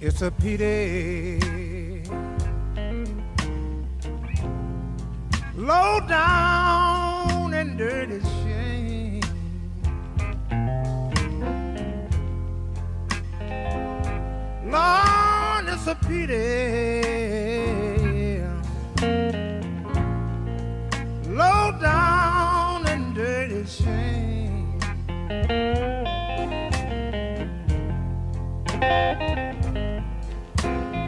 It's a pity. Low down and dirty a pity. Low down and dirty shame.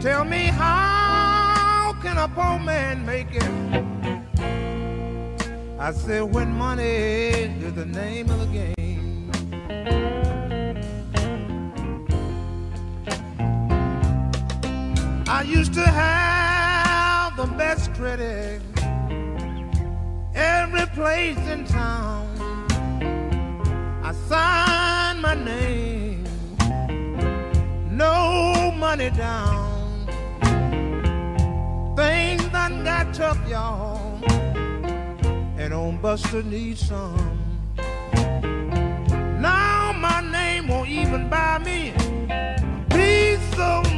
Tell me how can a poor man make it? I said when money is the name of the game. I used to have the best credit every place in town. I signed my name, no money down. Things done got tough, y'all, and on Buster needs some. Now my name won't even buy me a piece of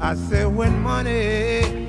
I said when money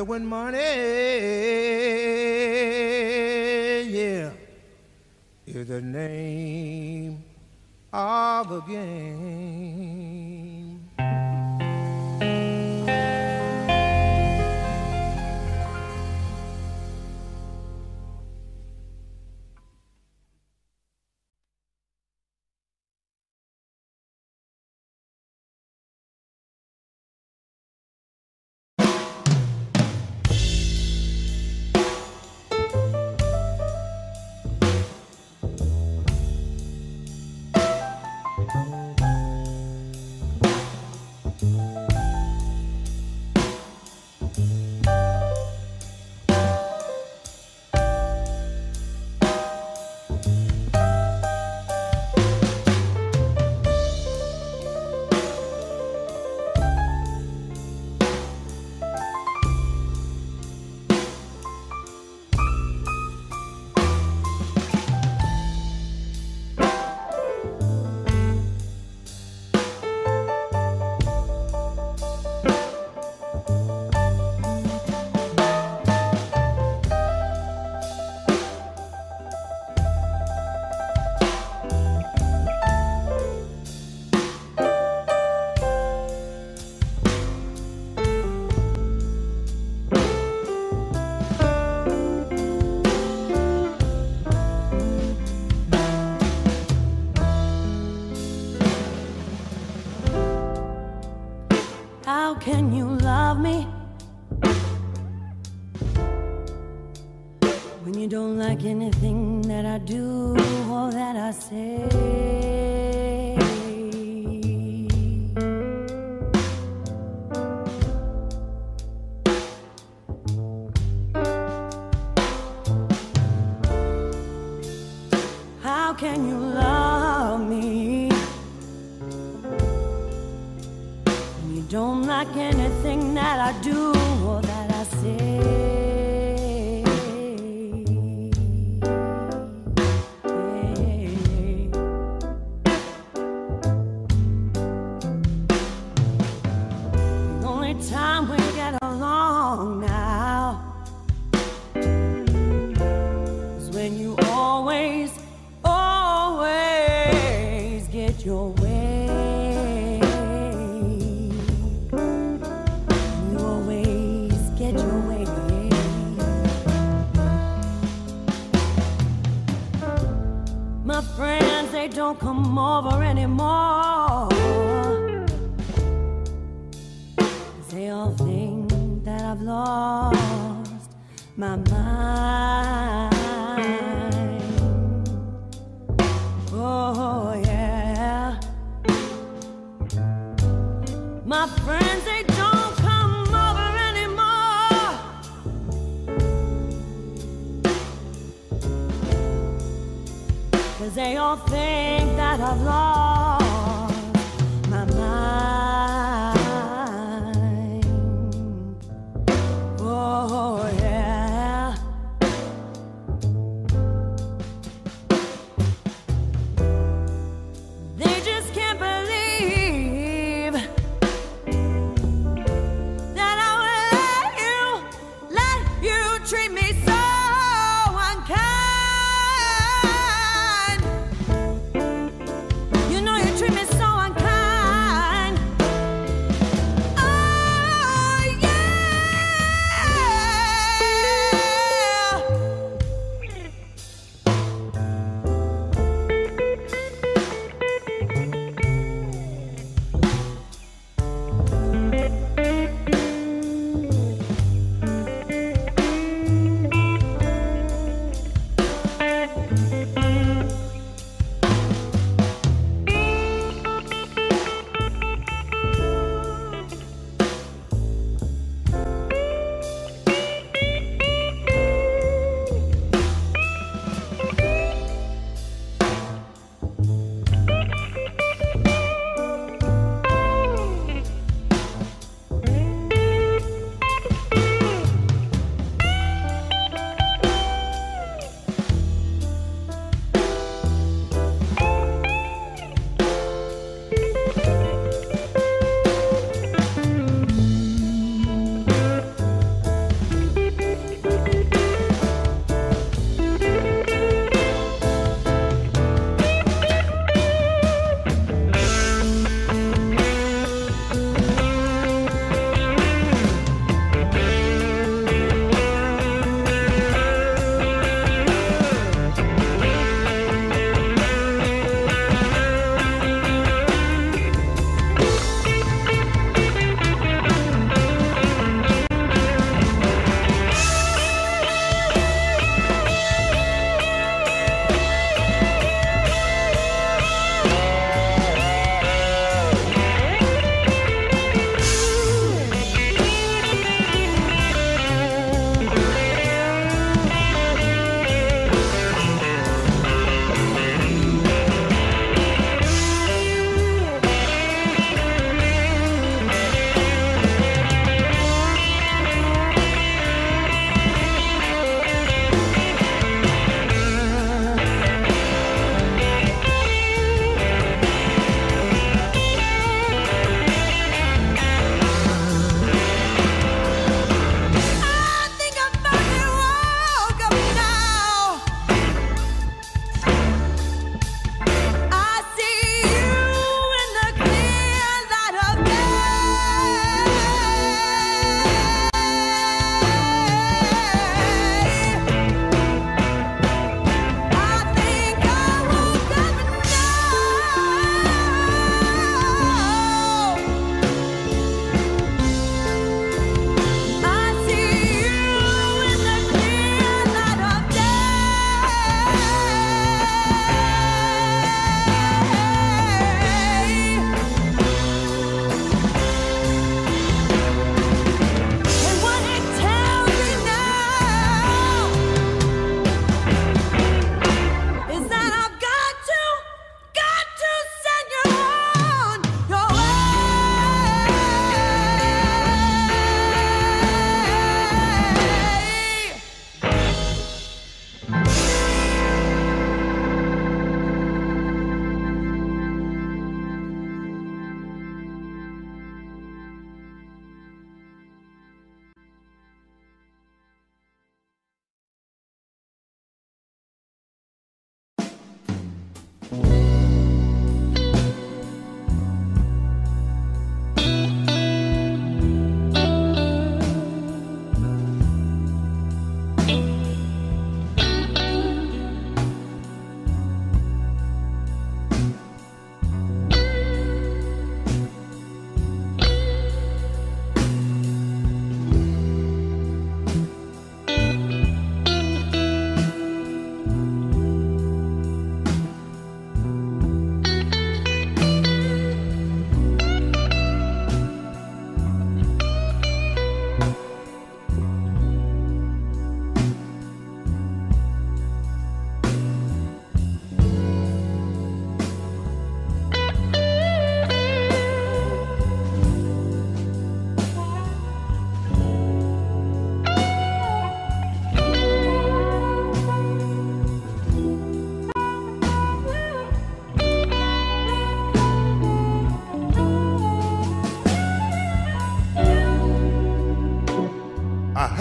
when money, can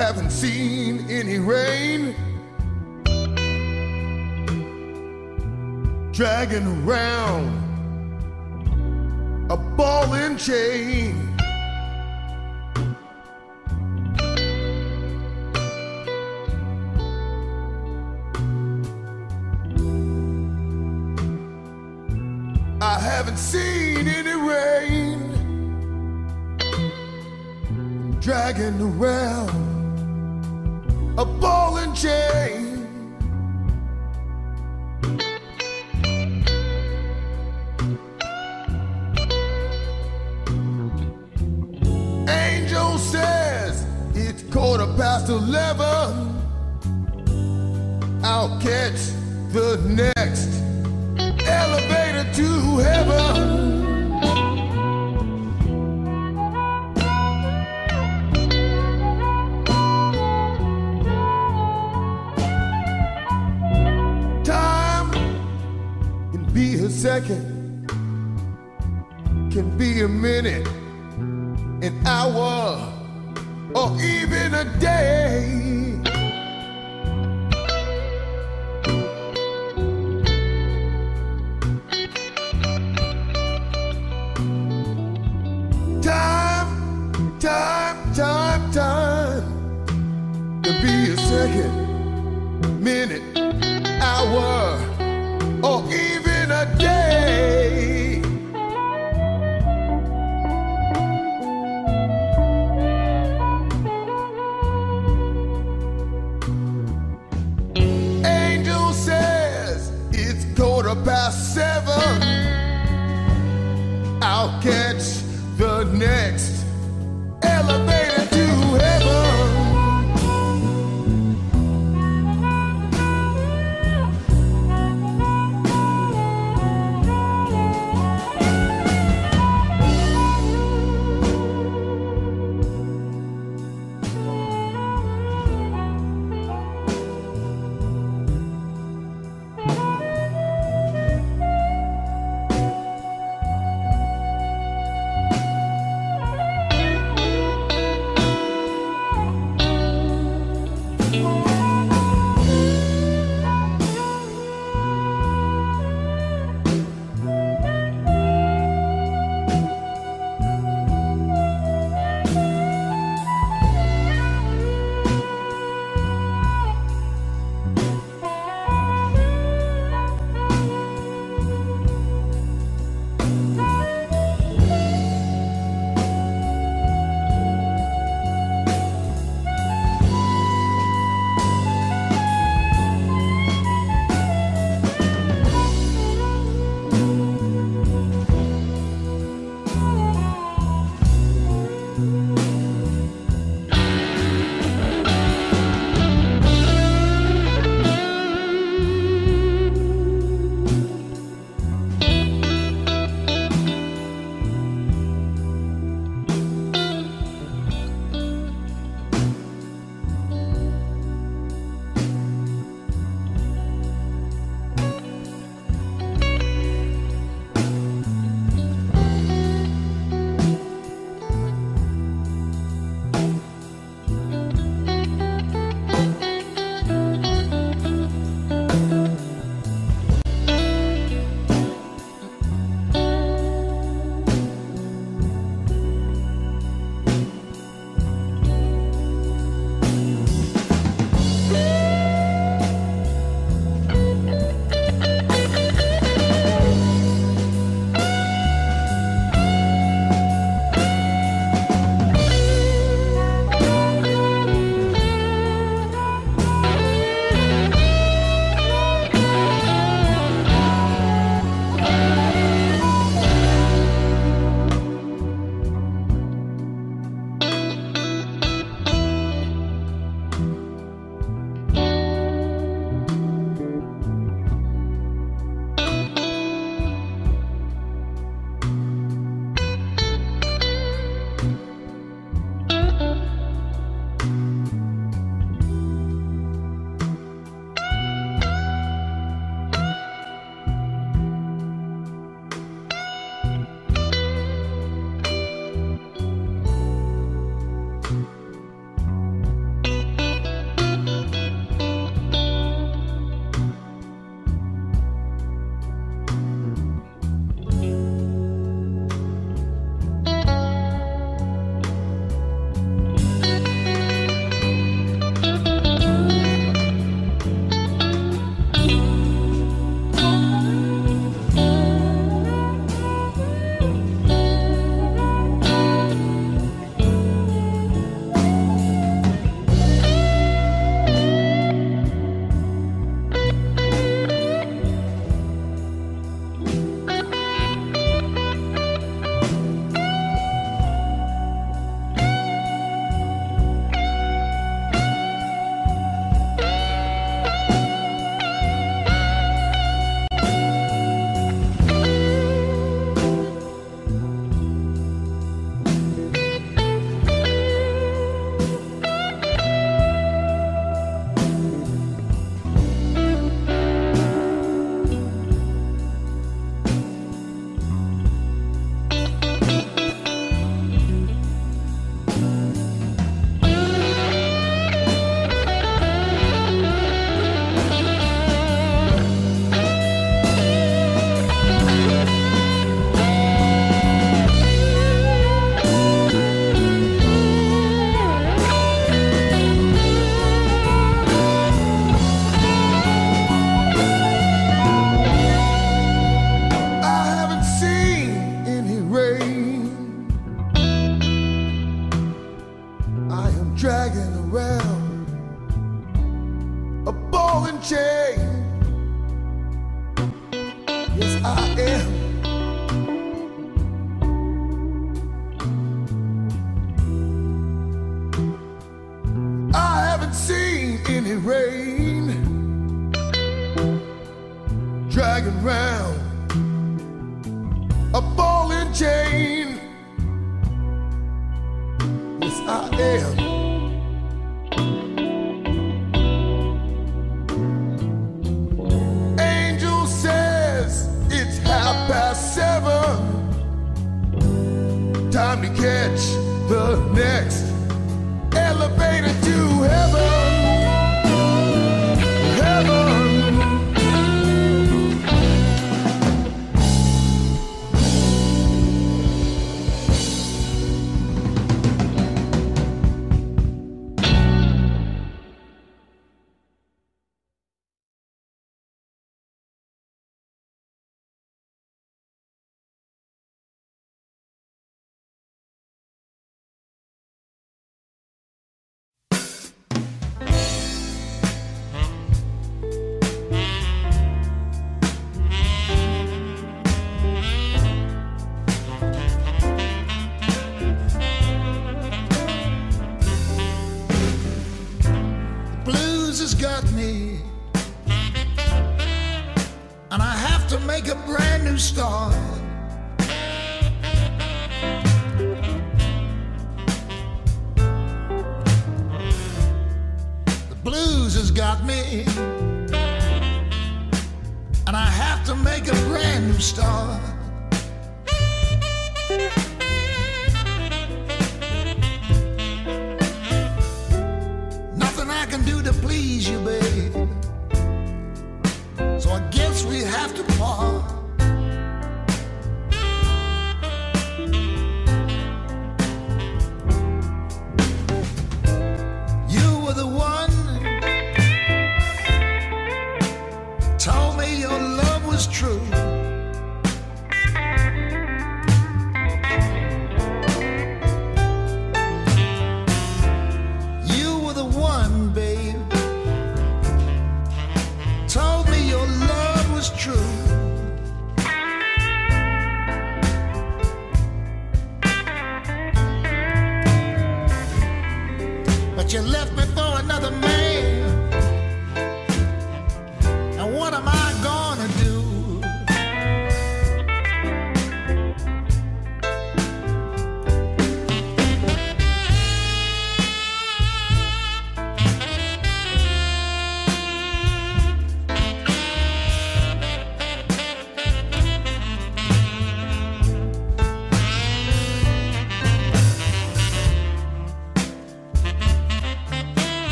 haven't seen any rain. Dragging around a ball and chain.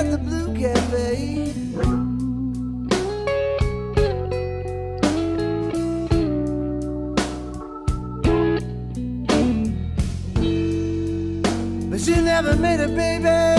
at the Blue Cafe. But she never made a baby.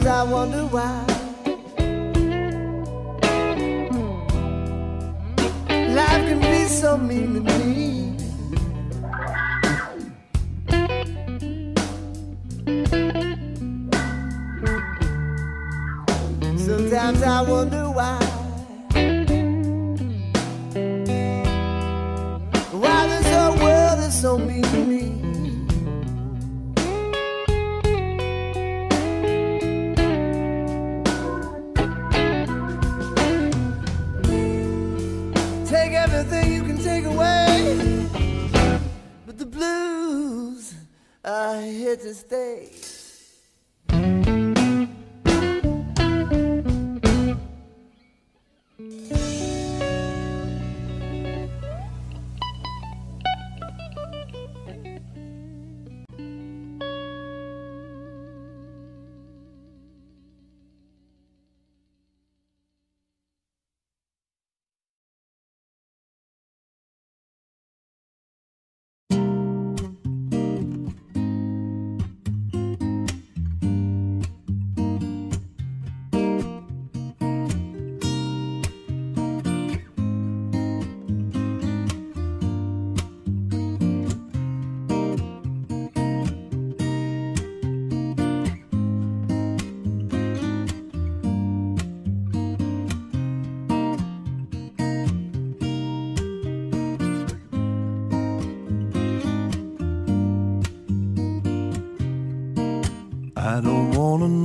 在我 wanna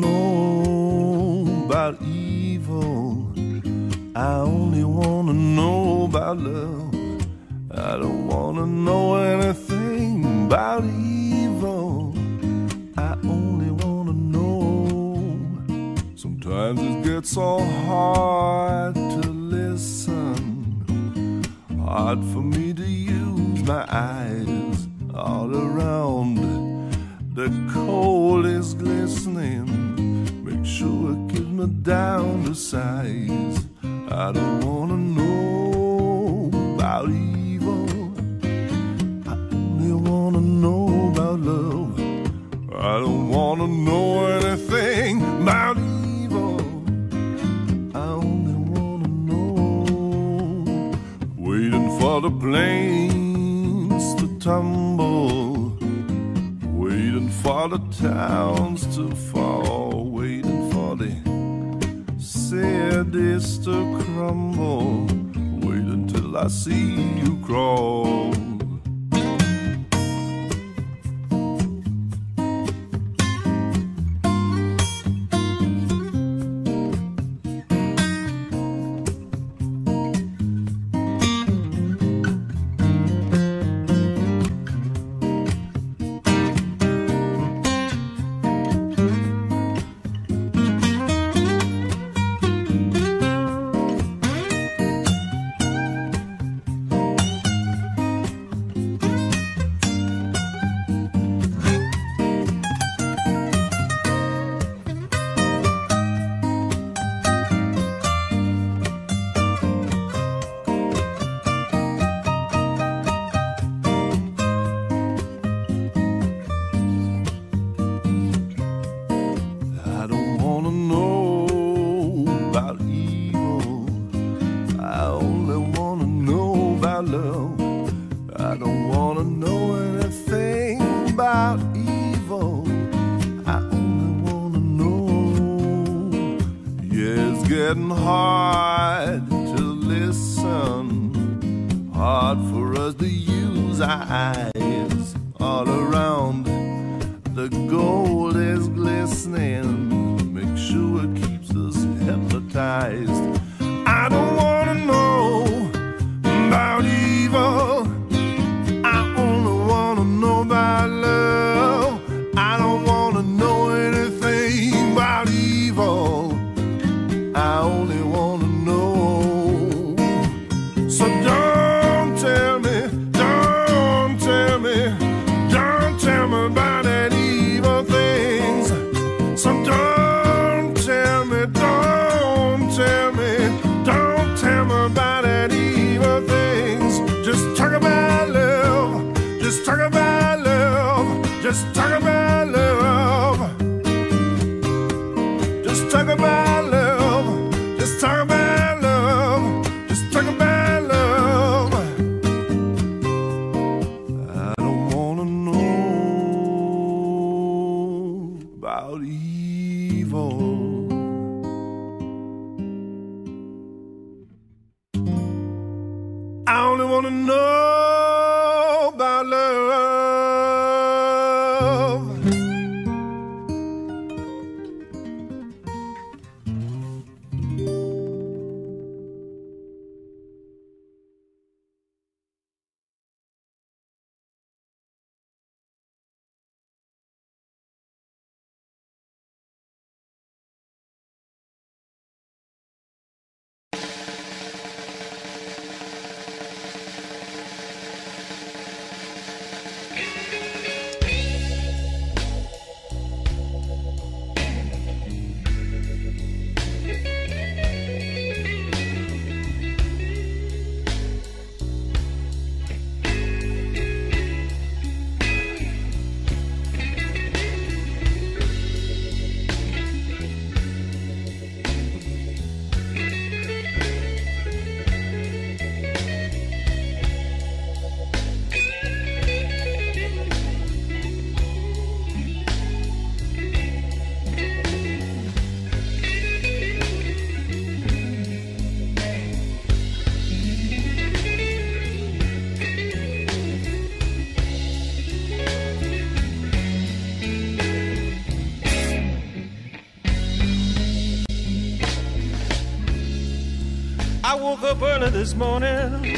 up early this morning.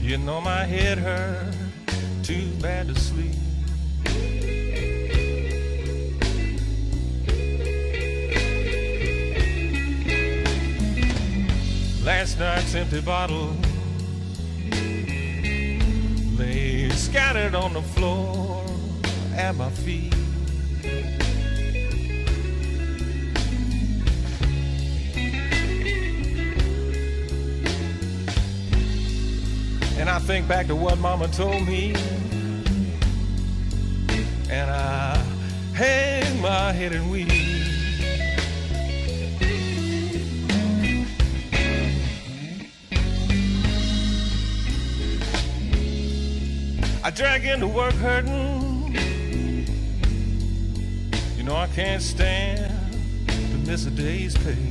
You know my head hurt, too bad to sleep. Last night's empty bottle lay scattered on the floor at my feet. Think back to what Mama told me, and I hang my head and weep. I drag into work hurting. You know I can't stand to miss a day's pay.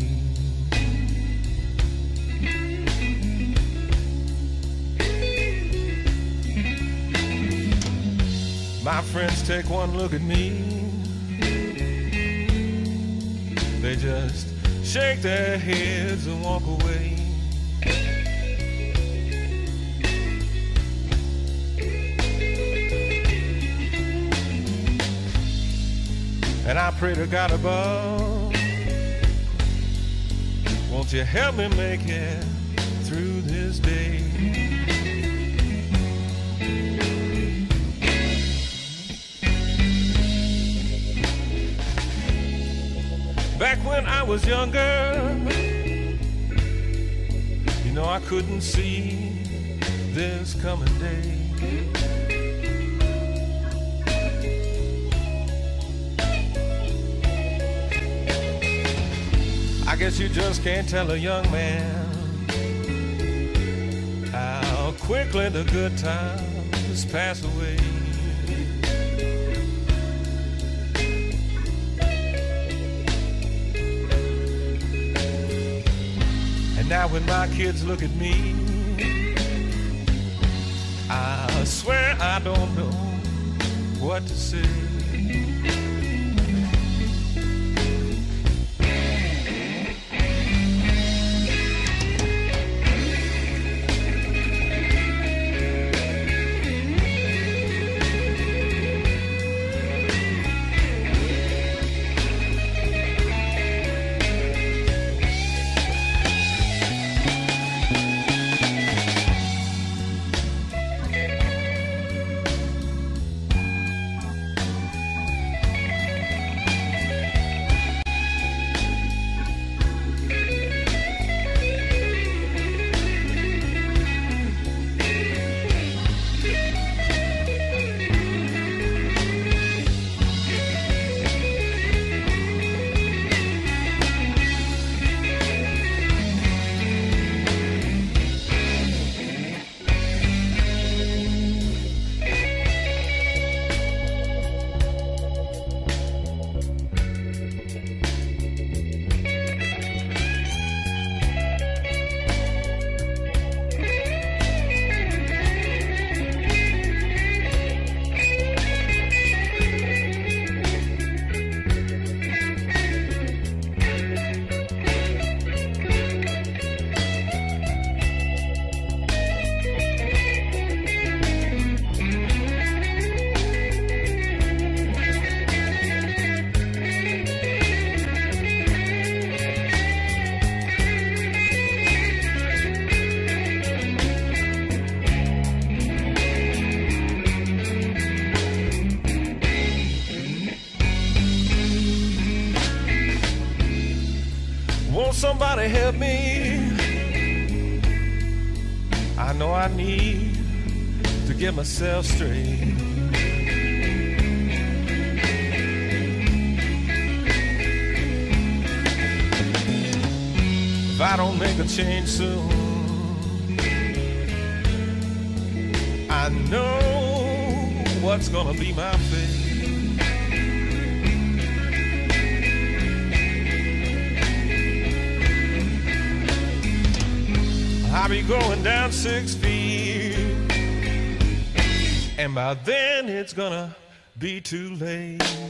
Friends take one look at me. They just shake their heads and walk away. And I pray to God above, won't you help me make it through this day? Back when I was younger, you know I couldn't see this coming day. I guess you just can't tell a young man how quickly the good times pass away. And now when my kids look at me, I swear I don't know what to say. Myself straight. By then it's gonna be too late.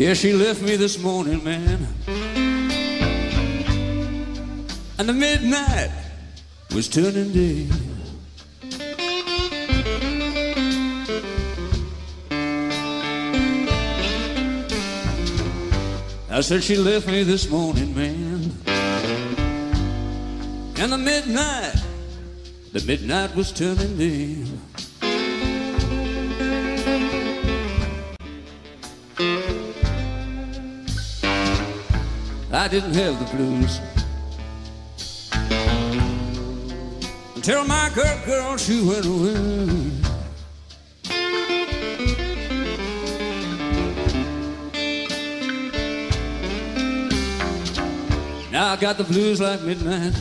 Yeah, she left me this morning, man. And the midnight was turning day. I said she left me this morning, man. And the midnight, the midnight was turning day. I didn't have the blues. Until my girl, girl, she went away. Now I got the blues like midnight.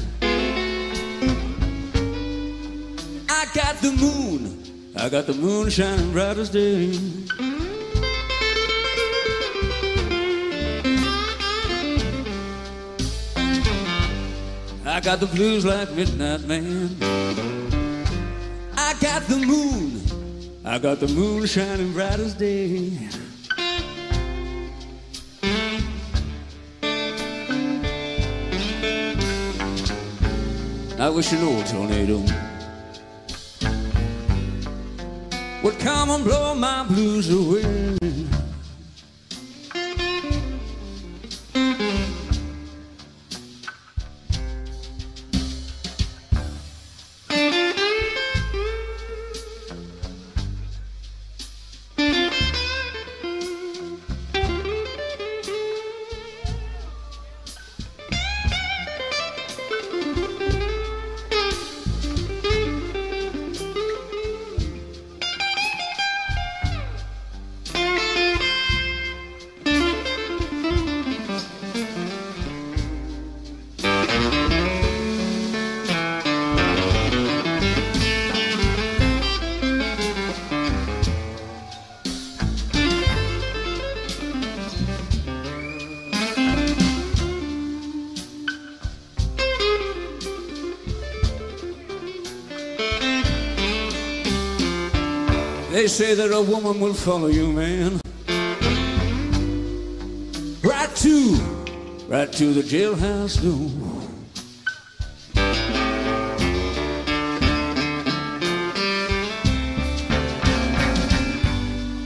I got the moon. I got the moon shining bright as day. I got the blues like midnight man. I got the moon. I got the moon shining bright as day. I wish an old tornado would come and blow my blues away. Say that a woman will follow you, man. Right to, right to the jailhouse door.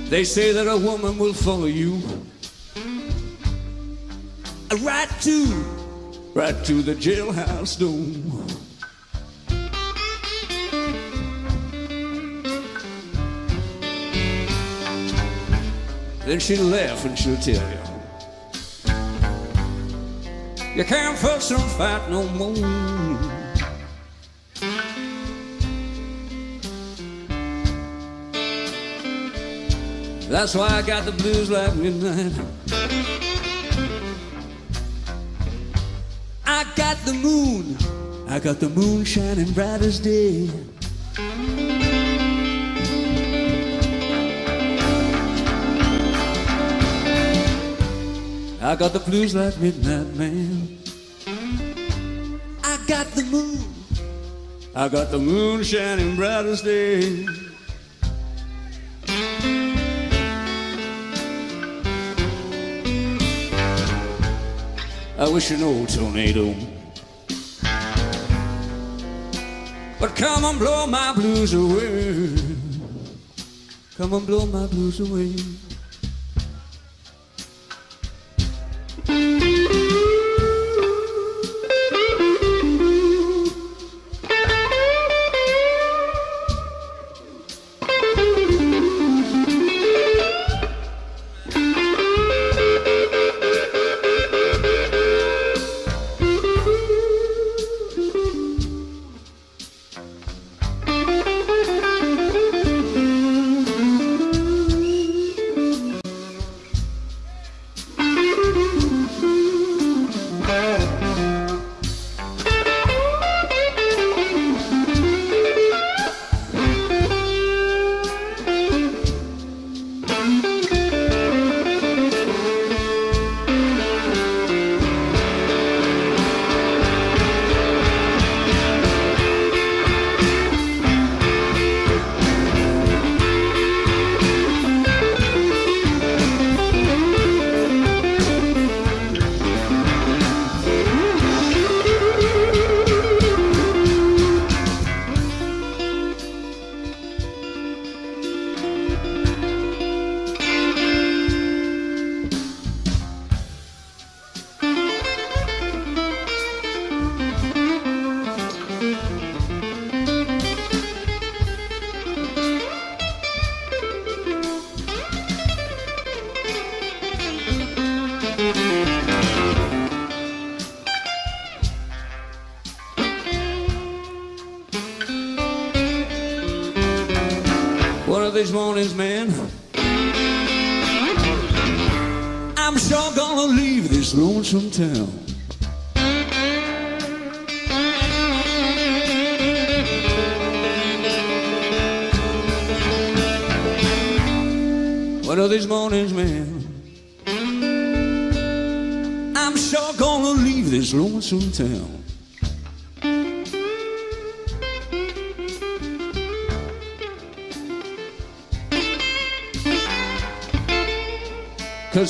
They say that a woman will follow you. Right to, right to the jailhouse door. Then she'll laugh and she'll tell you. You can't fuss and fight no more. That's why I got the blues like midnight. I got the moon. I got the moon shining bright as day I got the blues like midnight man. I got the moon. I got the moon shining bright as day. I wish an old tornado But come and blow my blues away. Come and blow my blues away.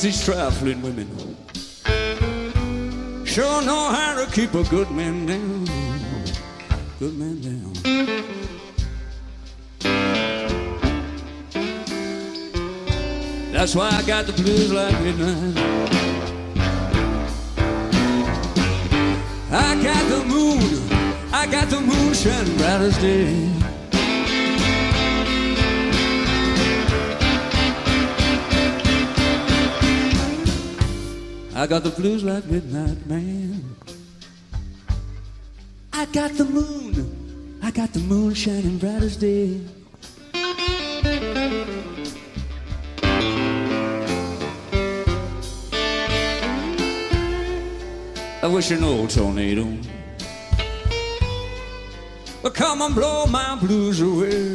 These trifling women sure know how to keep a good man down. Good man down. That's why I got the blues like midnight. I got the moon, I got the moon shining bright as day. I got the blues like midnight man. I got the moon, I got the moon shining bright as day. I wish an old tornado would come and blow my blues away.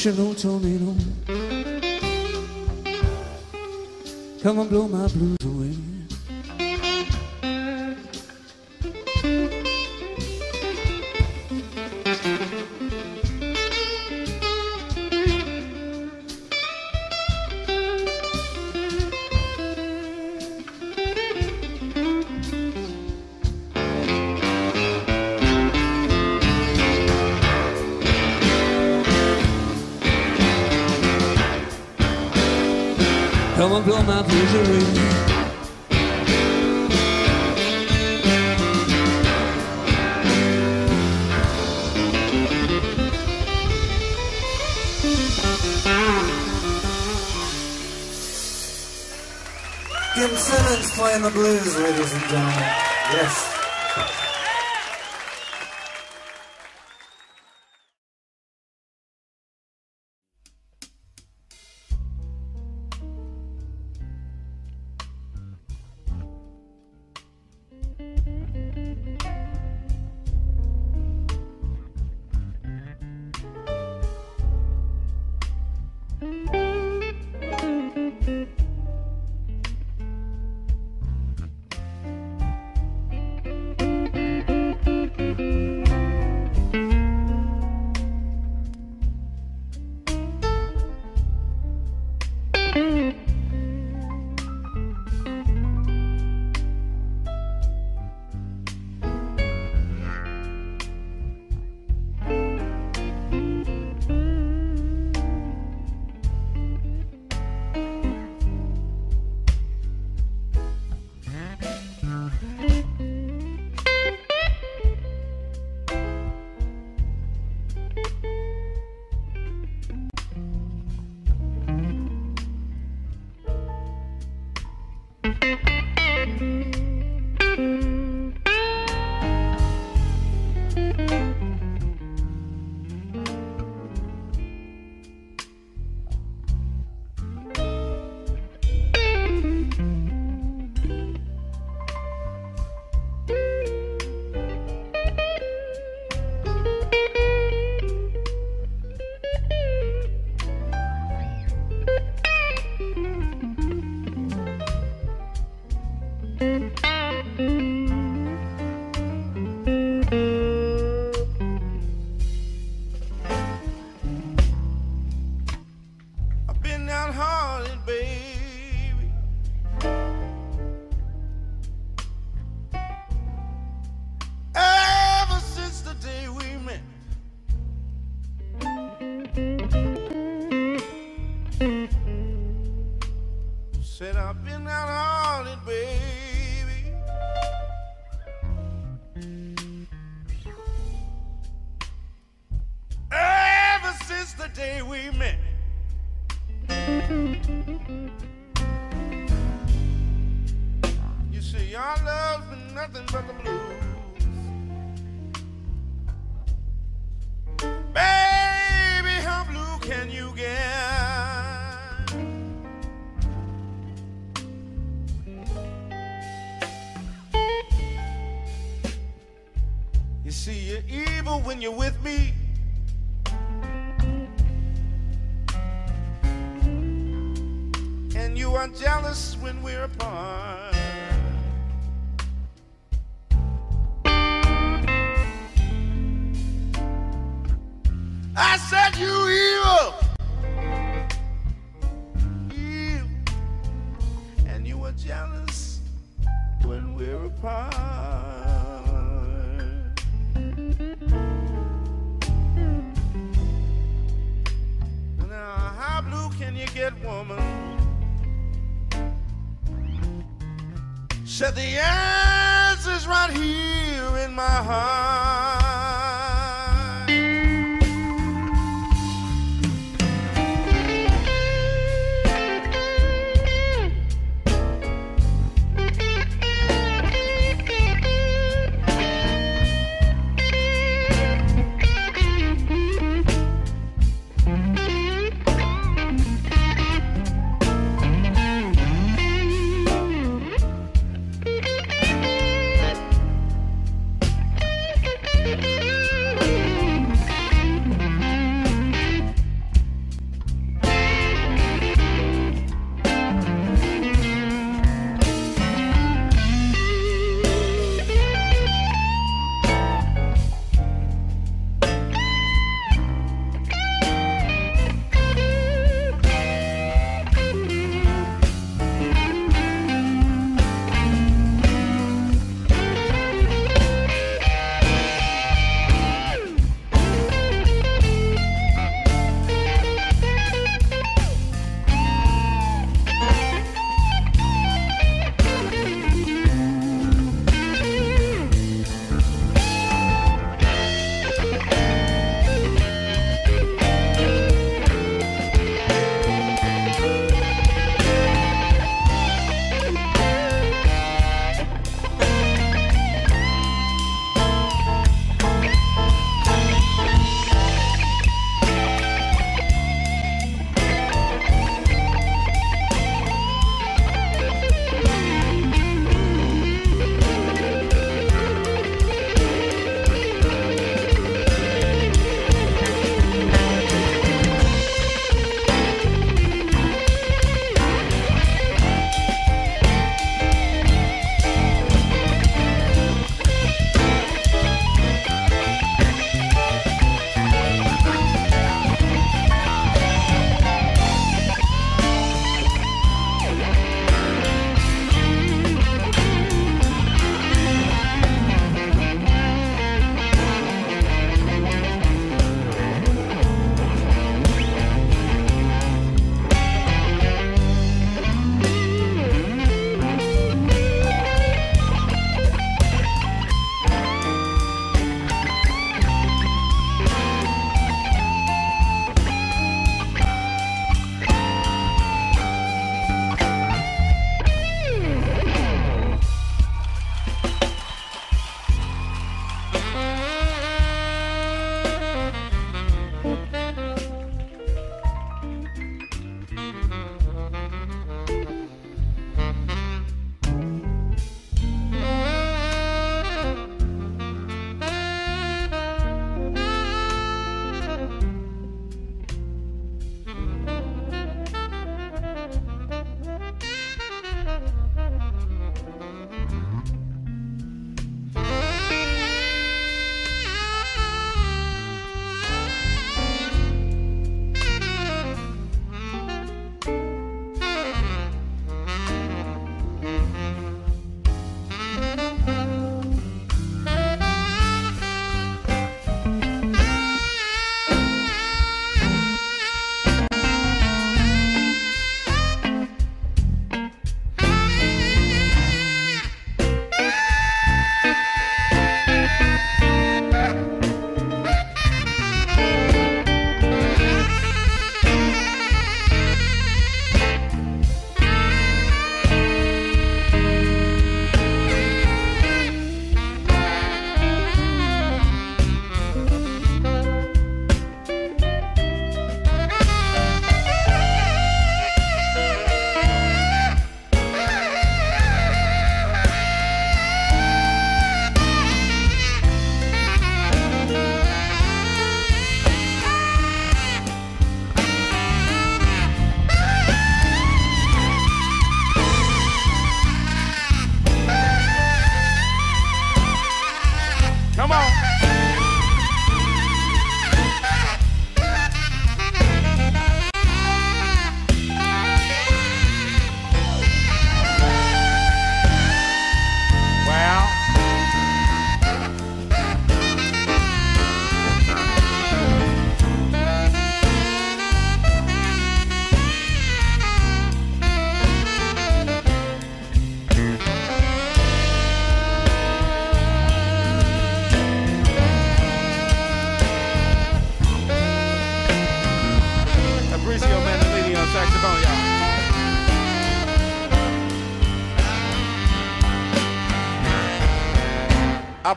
Wish an old tornado come and blow my blues apart. Now, how blue can you get, woman? Said the answer's right here in my heart.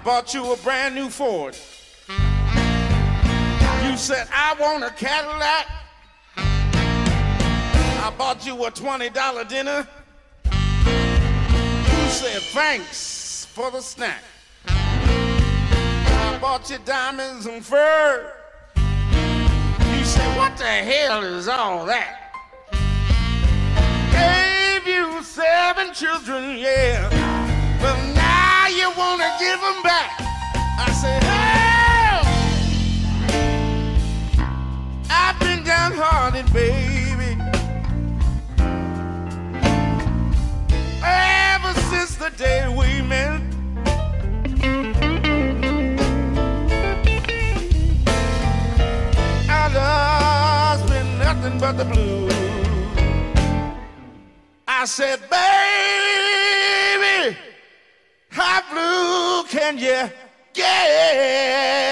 Bought you a brand new Ford. You said, I want a Cadillac. I bought you a $20 dinner. You said, thanks for the snack. I bought you diamonds and fur. You said, what the hell is all that? Gave you seven children, yeah. Give them back. I said, hell! I've been downhearted, baby. Ever since the day we met. Our love's been nothing but the blues. I said, baby, how blue you get?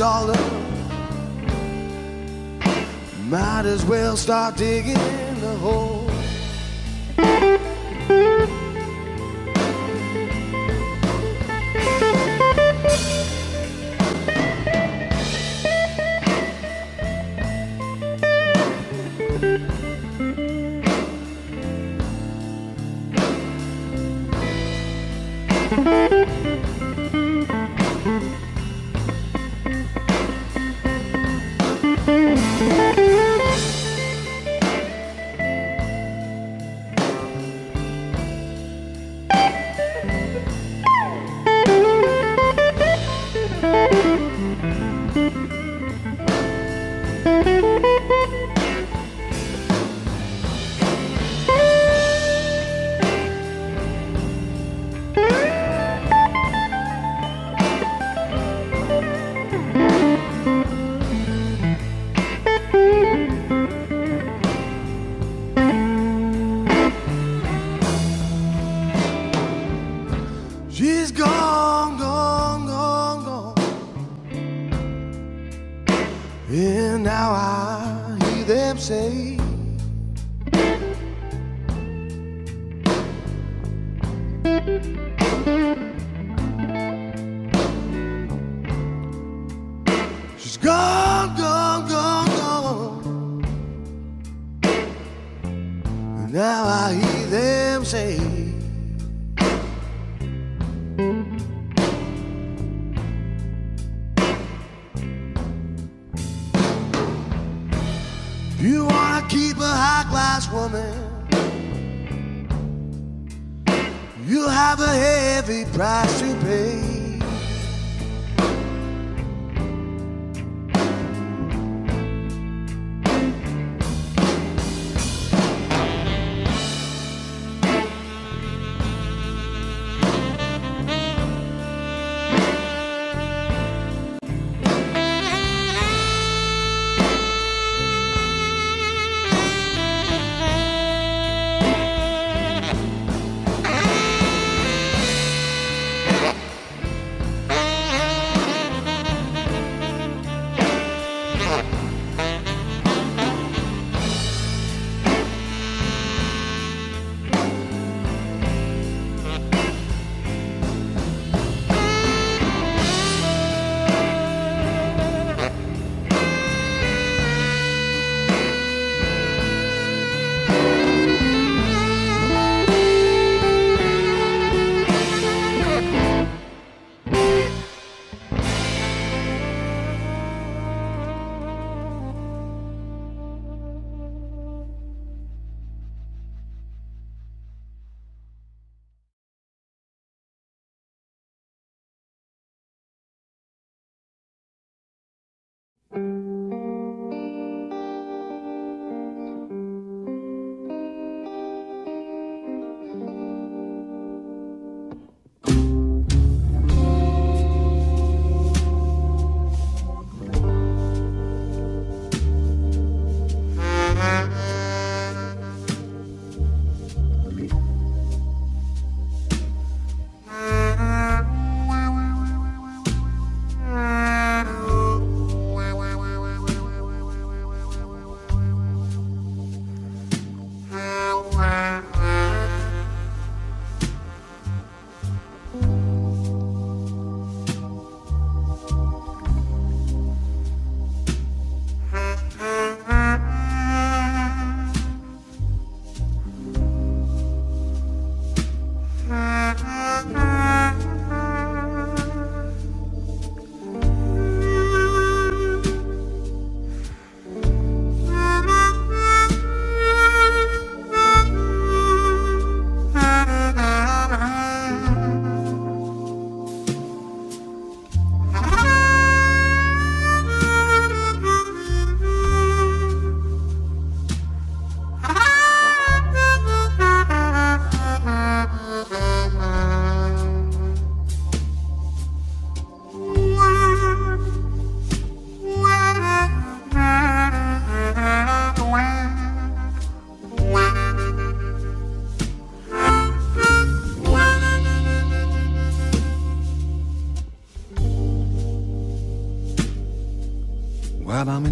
Dollar, might as well start digging the hole.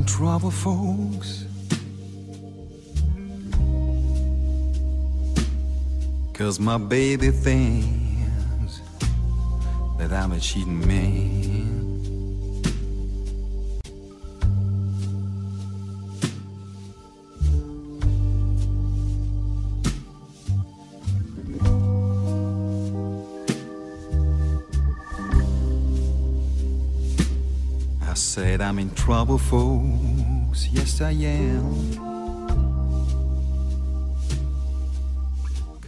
Trouble, folks. Cause my baby thinks that I'm a cheating man. Trouble, folks. Yes, I am.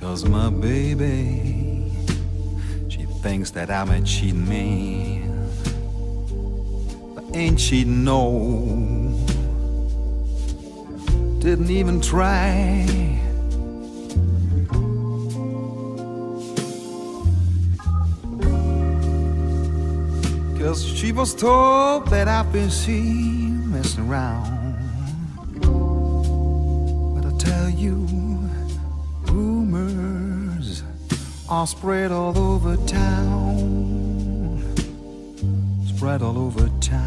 Cause my baby, she thinks that I'm a cheating man. But ain't cheating, no. Didn't even try. She told that I've been seen messing around. But I tell you, rumors are spread all over town. Spread all over town.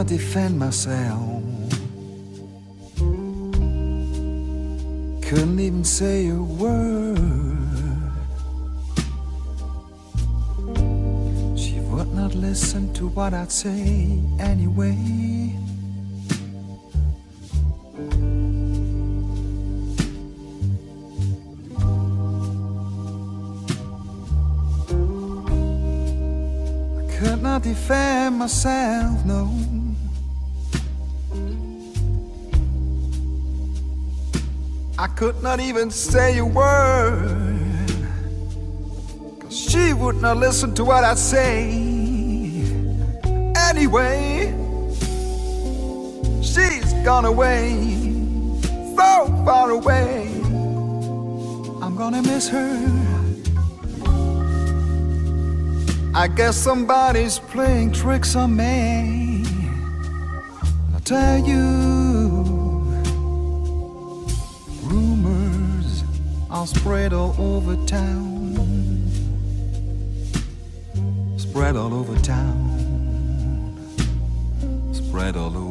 gonna defend myself. Couldn't even say a word. She would not listen to what I'd say anyway. I could not defend myself, no. Could not even say a word. Cause she would not listen to what I say. Anyway, she's gone away, so far away. I'm gonna miss her. I guess somebody's playing tricks on me. I tell you, spread all over town. Spread all over town. Spread all over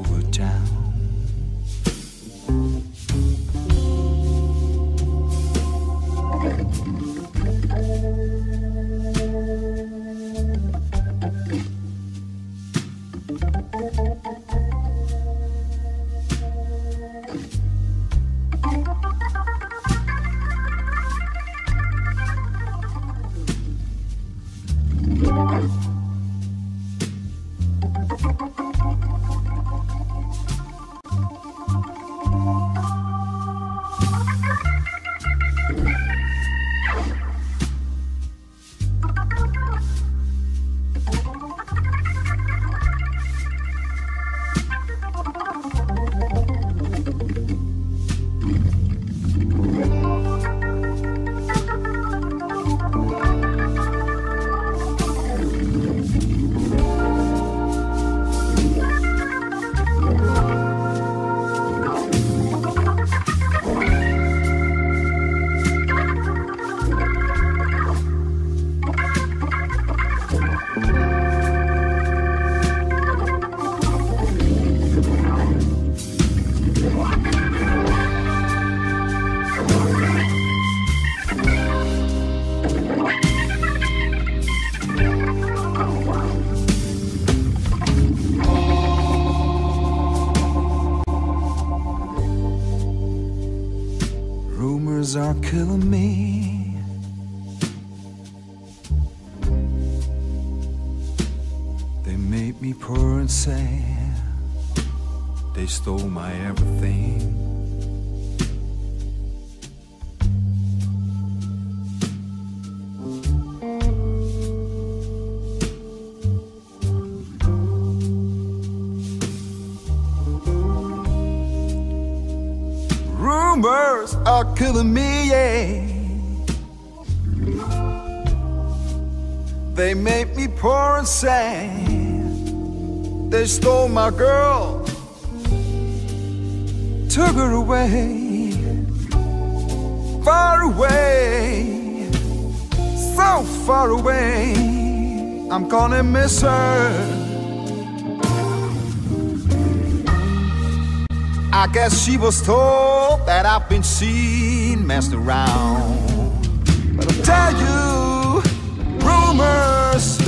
Killing me, yeah. They make me poor and sad. They stole my girl, took her away, far away, so far away. I'm gonna miss her. I guess she was told that I've been seen messed around. But I'll tell you, rumors,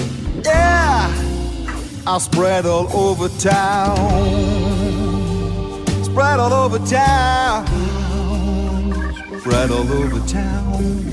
yeah, are spread all over town. Spread all over town. Spread all over town.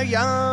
Tell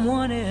someone else.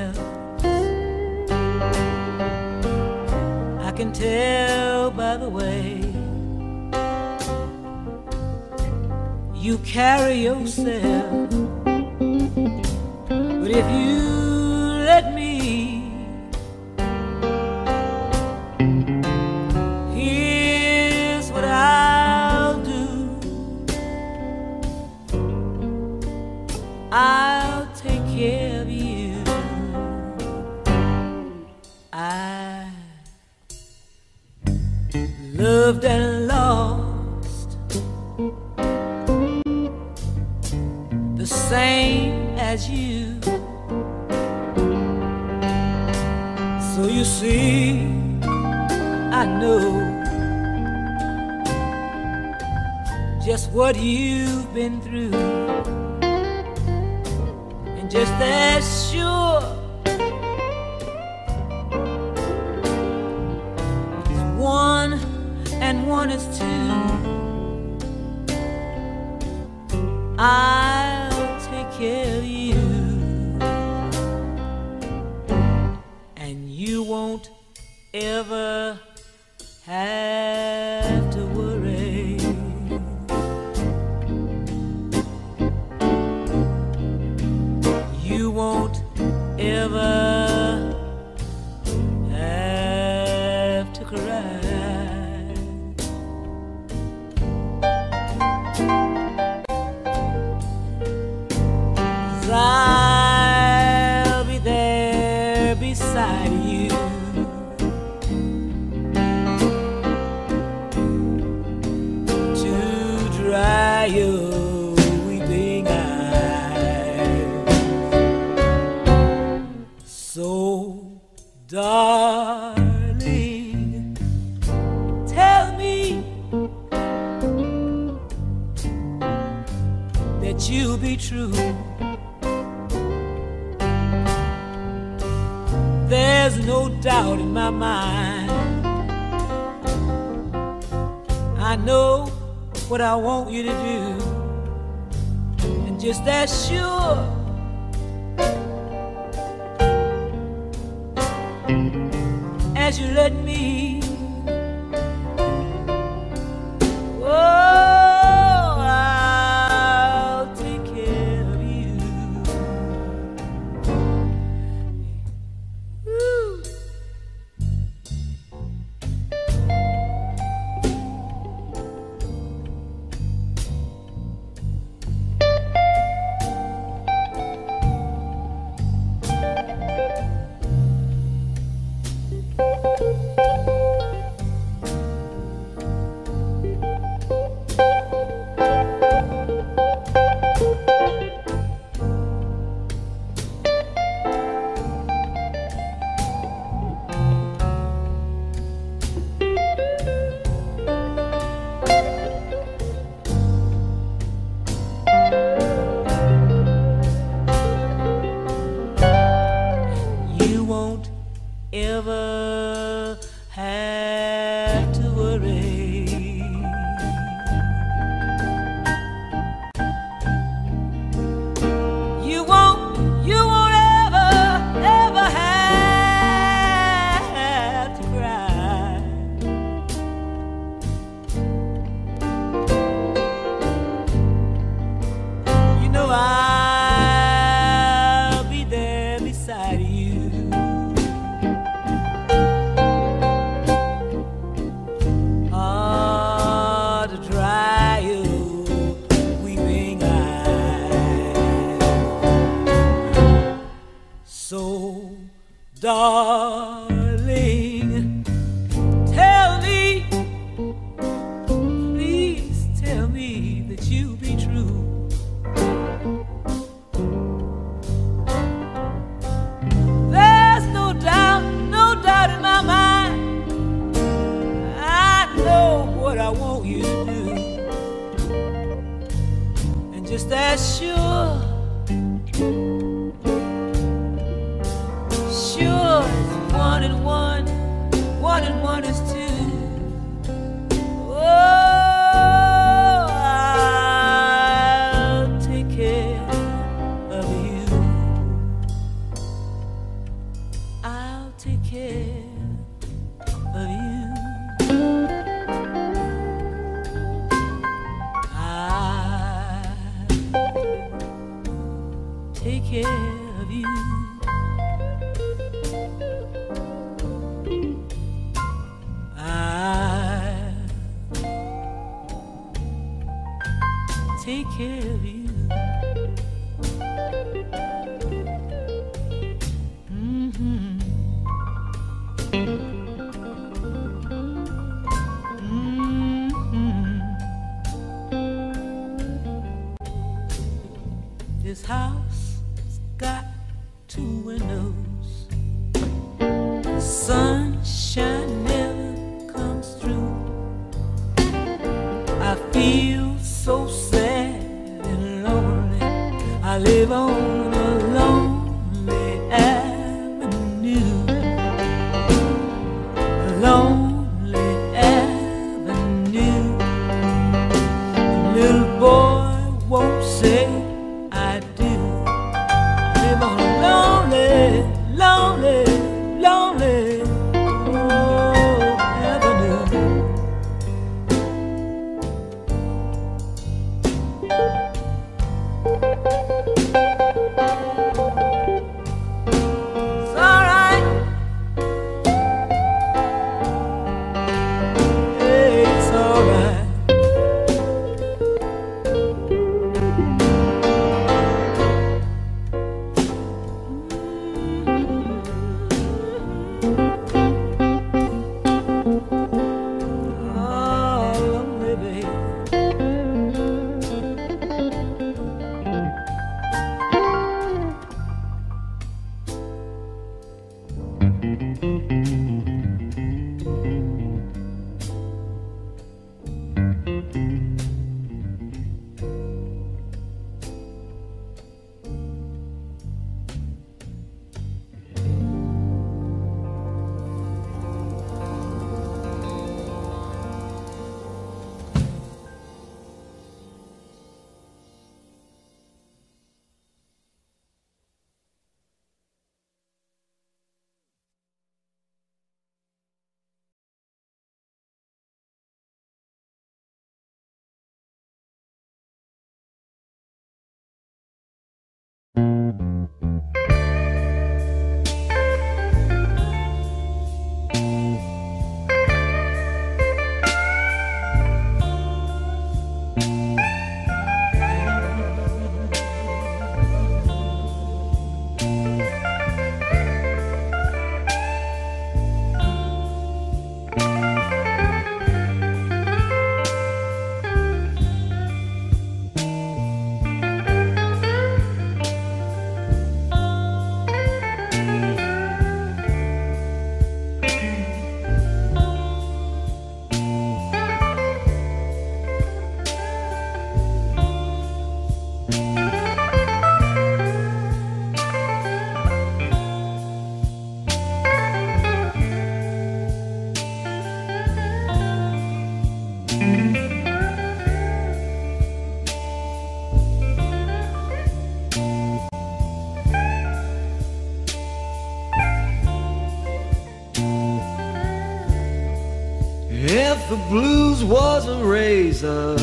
the blues was a razor,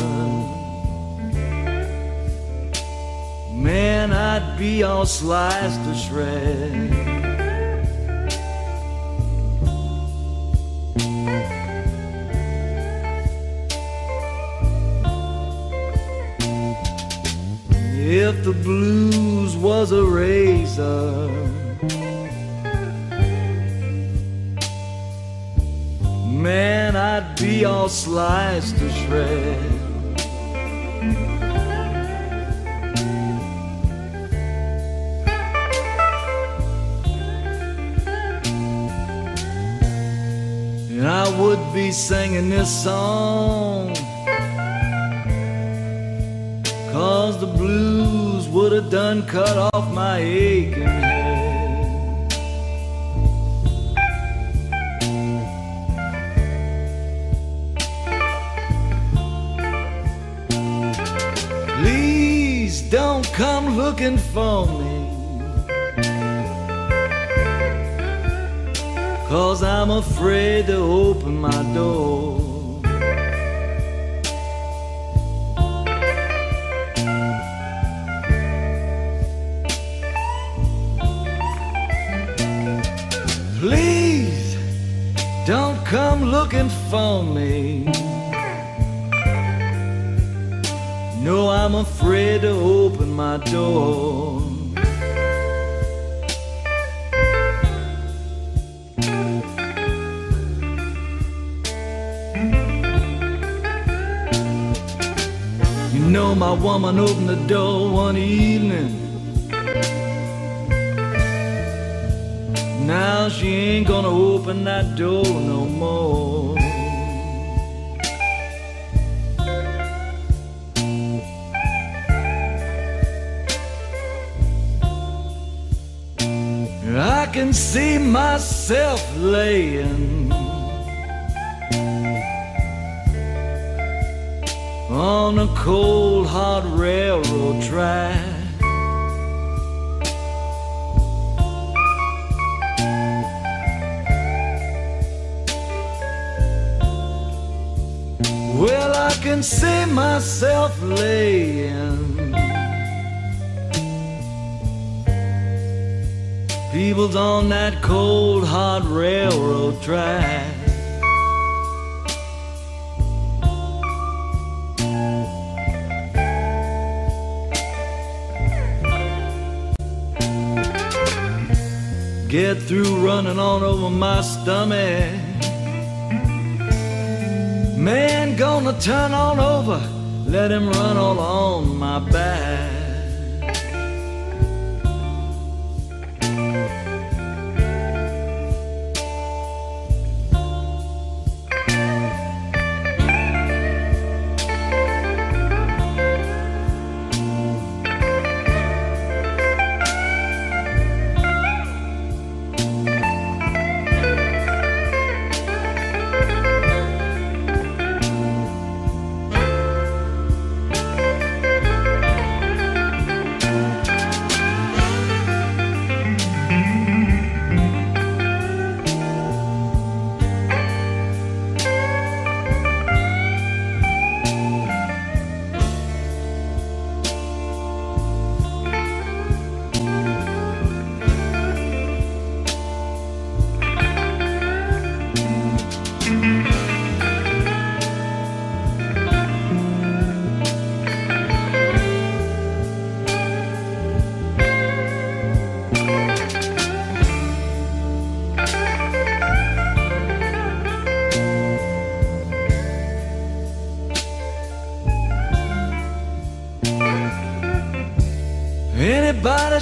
man, I'd be all sliced to shreds. singing this song. Cause the blues would have done cut off my aching afraid to open my door.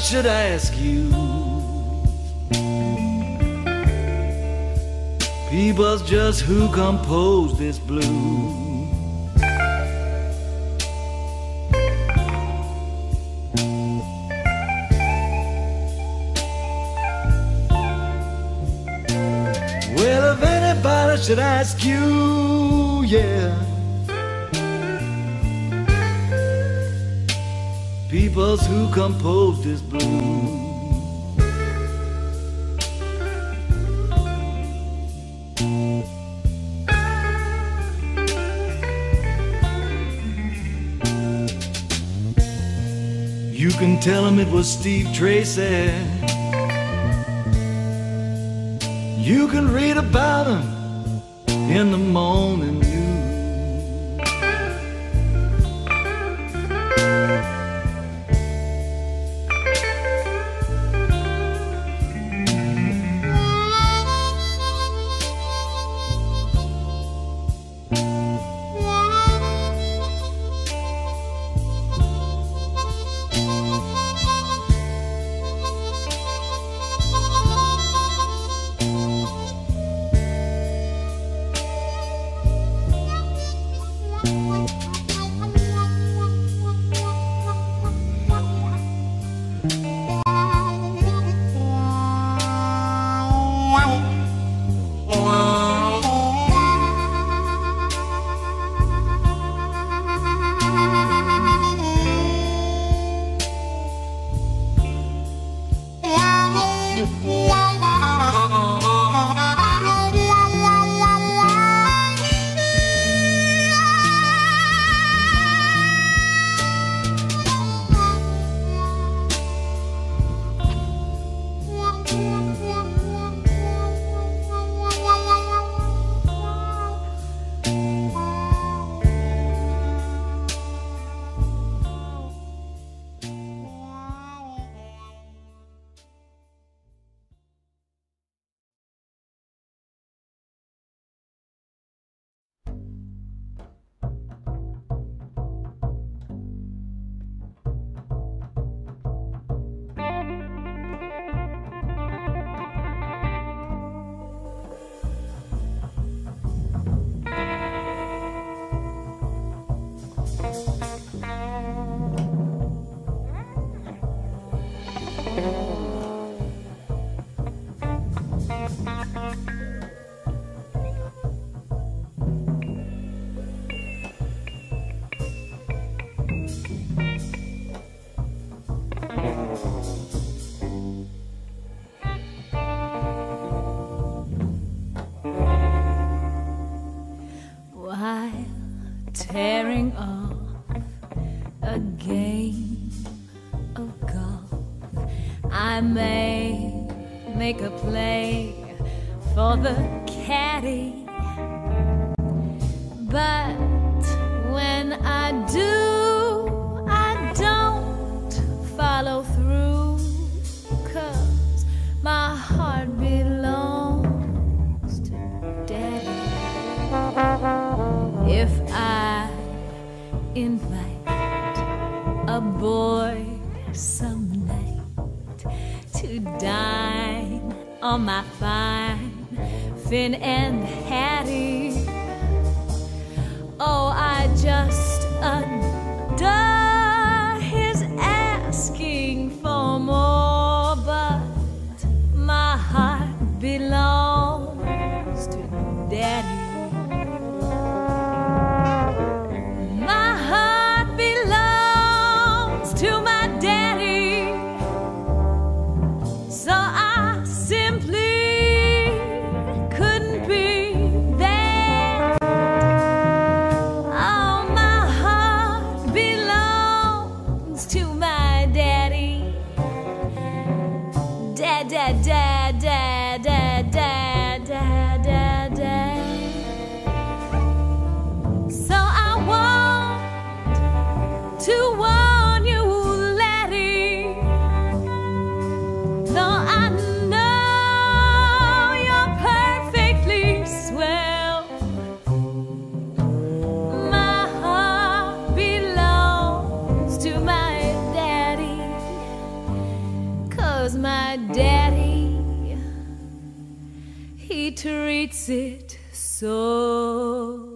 Should ask you. People's just who composed this blues. Well, if anybody should ask you, yeah. People's who composed this blues. You can tell him it was Steve Tracy. You can read about him in the morning treats it so.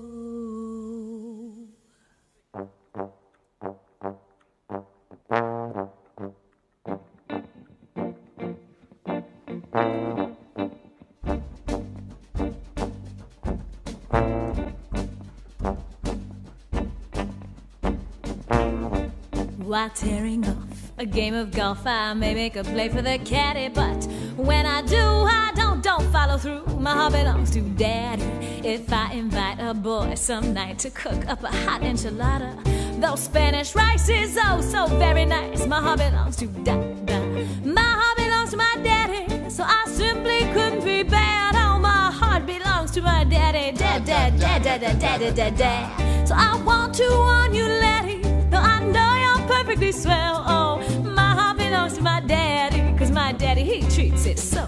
While tearing off a game of golf, I may make a play for the caddy, but when I do, I don't don't follow through. My heart belongs to daddy. If I invite a boy some night to cook up a hot enchilada, those Spanish rice is oh so very nice. My heart belongs to daddy. My heart belongs to my daddy, so I simply couldn't be bad. Oh, my heart belongs to my daddy, dad, dad, dad, dad, dad, dad, dad, dad, dad. So I want to warn you, laddie, though I know you're perfectly swell. Oh, my heart belongs to my daddy, cause my daddy, he treats it so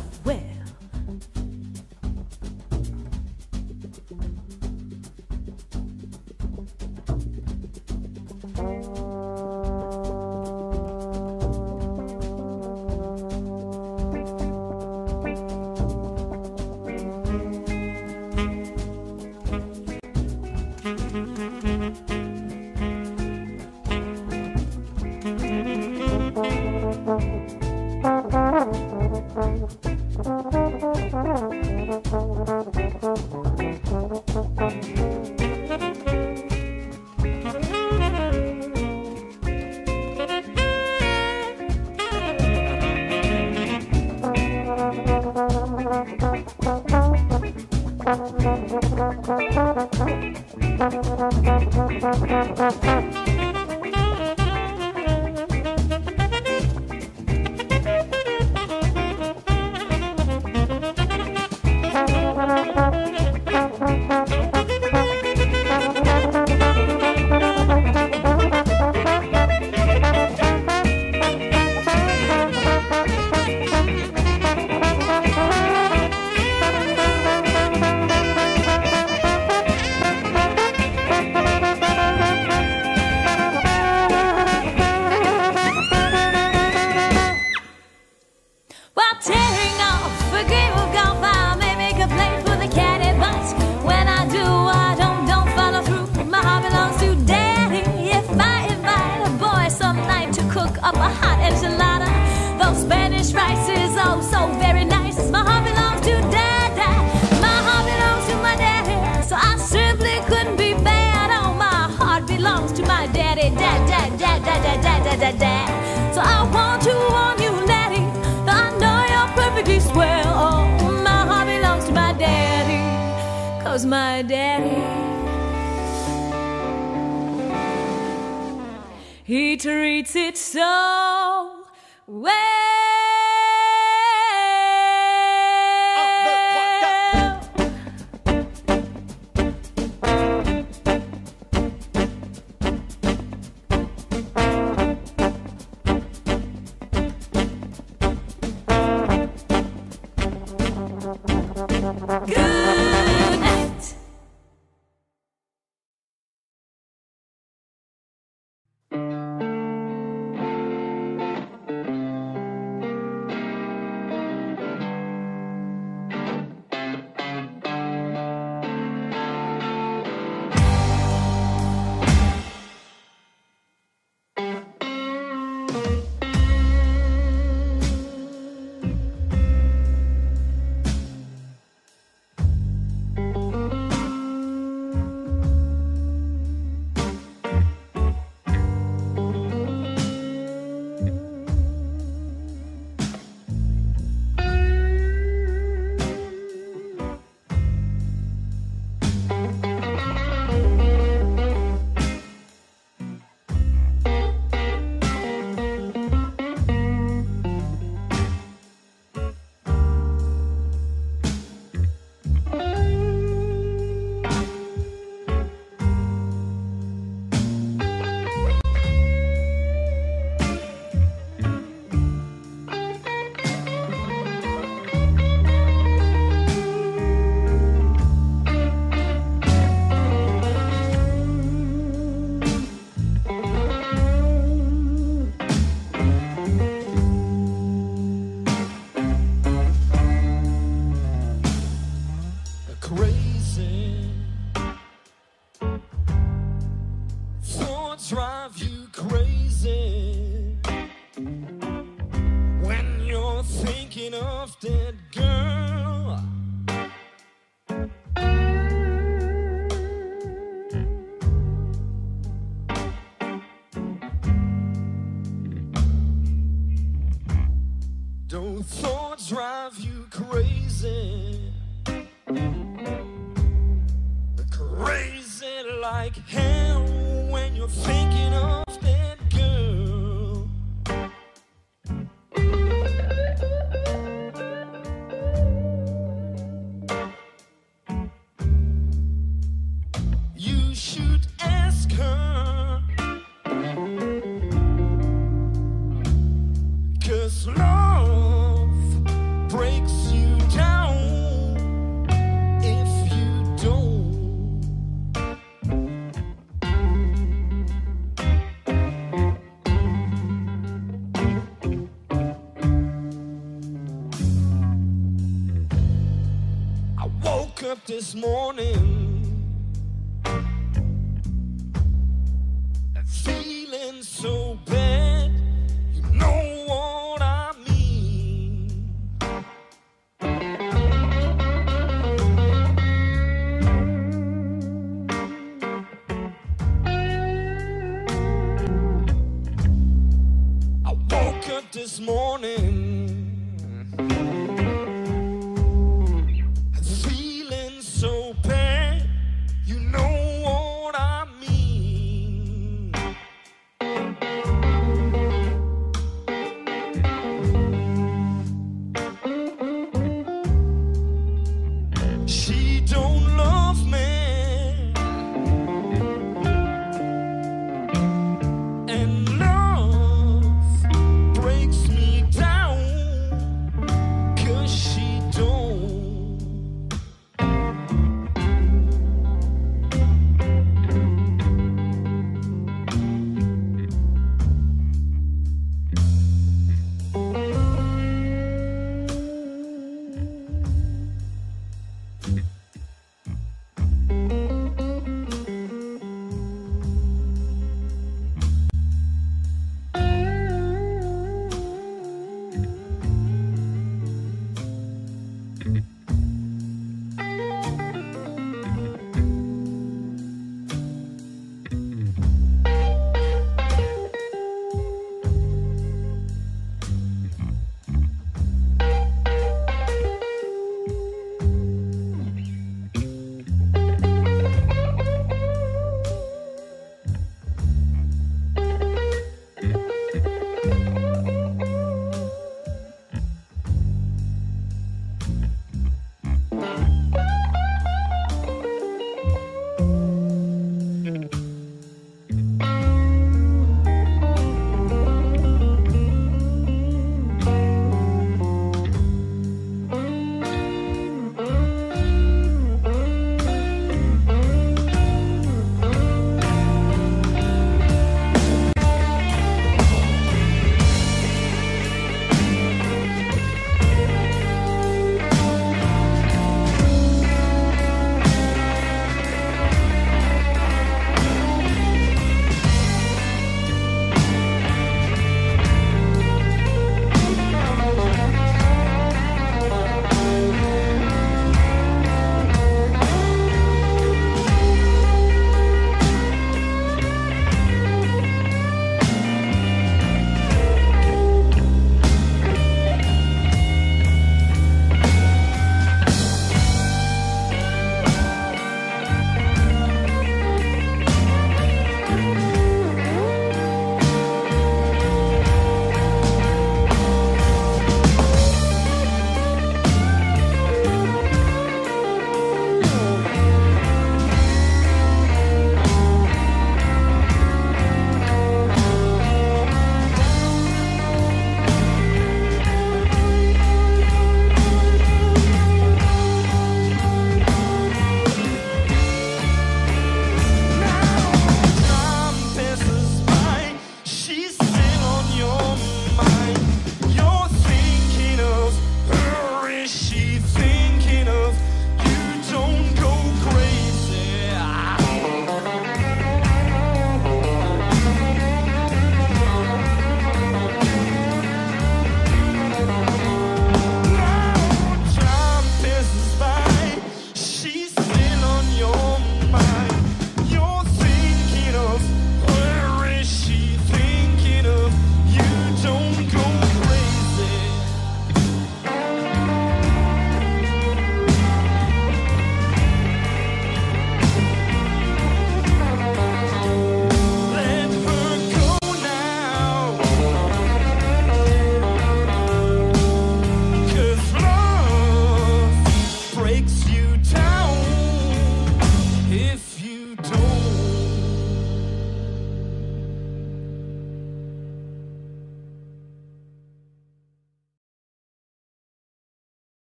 this morning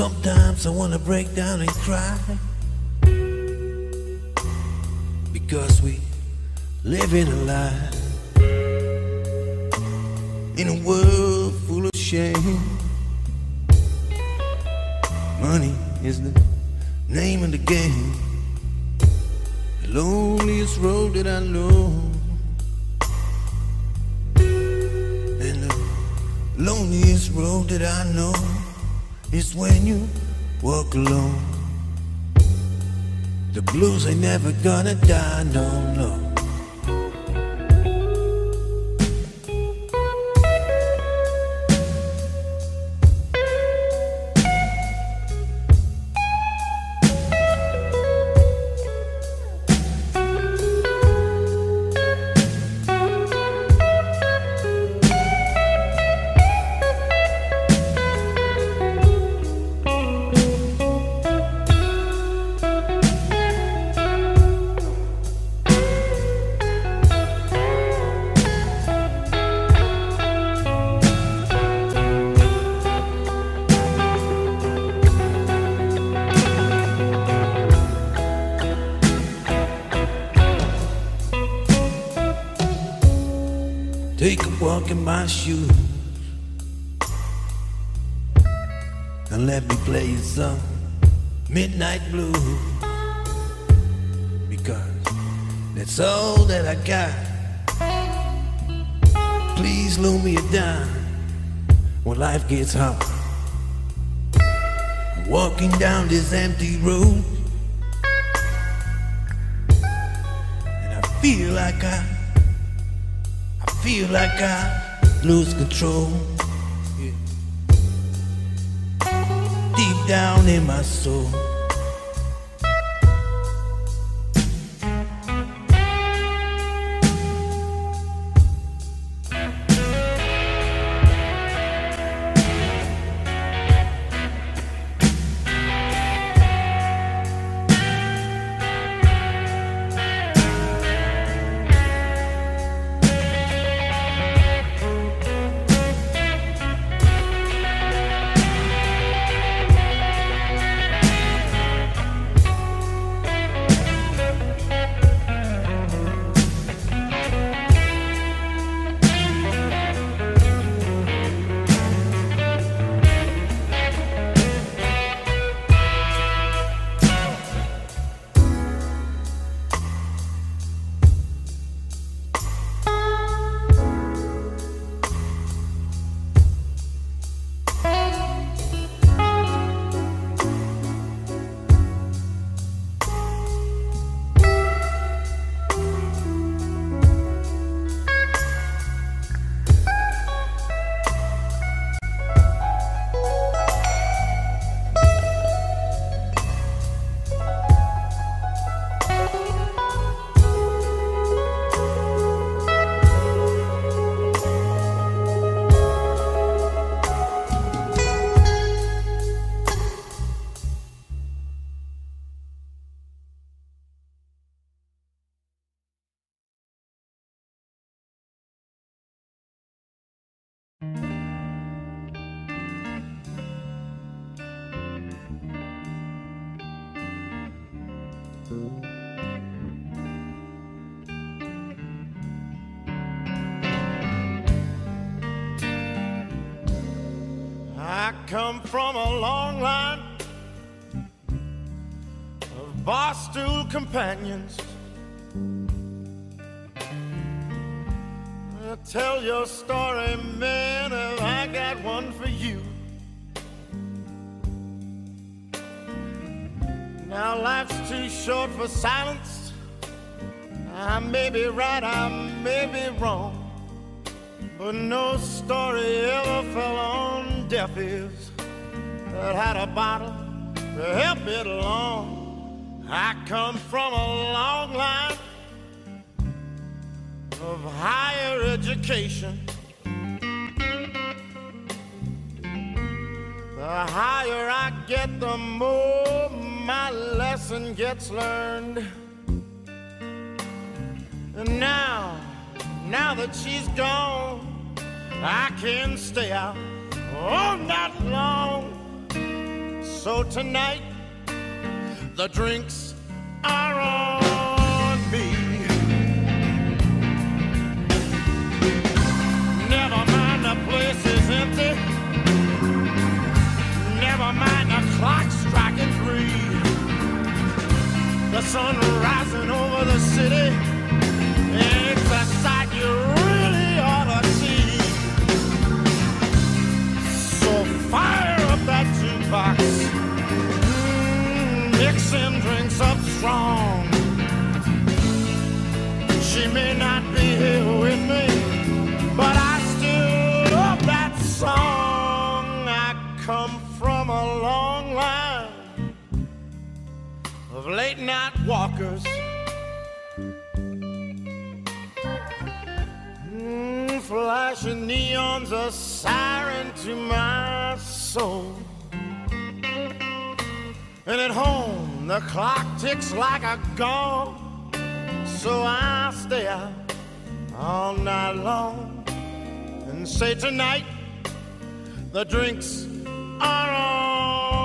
Sometimes I wanna break down and cry. Because we live in a lie. In a world full of shame. Money is the name of the game, the loneliest road that I know, and the loneliest road that I know is when you walk alone. The blues ain't never gonna die, no, no. My shoes from a long line of bar stool companions. Tell your story, man, and I got one for you. Now life's too short for silence. I may be right, I may be wrong. But no story ever fell on deaf ears that had a bottle to help it along. I come from a long line of higher education. The higher I get, the more my lesson gets learned. And now, now that she's gone, I can stay out all night long, So tonight, the drinks are on me. Never mind, the place is empty. Never mind, the clock striking three. The sun rising over the city. Jukebox. Mm, mix them drinks up strong. She may not be here with me, but I still love that song. I come from a long line of late night walkers. Mm, flashing neons, a siren to my soul. And at home, the clock ticks like a gong. So I stay out all night long and say tonight the drinks are on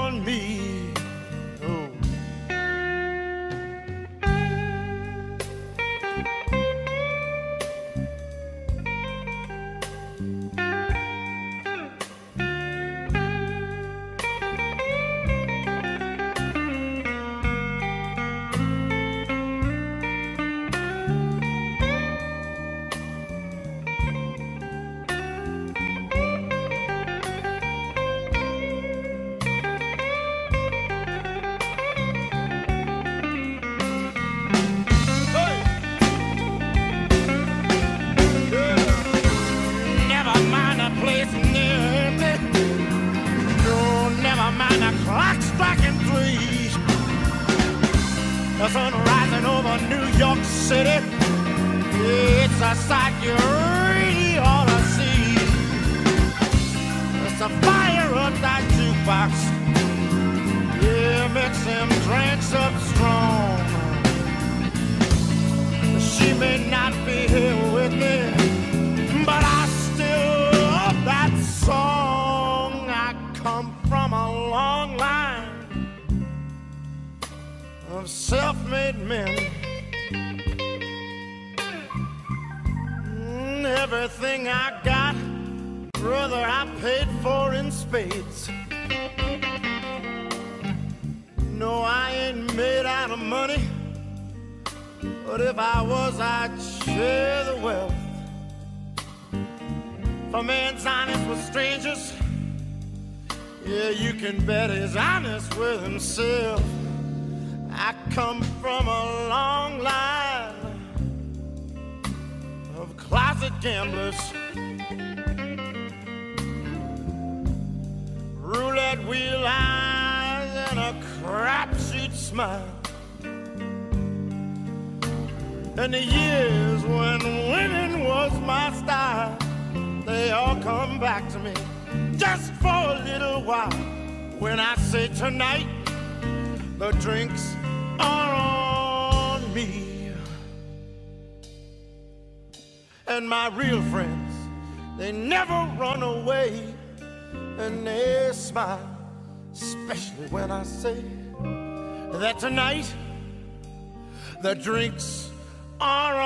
say that tonight the drinks are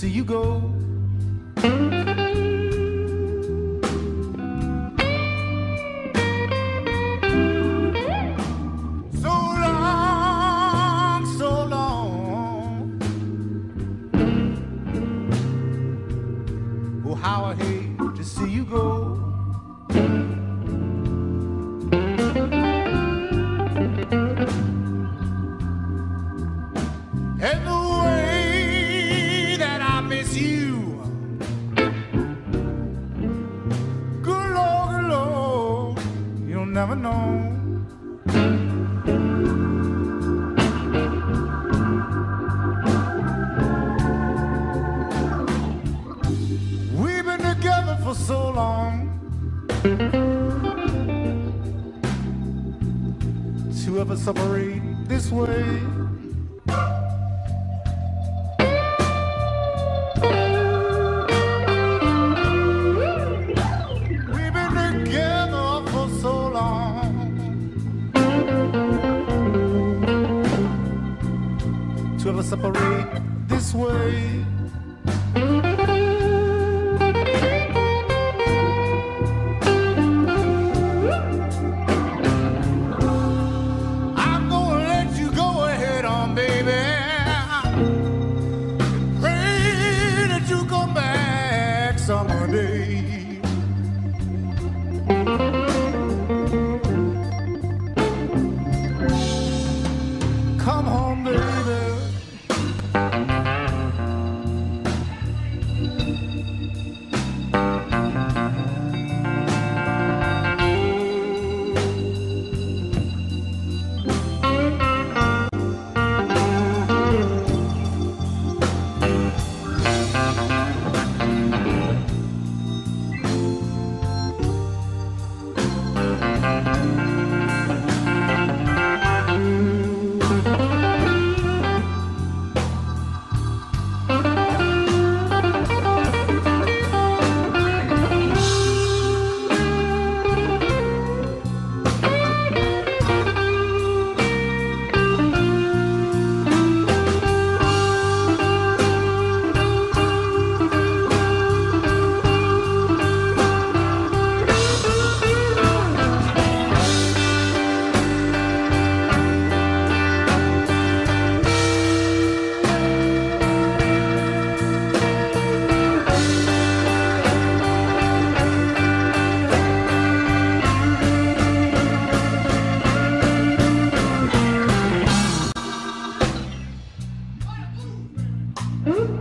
see you go. To Ooh.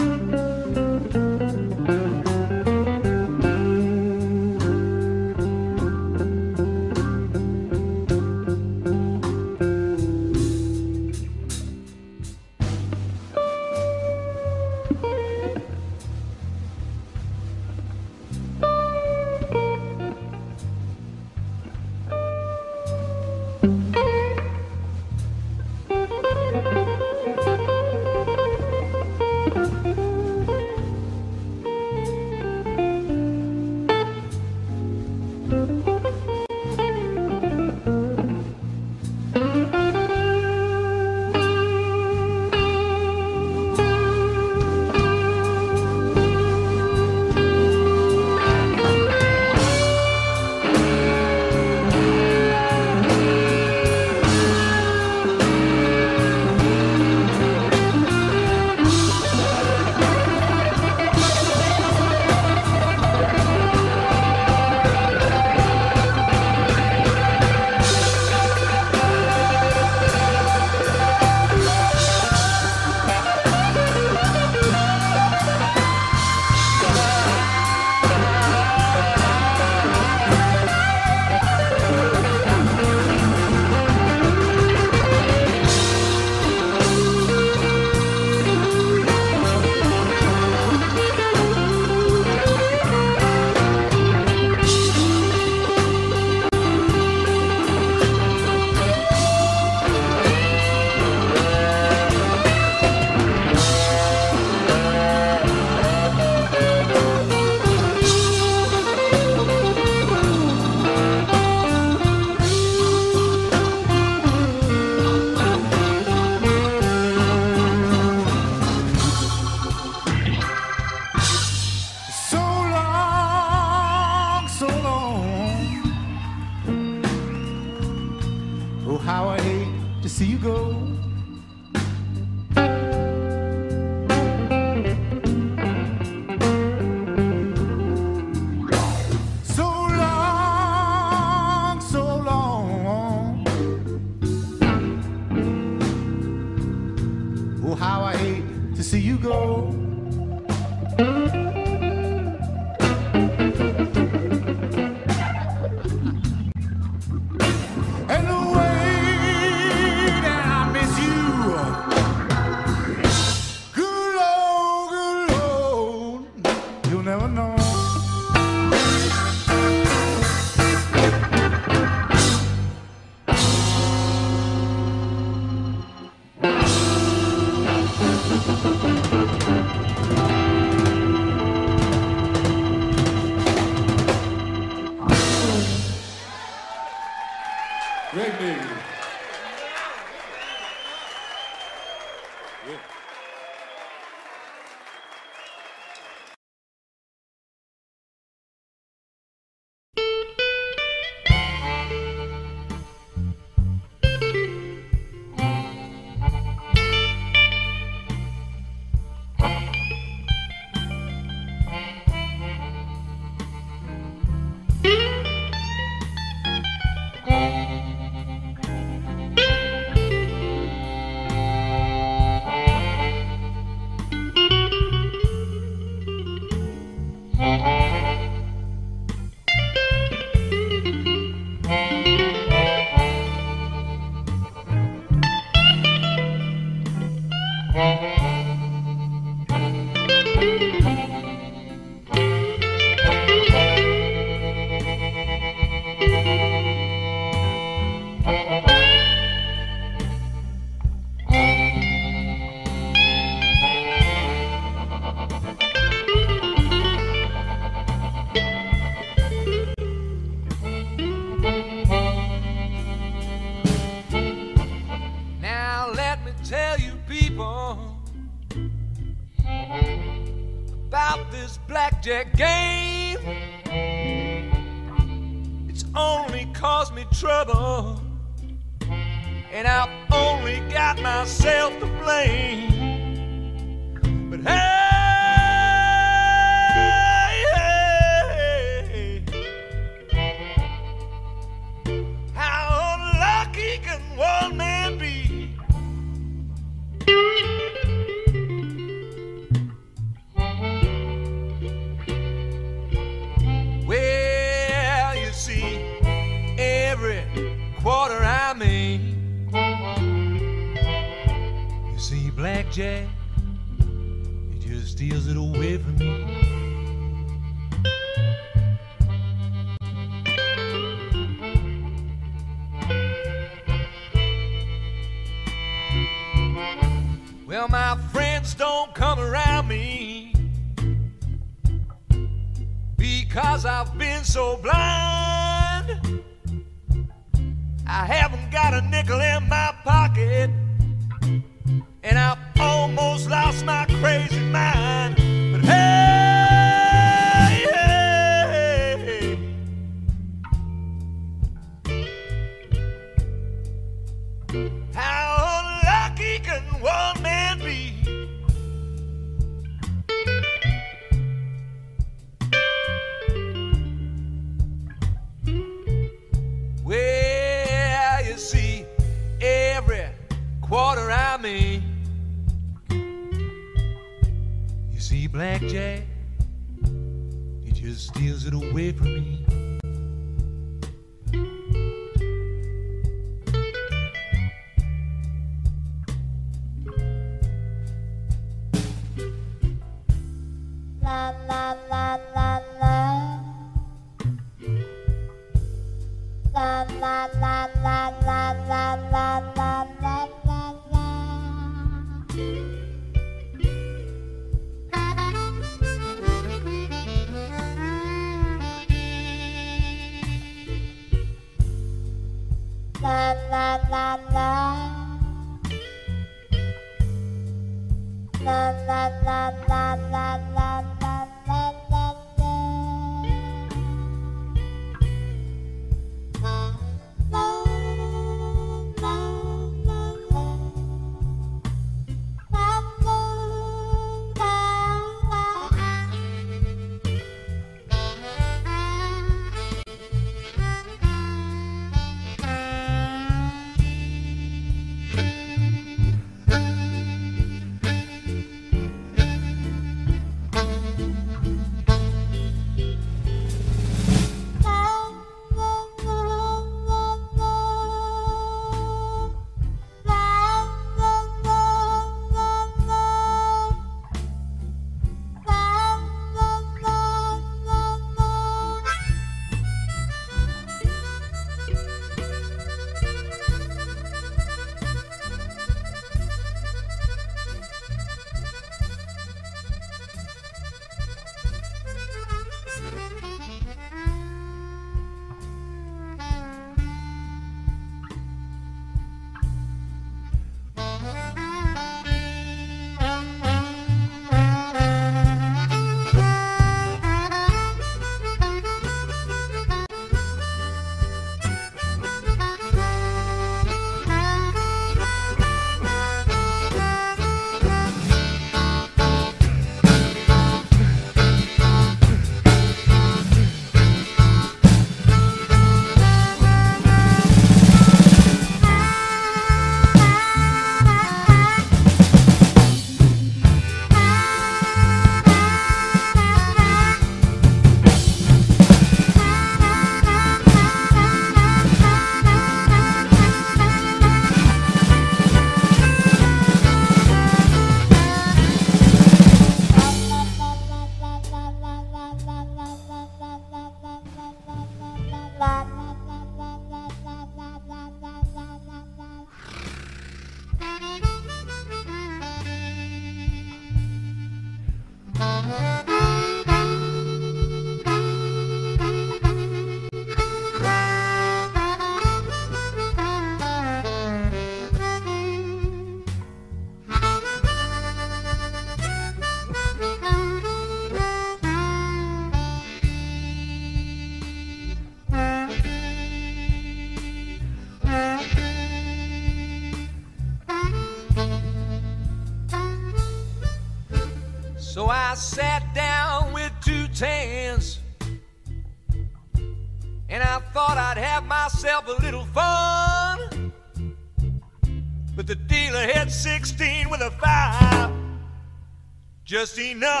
just enough.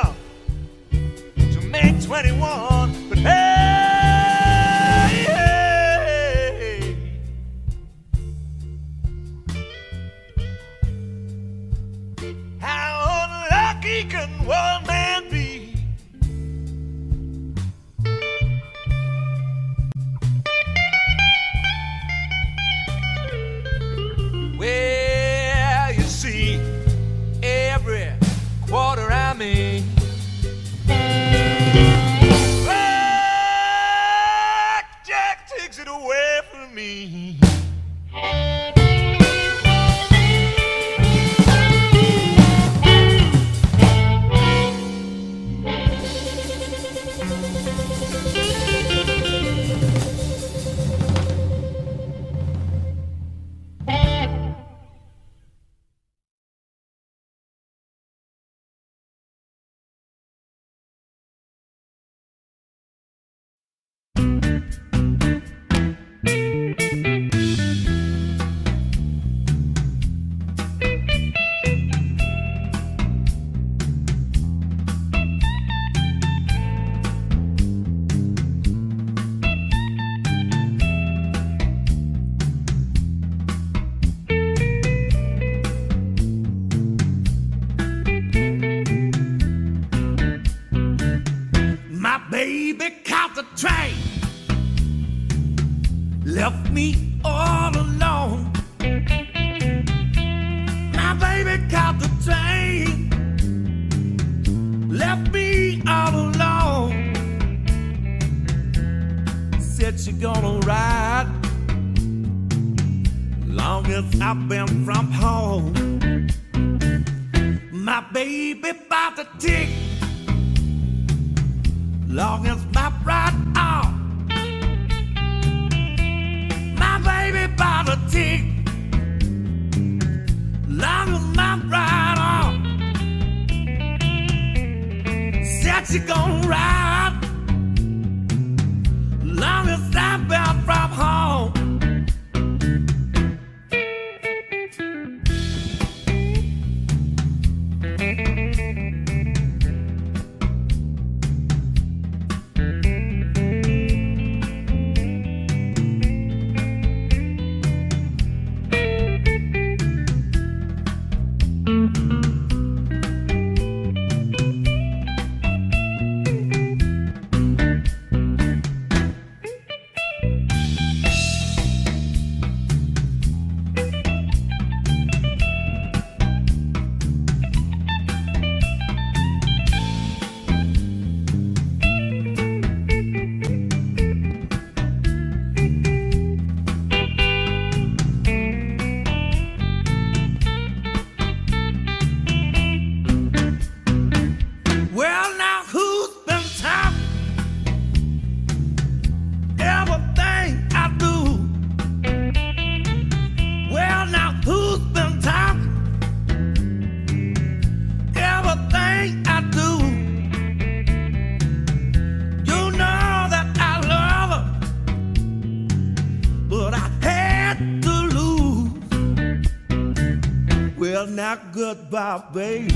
not goodbye, babe.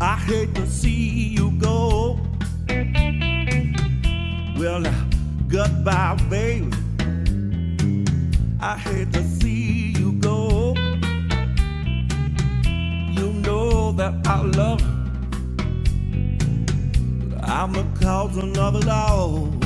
I hate to see you go. Well, goodbye, babe. I hate to see you go. You know that I love. You. I'm the cause of love all.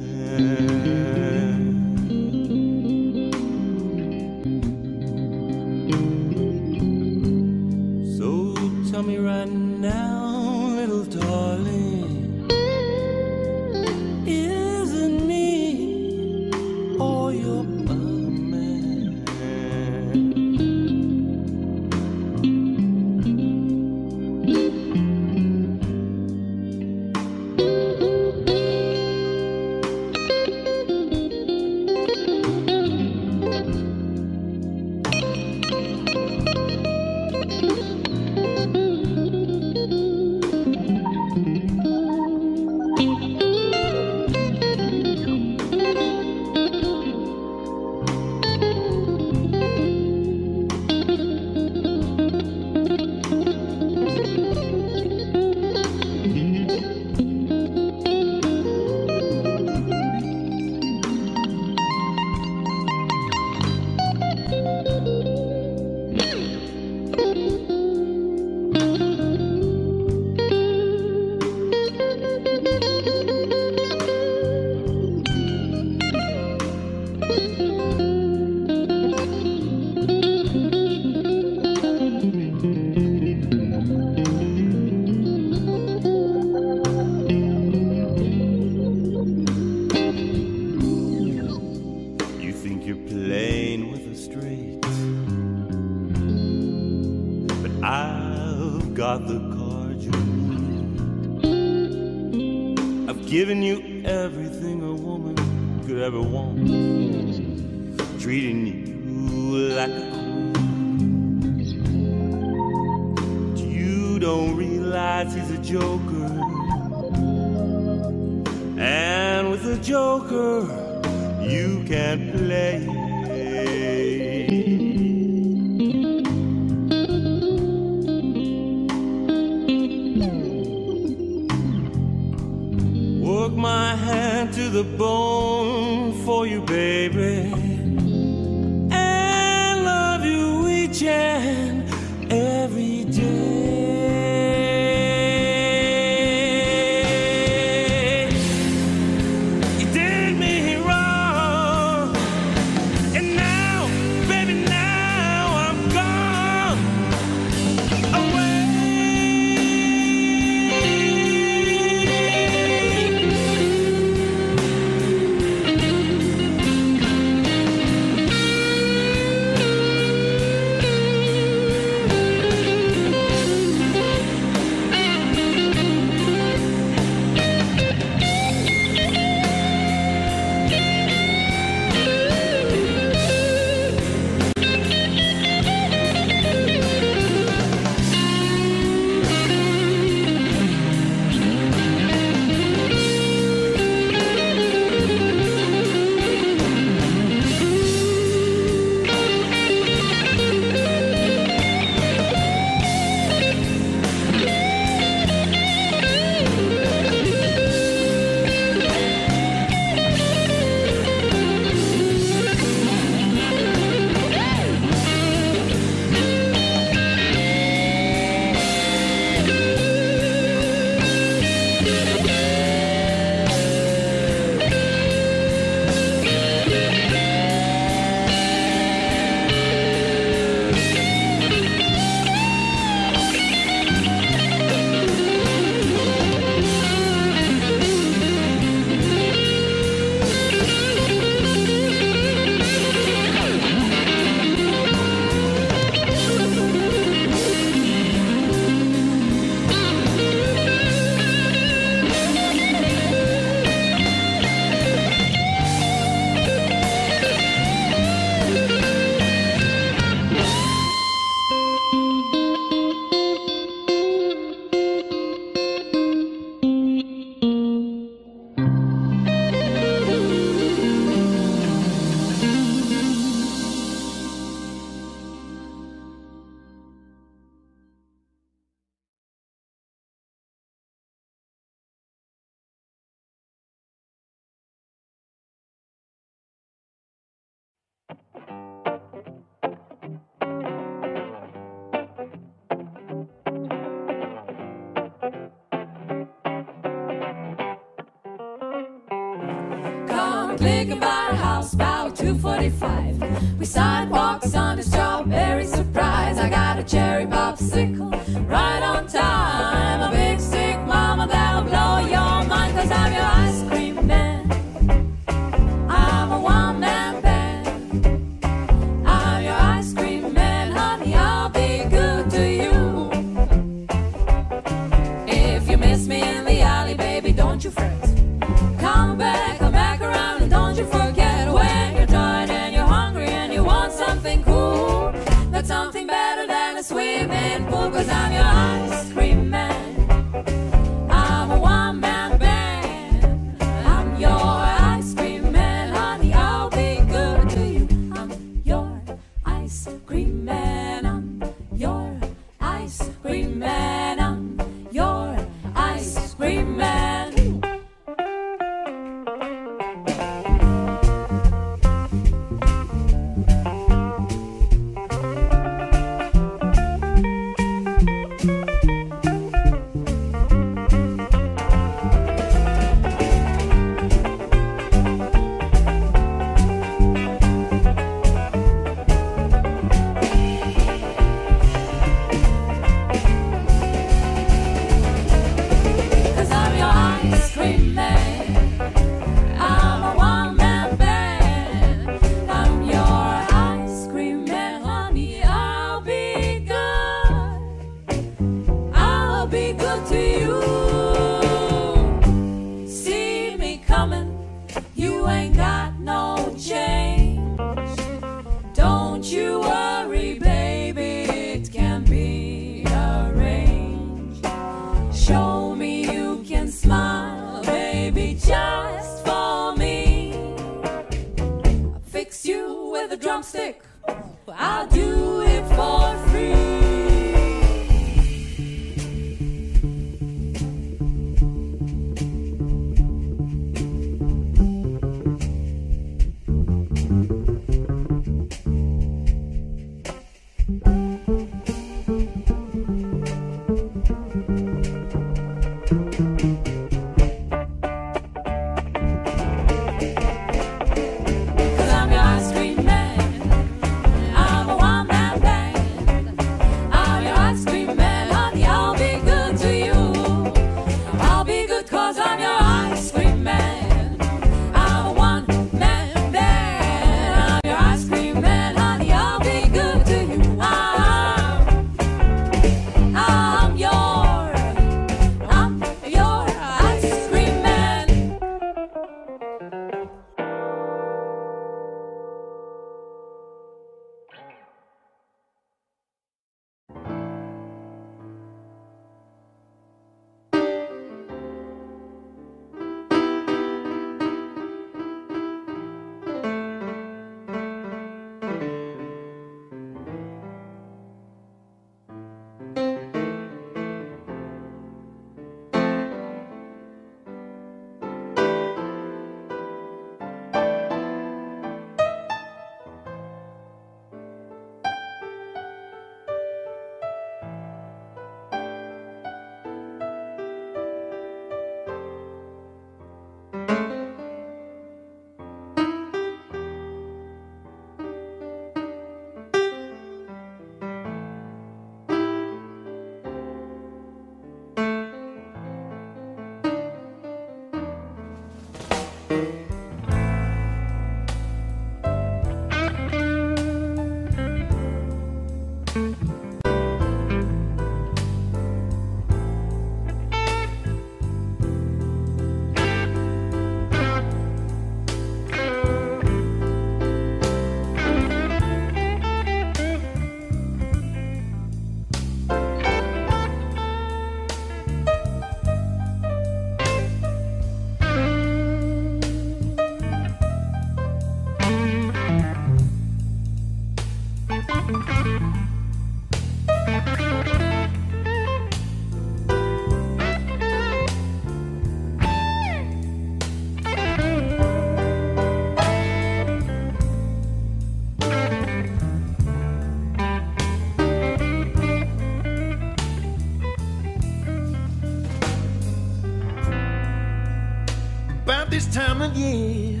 coming year.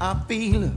I feel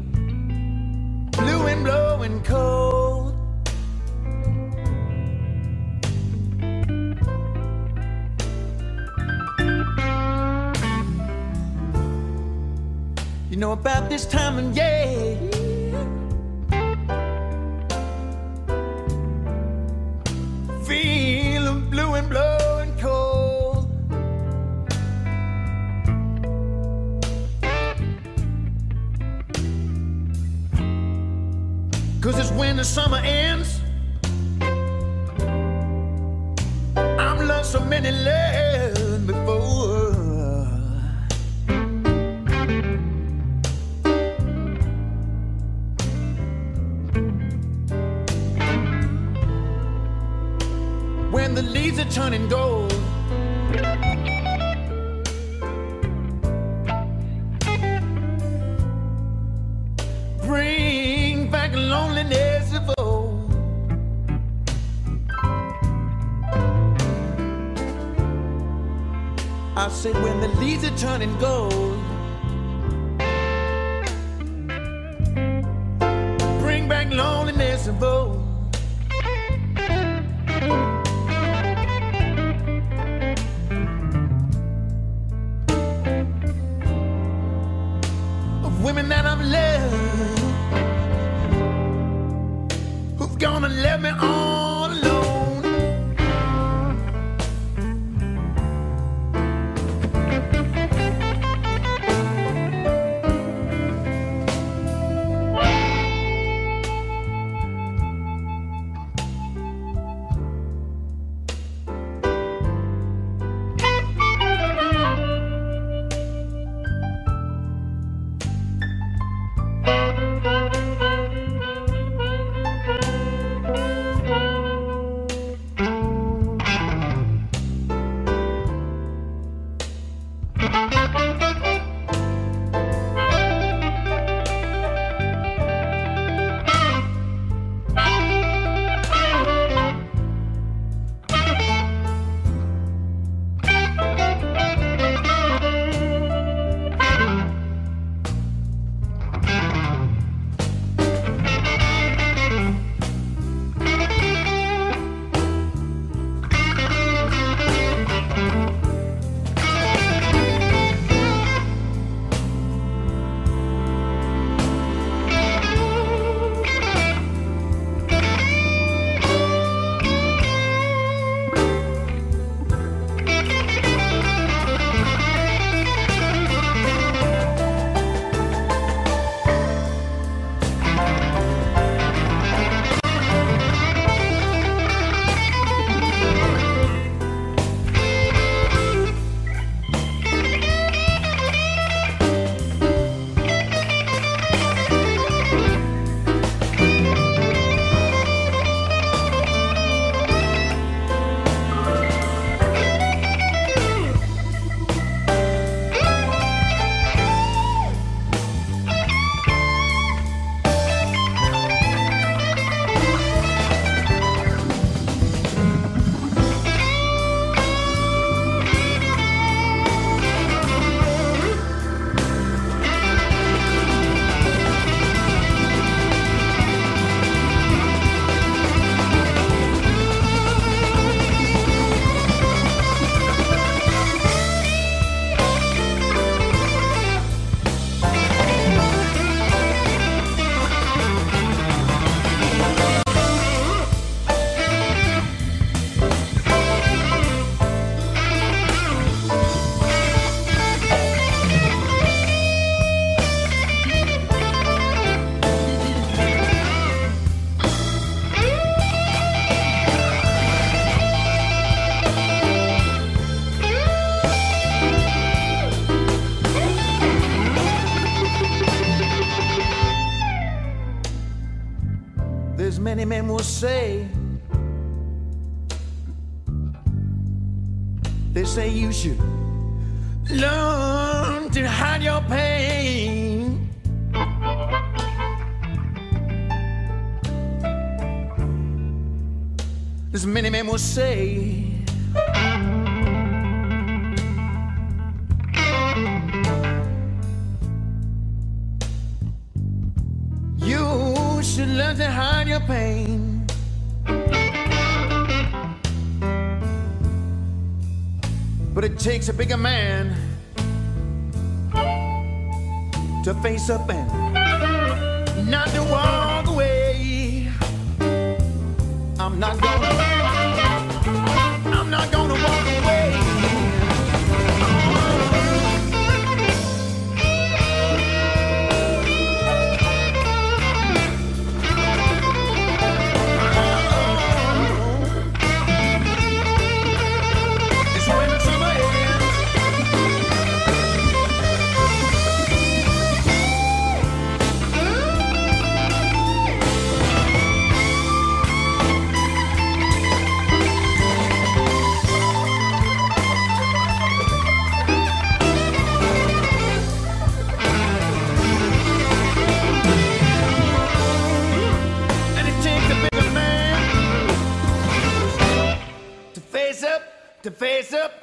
turn and go. learn to hide your pain. As many men will say, But it takes a bigger man to face up and not to walk away. I'm not gonna. face up.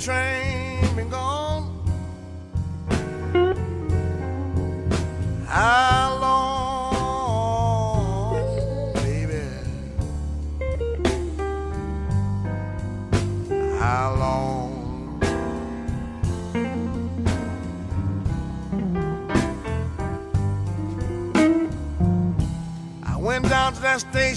train been gone? How long, baby? How long? I went down to that station.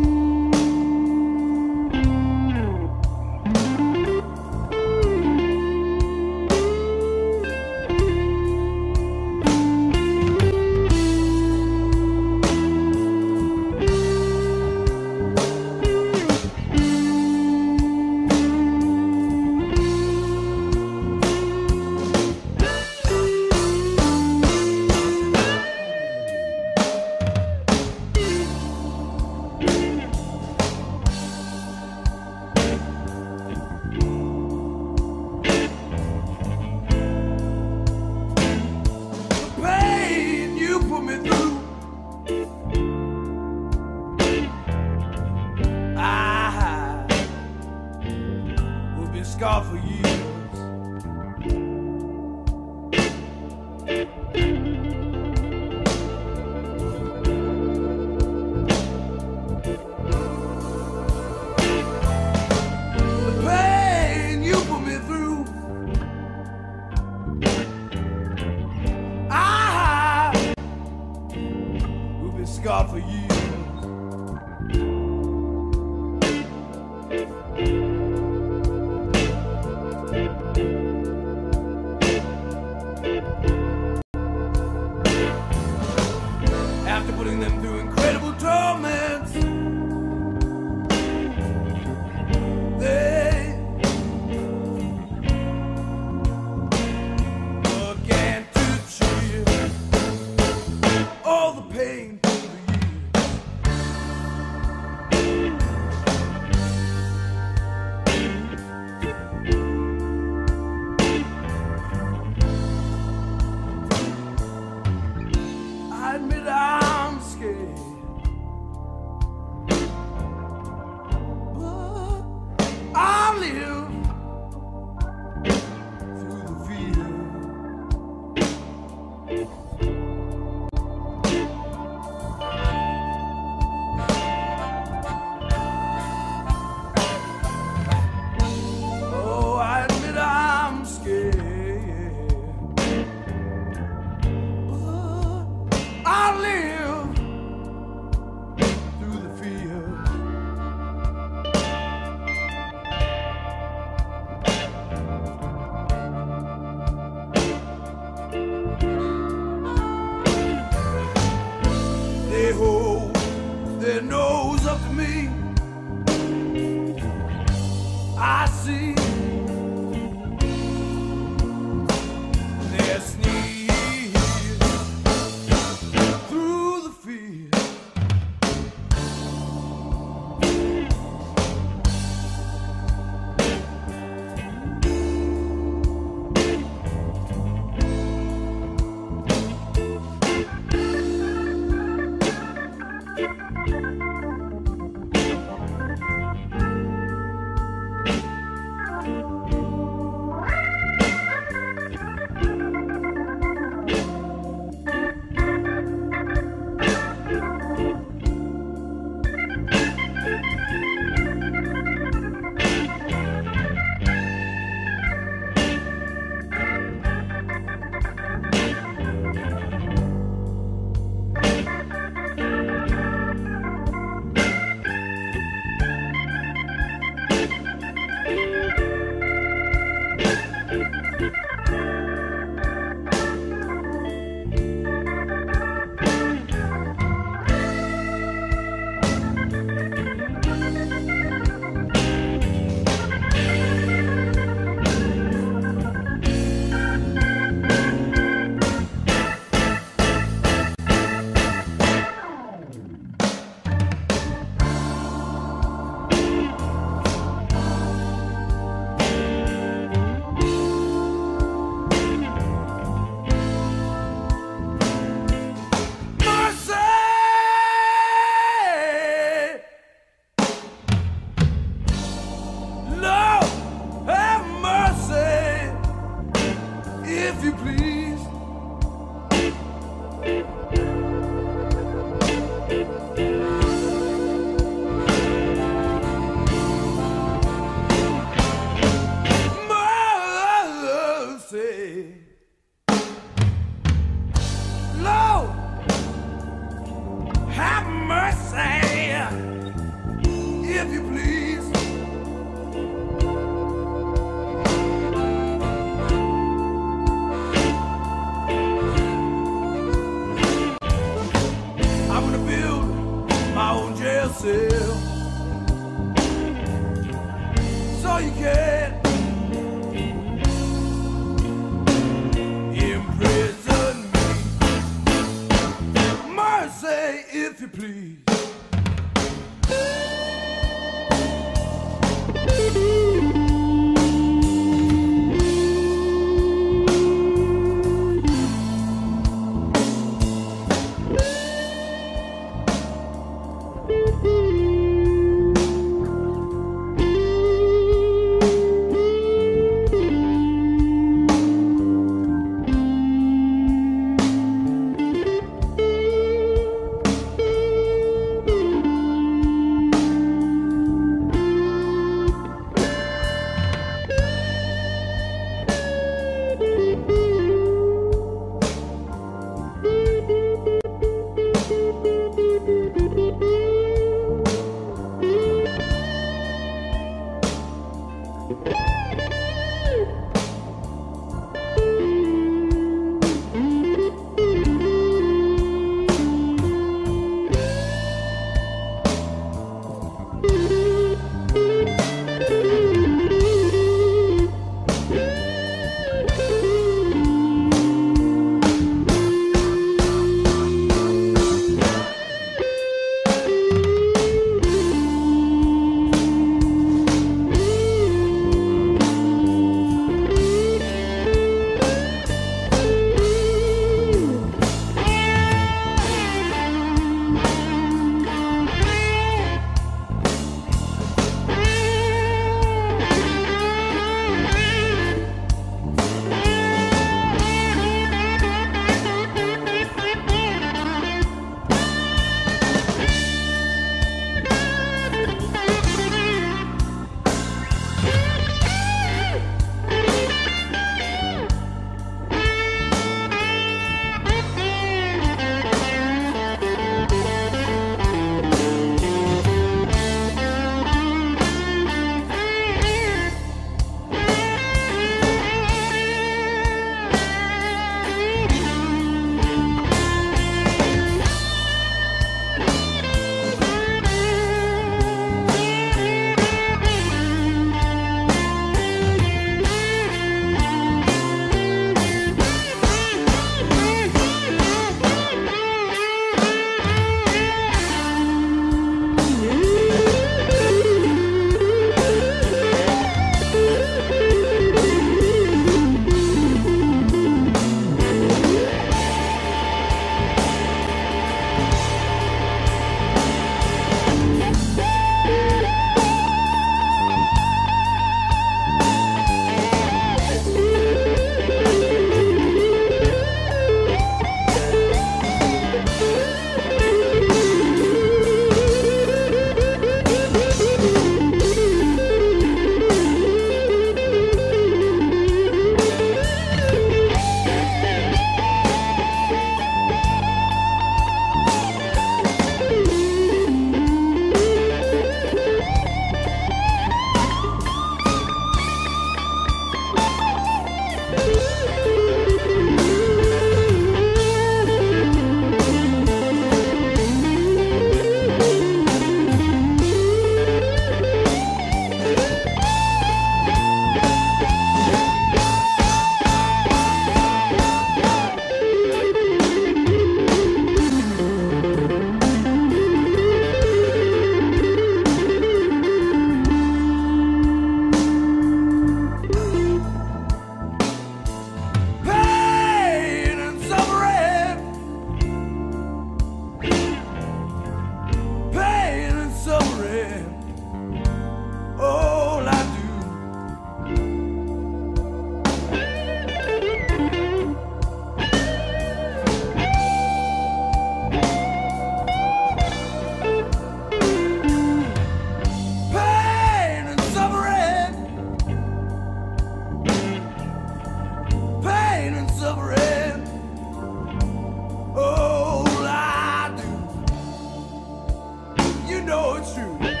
you.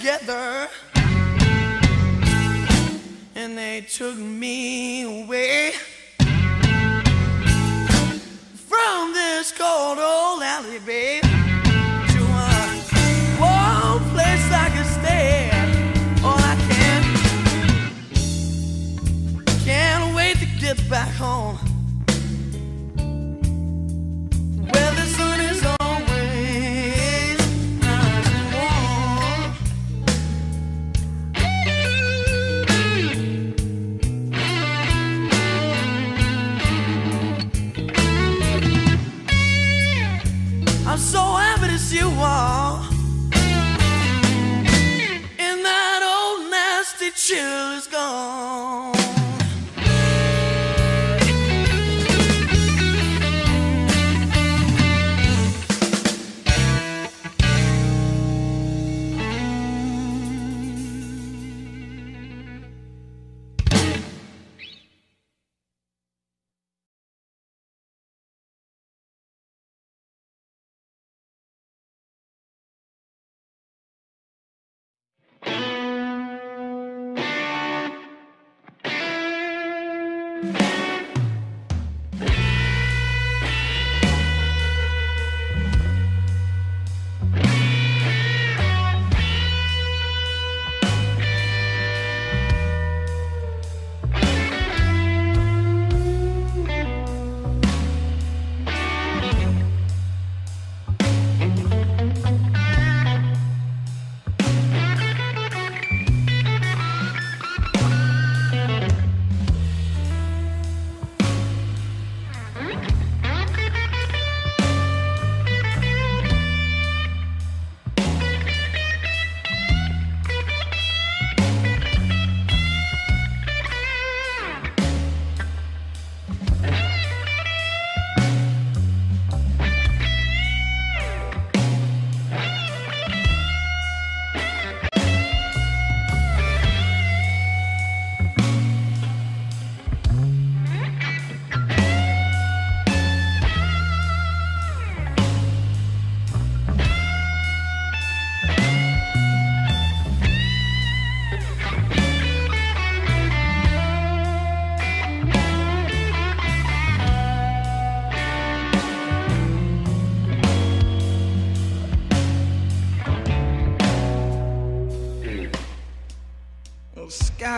together.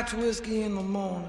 scotch whiskey in the morning.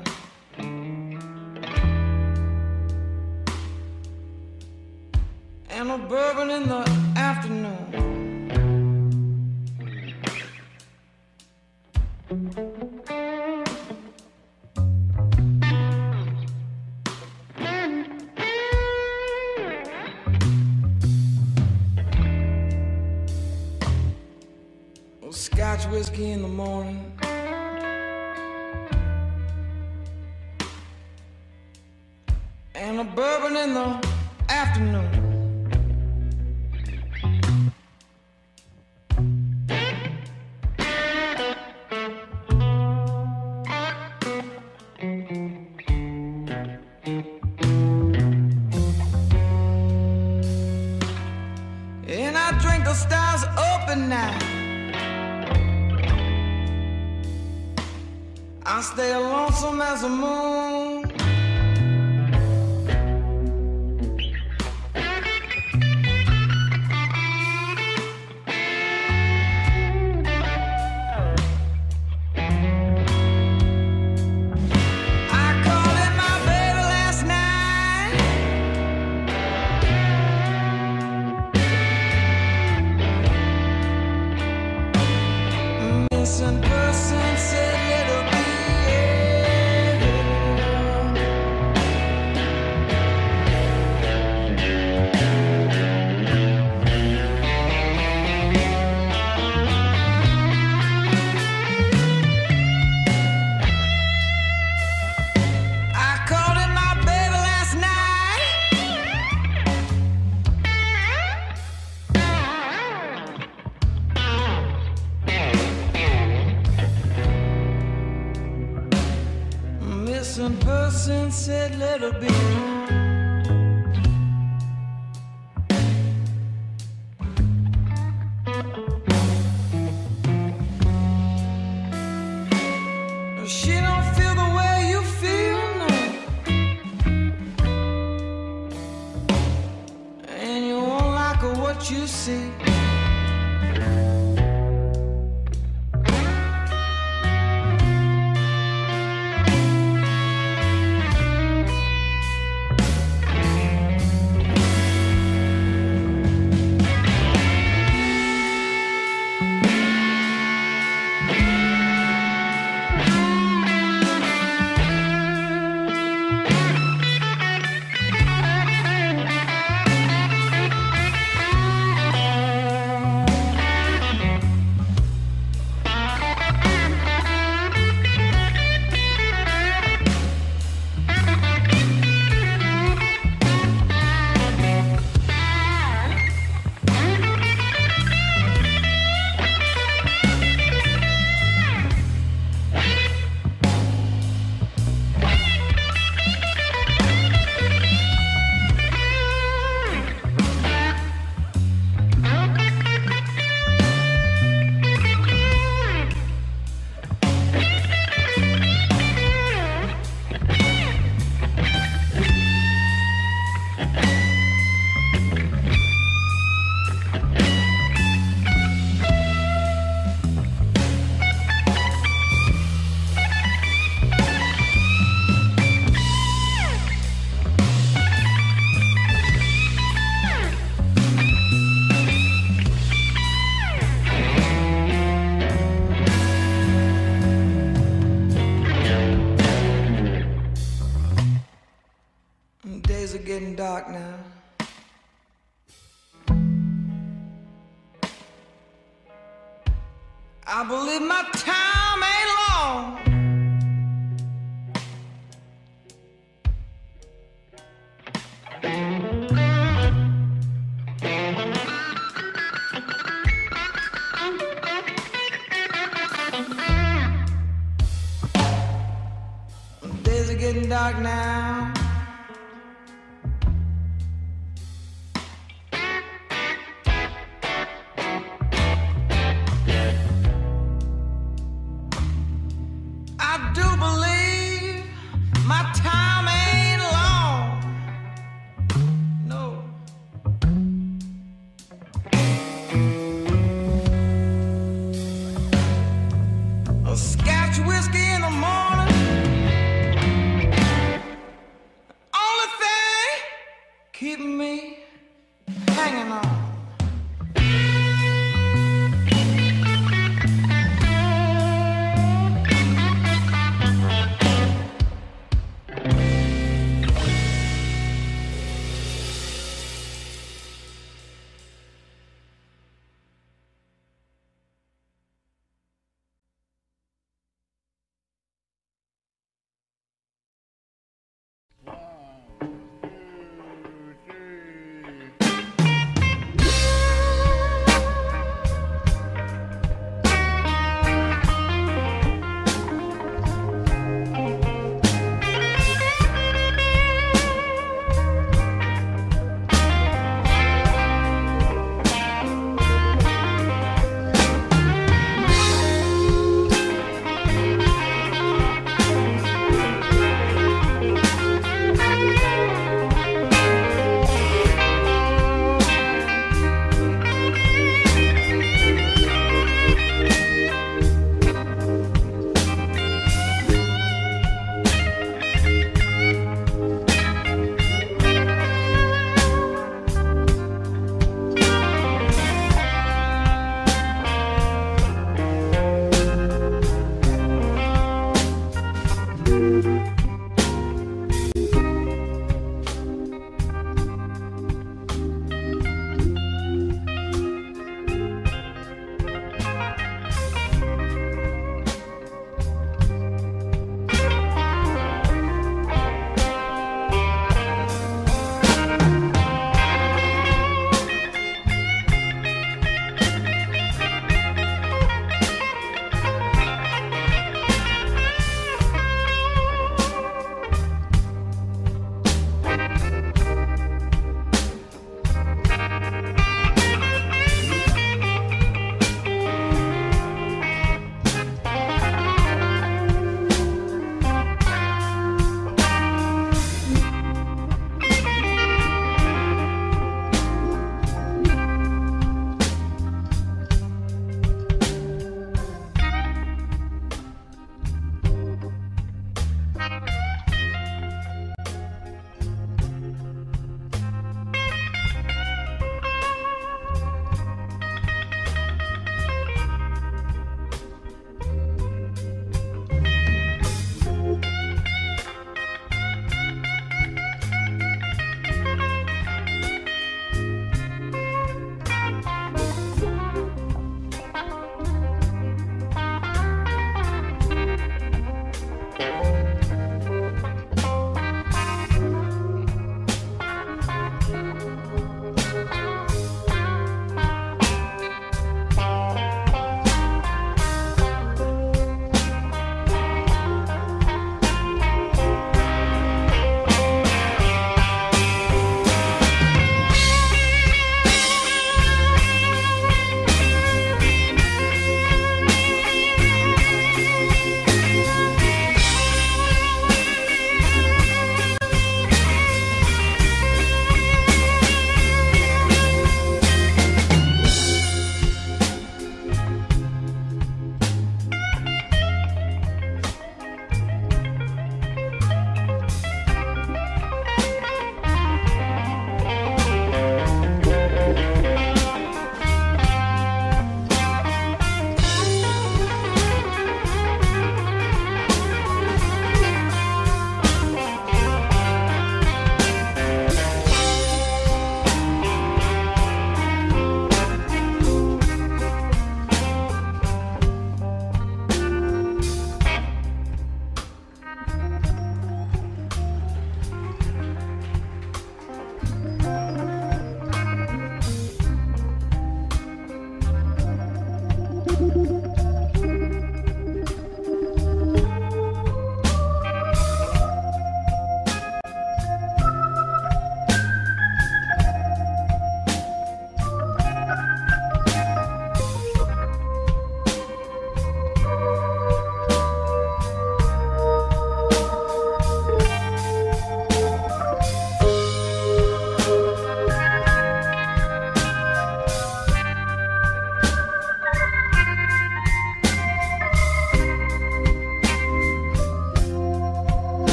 stay lonesome as a moon.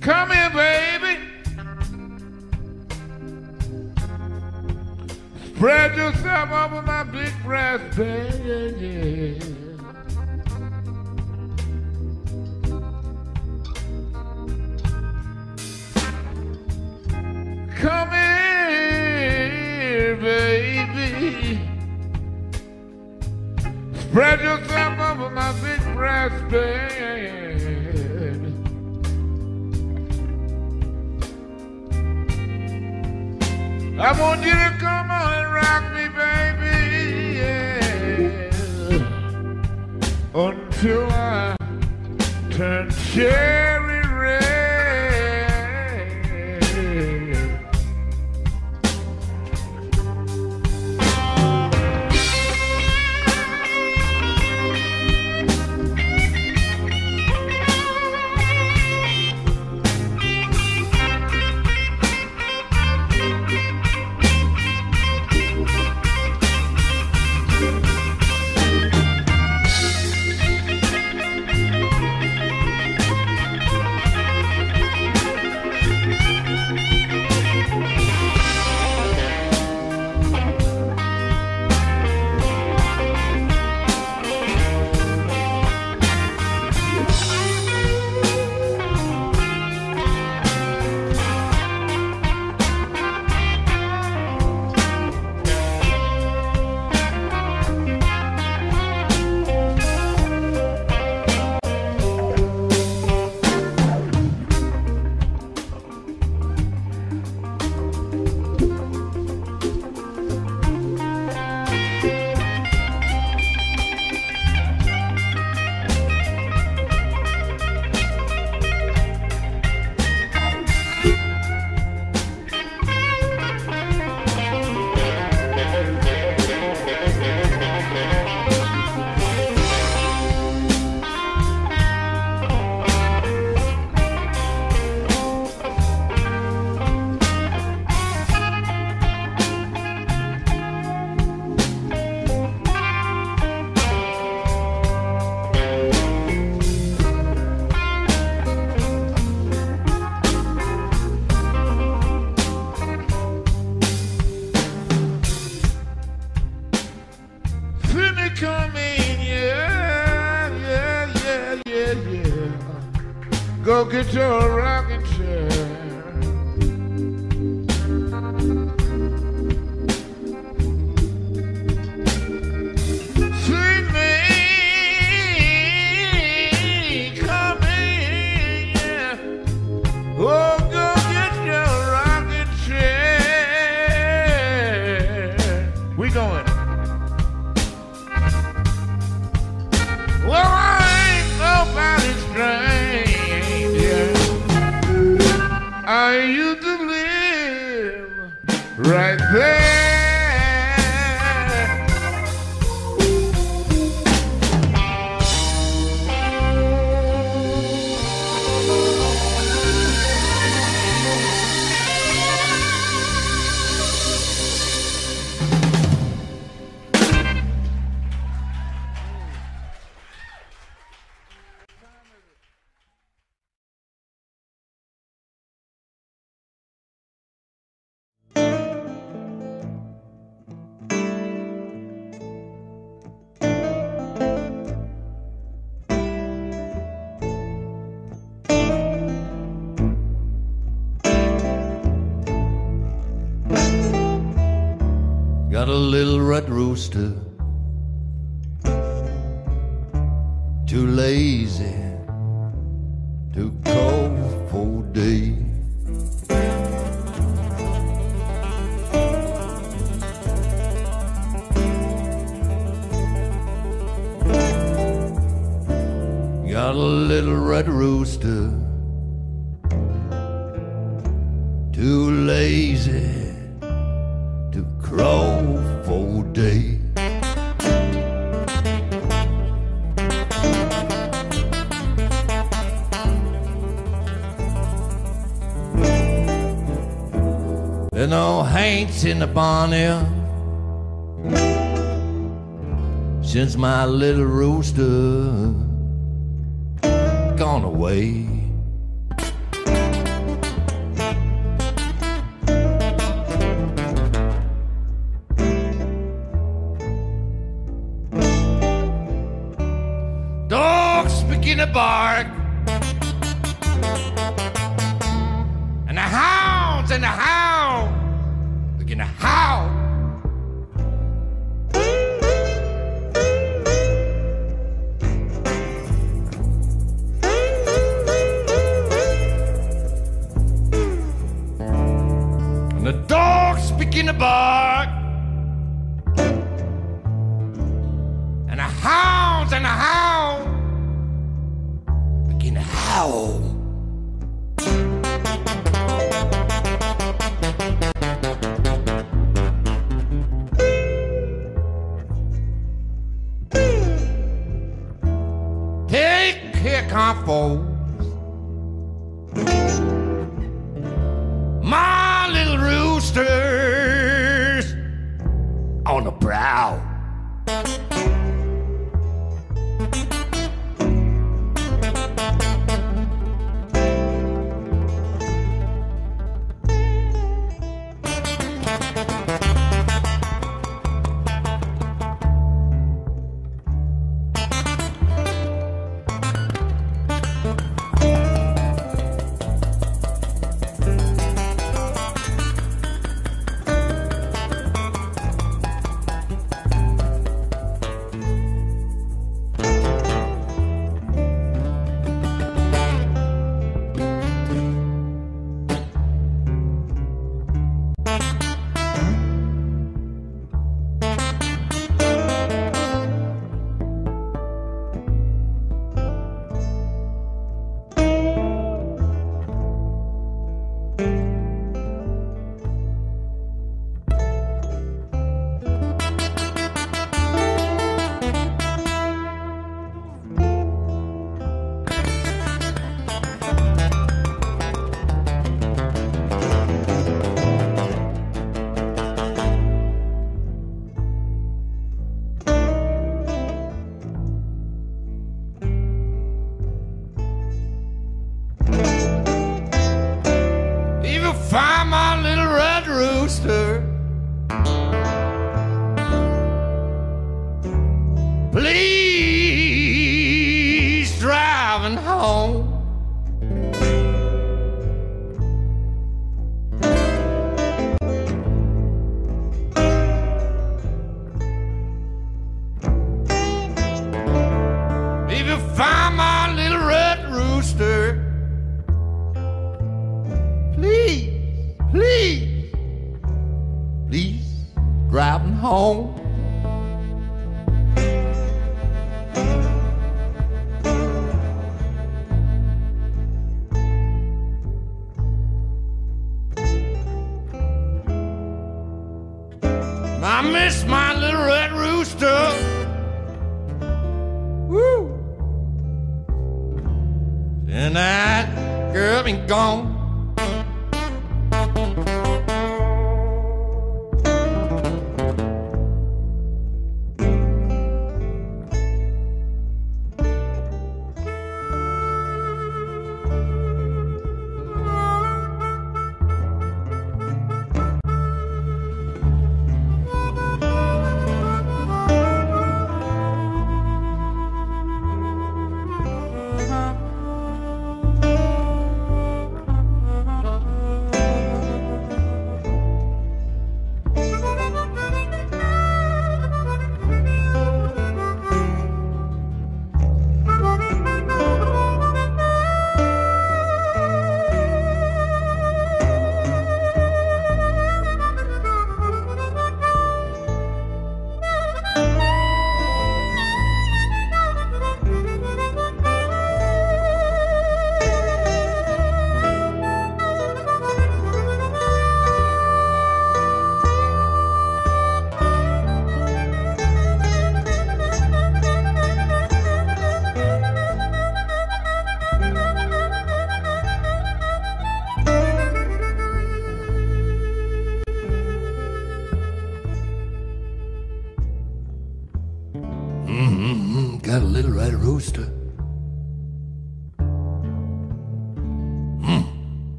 Come here, baby. Spread yourself over my big brass bed. Come here, baby. Spread yourself over my big brass bed. I want you to come on and rock me, baby. Until I turn cherry your brystet little rooster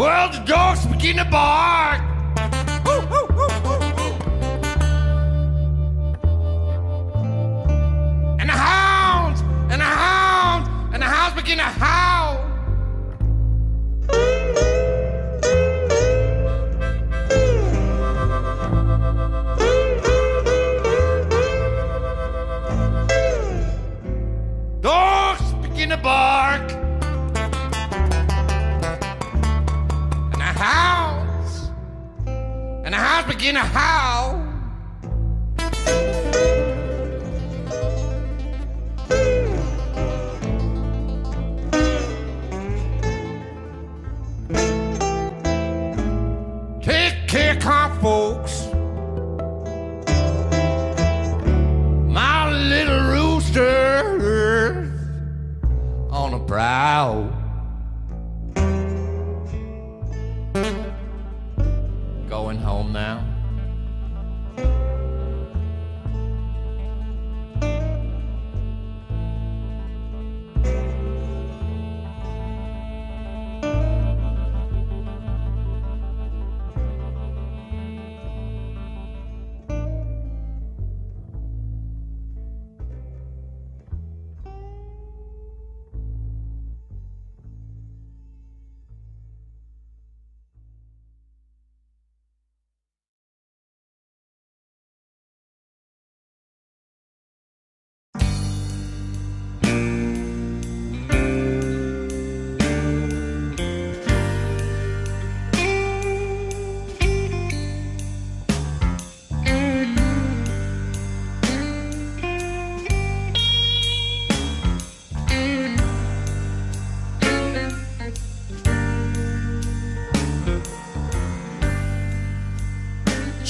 Well, the dogs begin to bark. And the hounds, and the hounds, and the hounds begin to howl. Dogs begin to bark. thinking how. Take care, folks.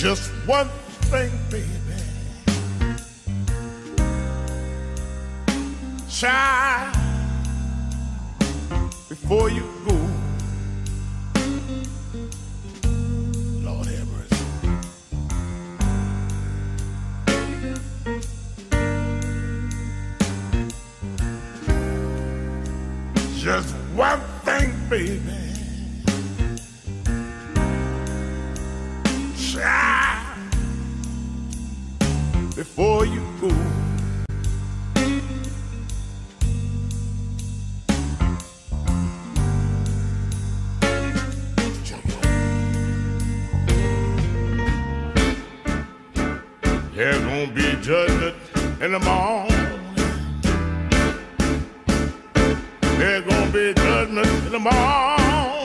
just one be judged in the morning. There's gonna be judgment in the morning.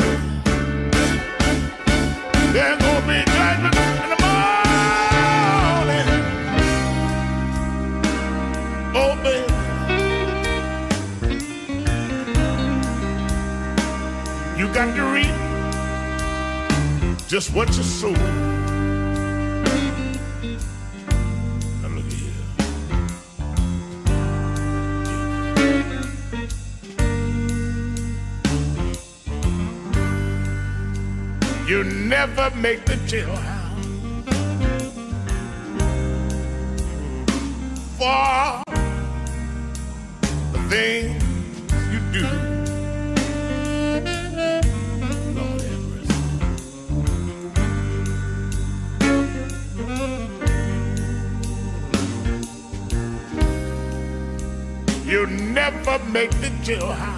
There's gonna be judgment in the morning. Oh, baby. You got to reap just what you sow. never make the jailhouse. For the things you do. You never make the jailhouse.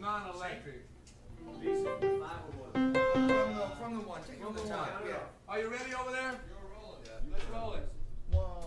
Non-electric. From the, from the one. Take from the, the top. Yeah. Are you ready over there? You're rolling. Yeah. Let's roll it. One.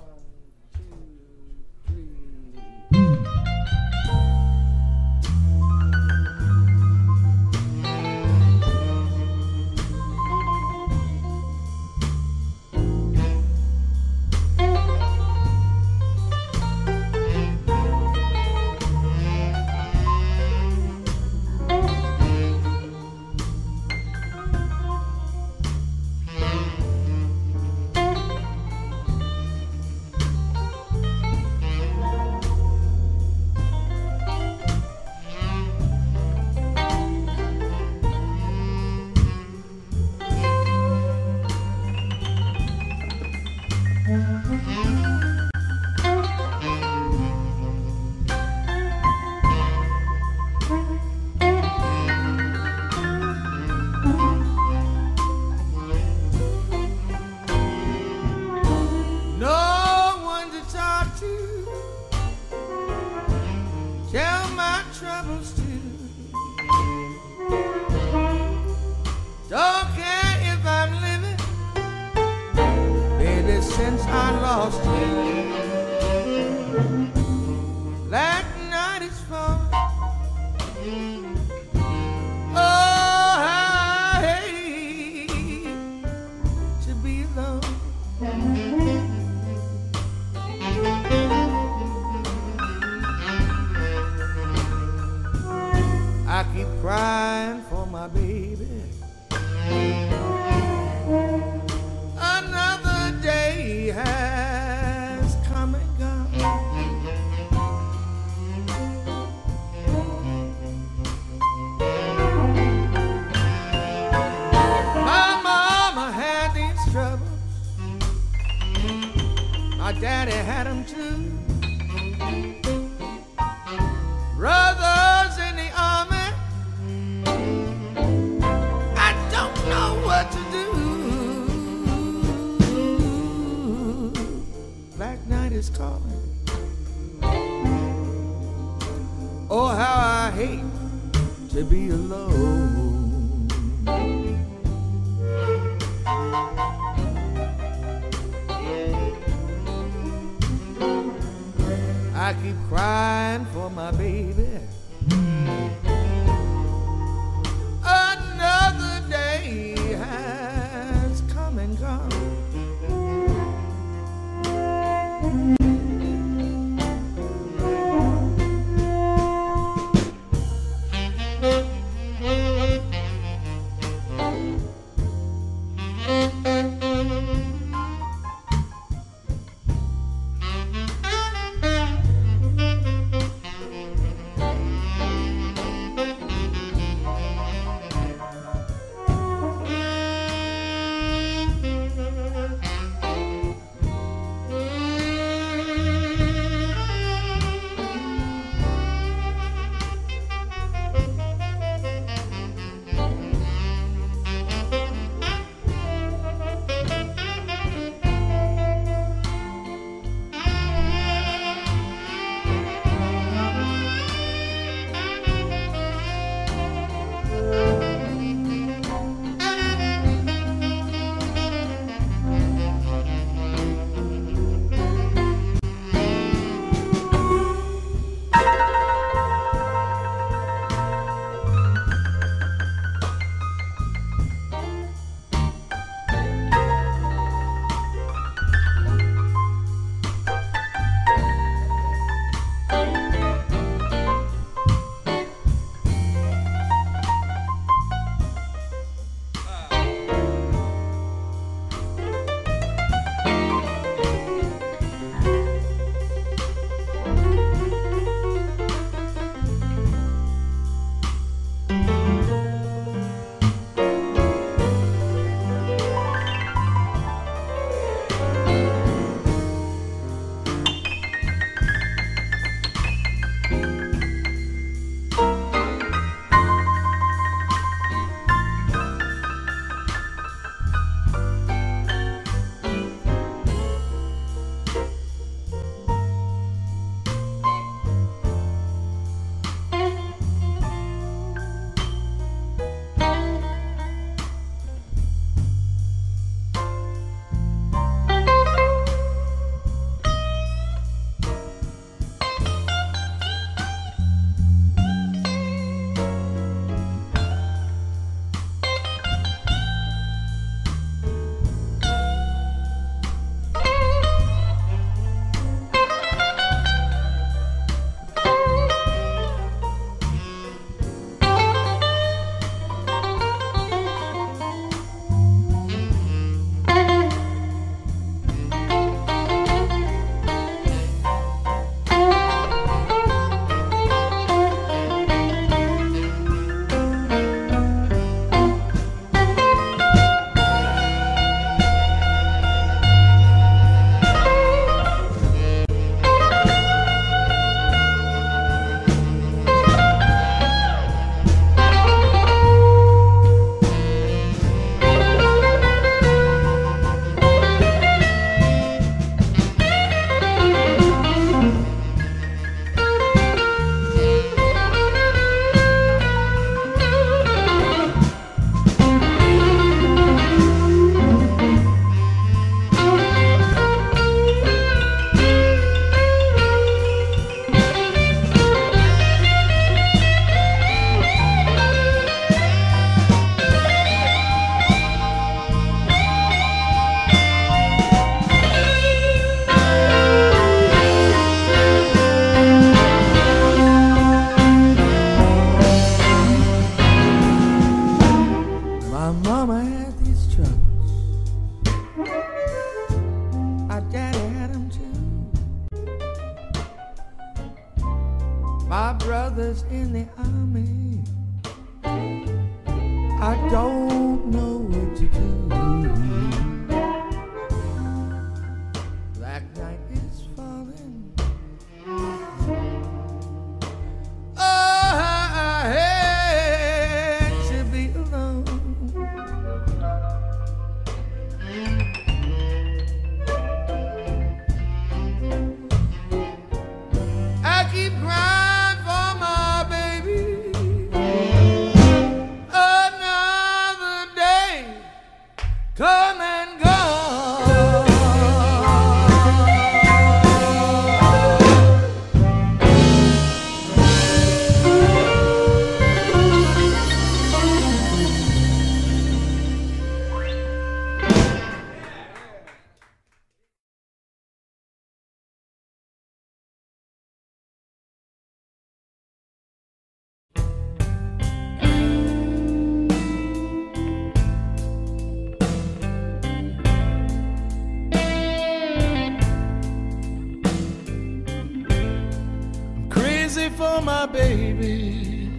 My baby.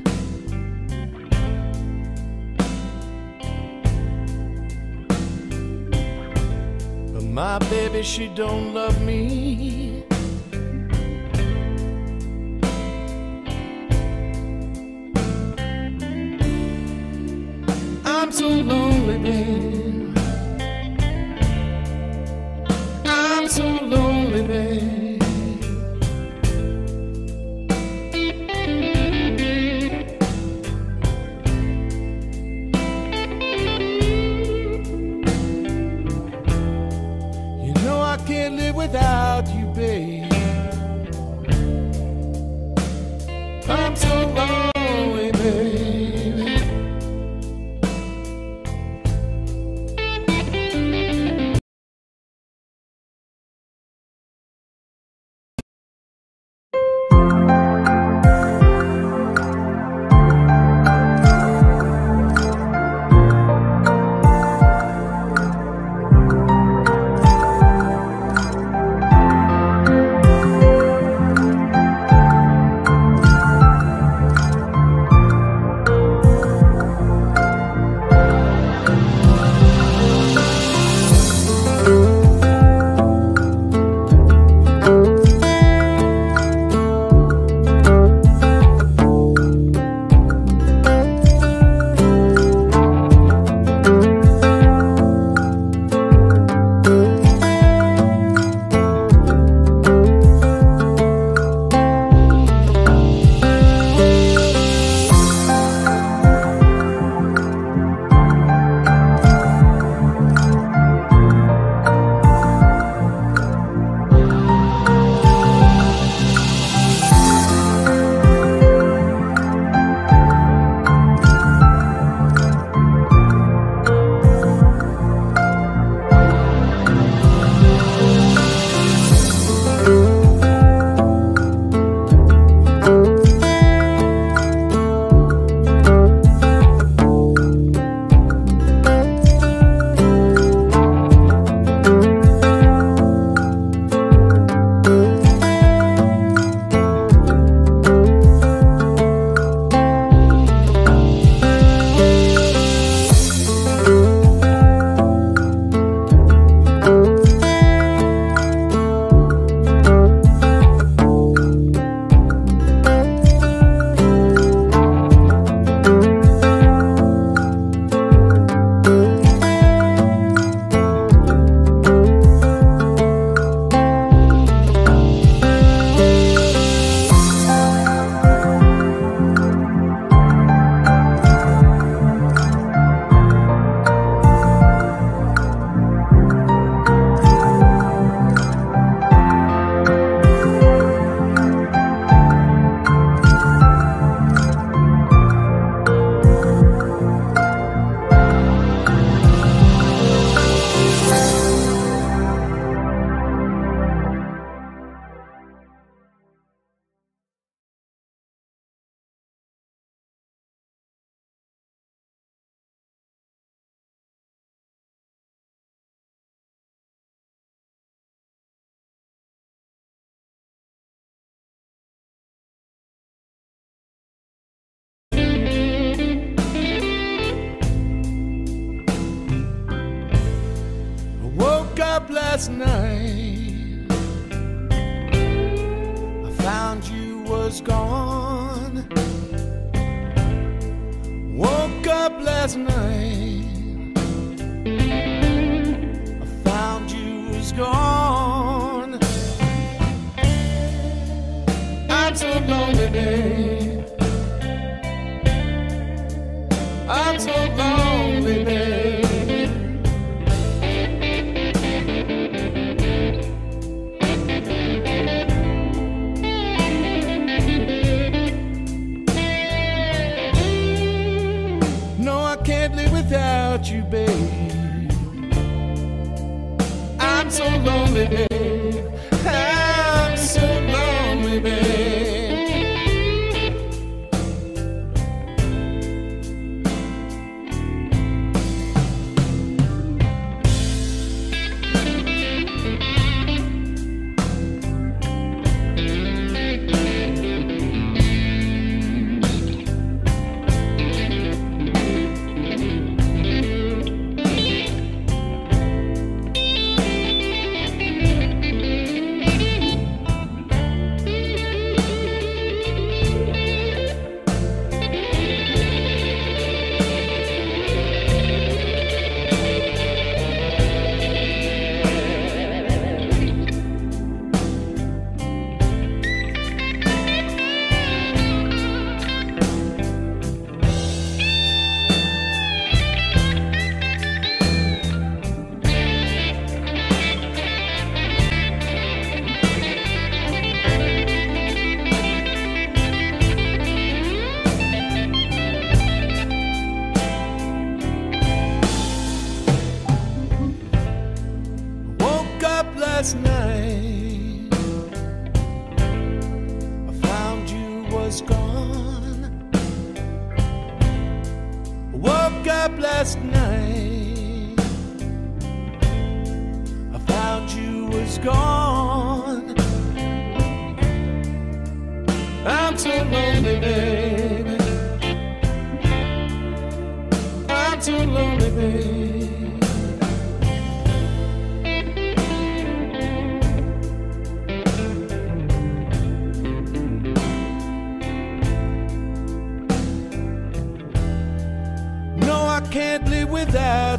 But my baby, she don't Woke up last night. I found you was gone. Yeah.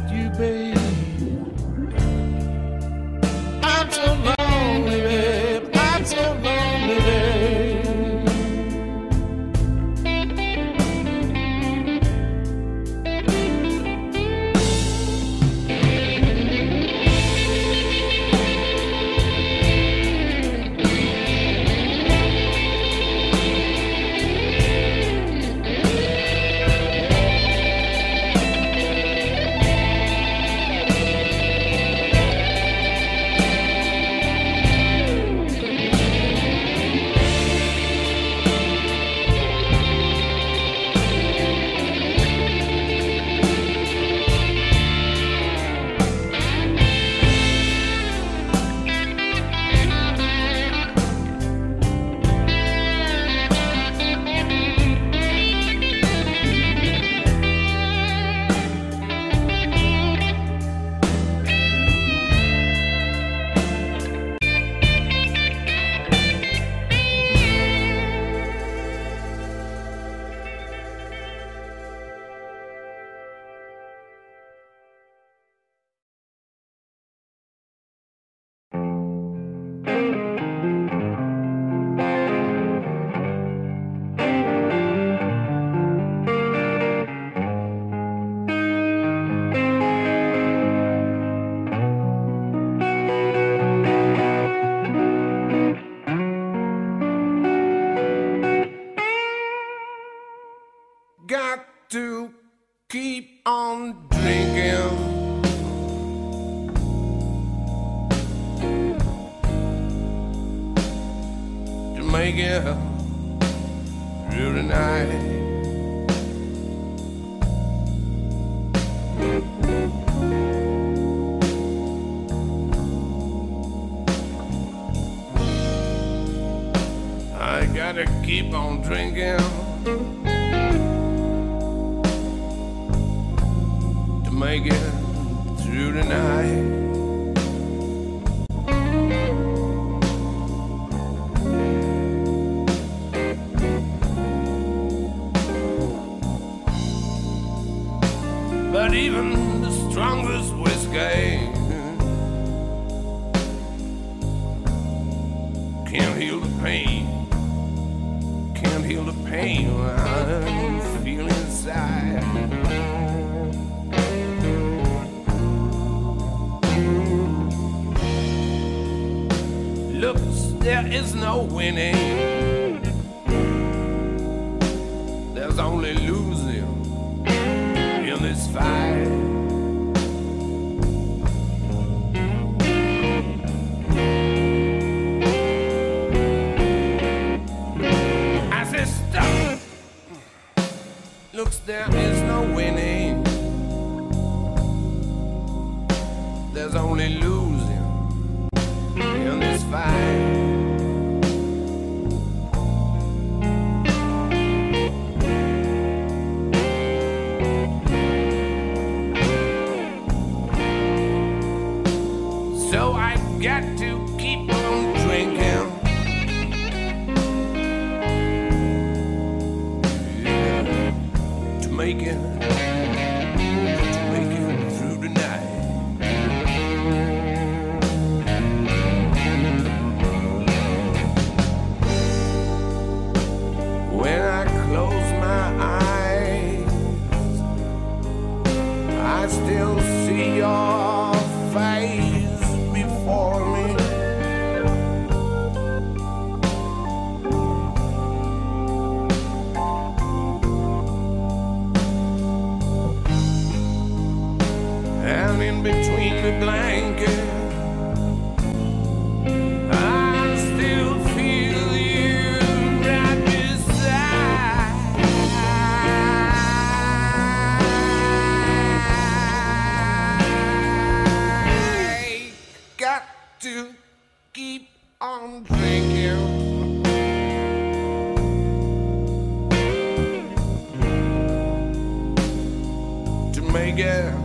on To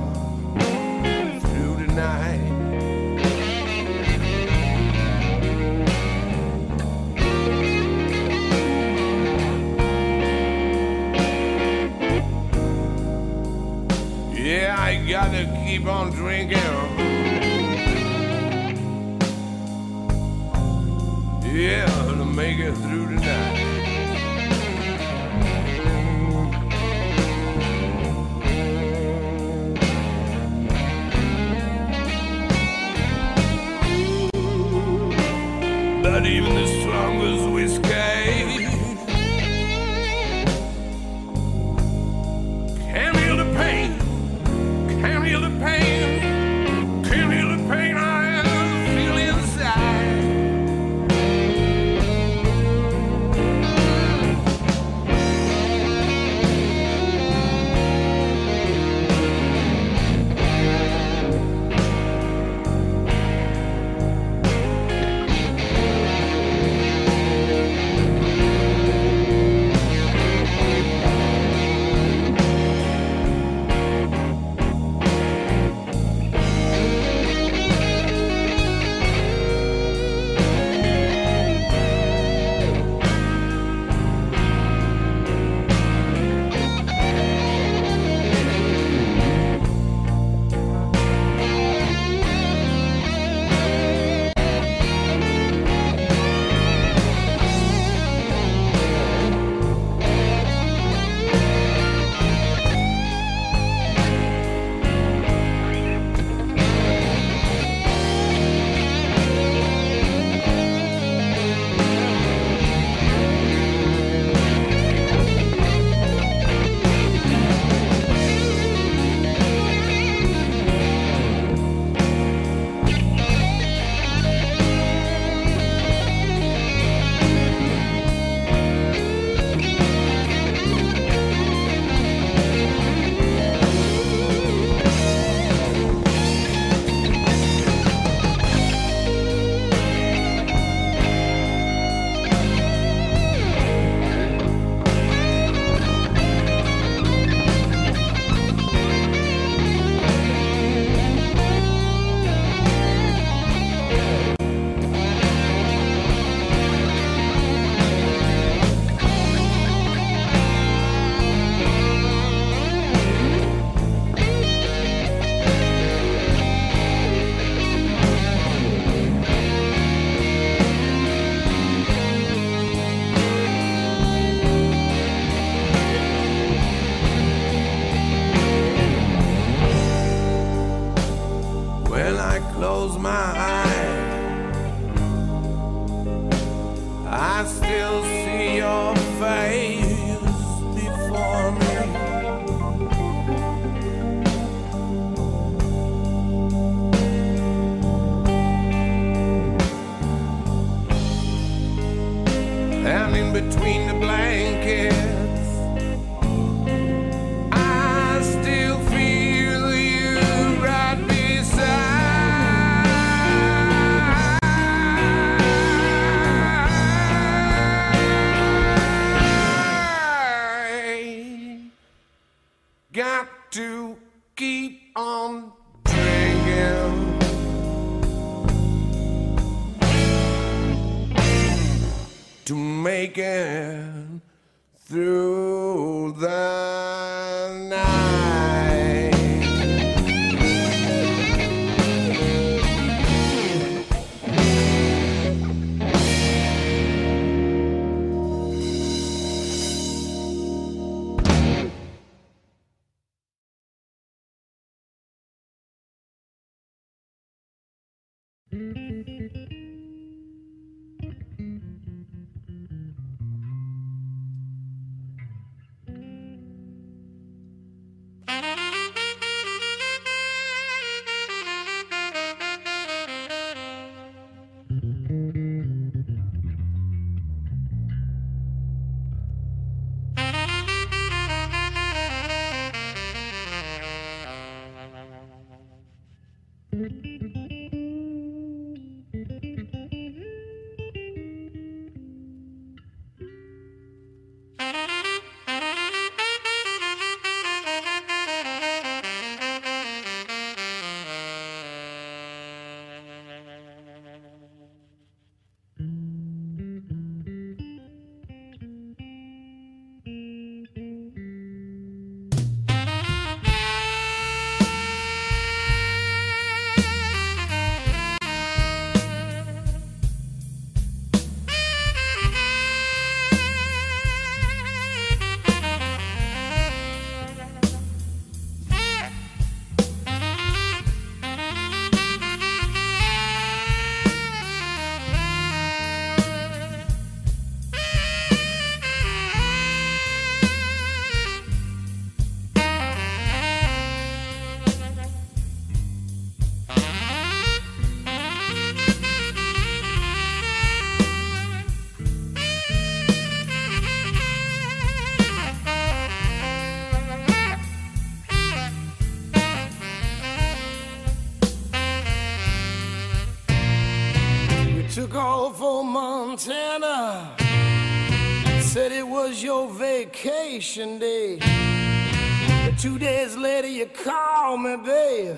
Said it was your vacation day. But two days later, you called me, babe,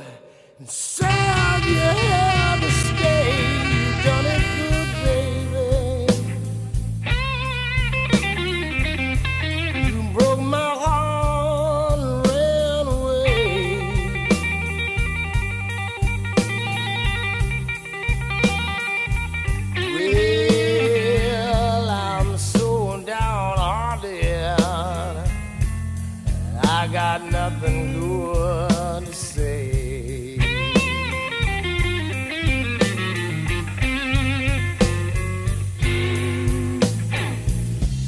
and said you got nothing good to say.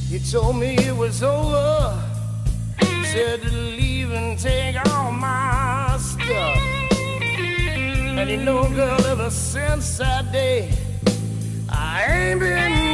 You told me it was over. Said to leave and take all my stuff. And you know, girl, ever since that day. I ain't been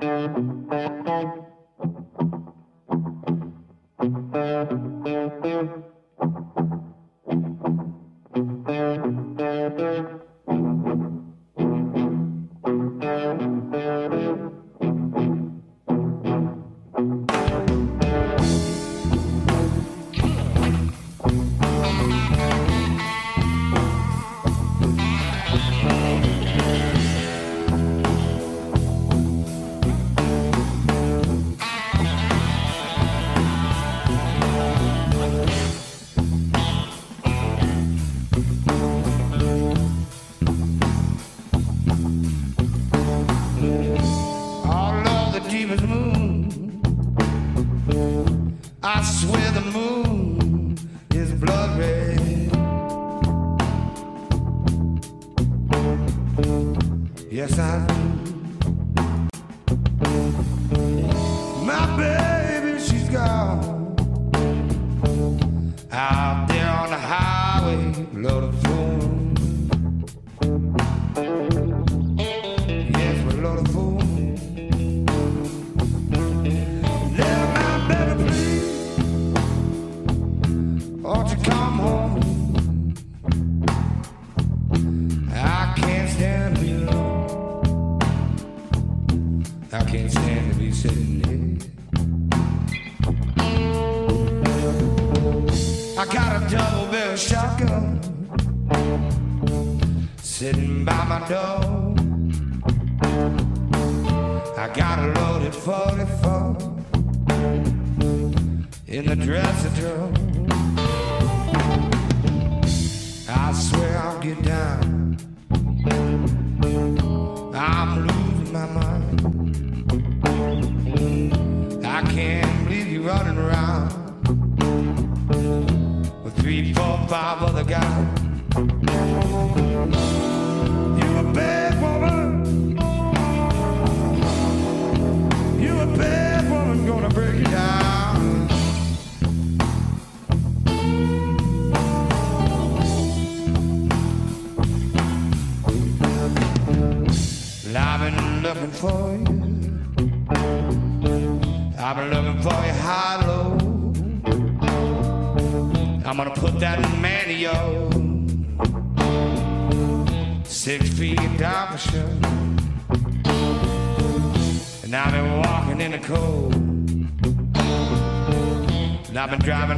All driving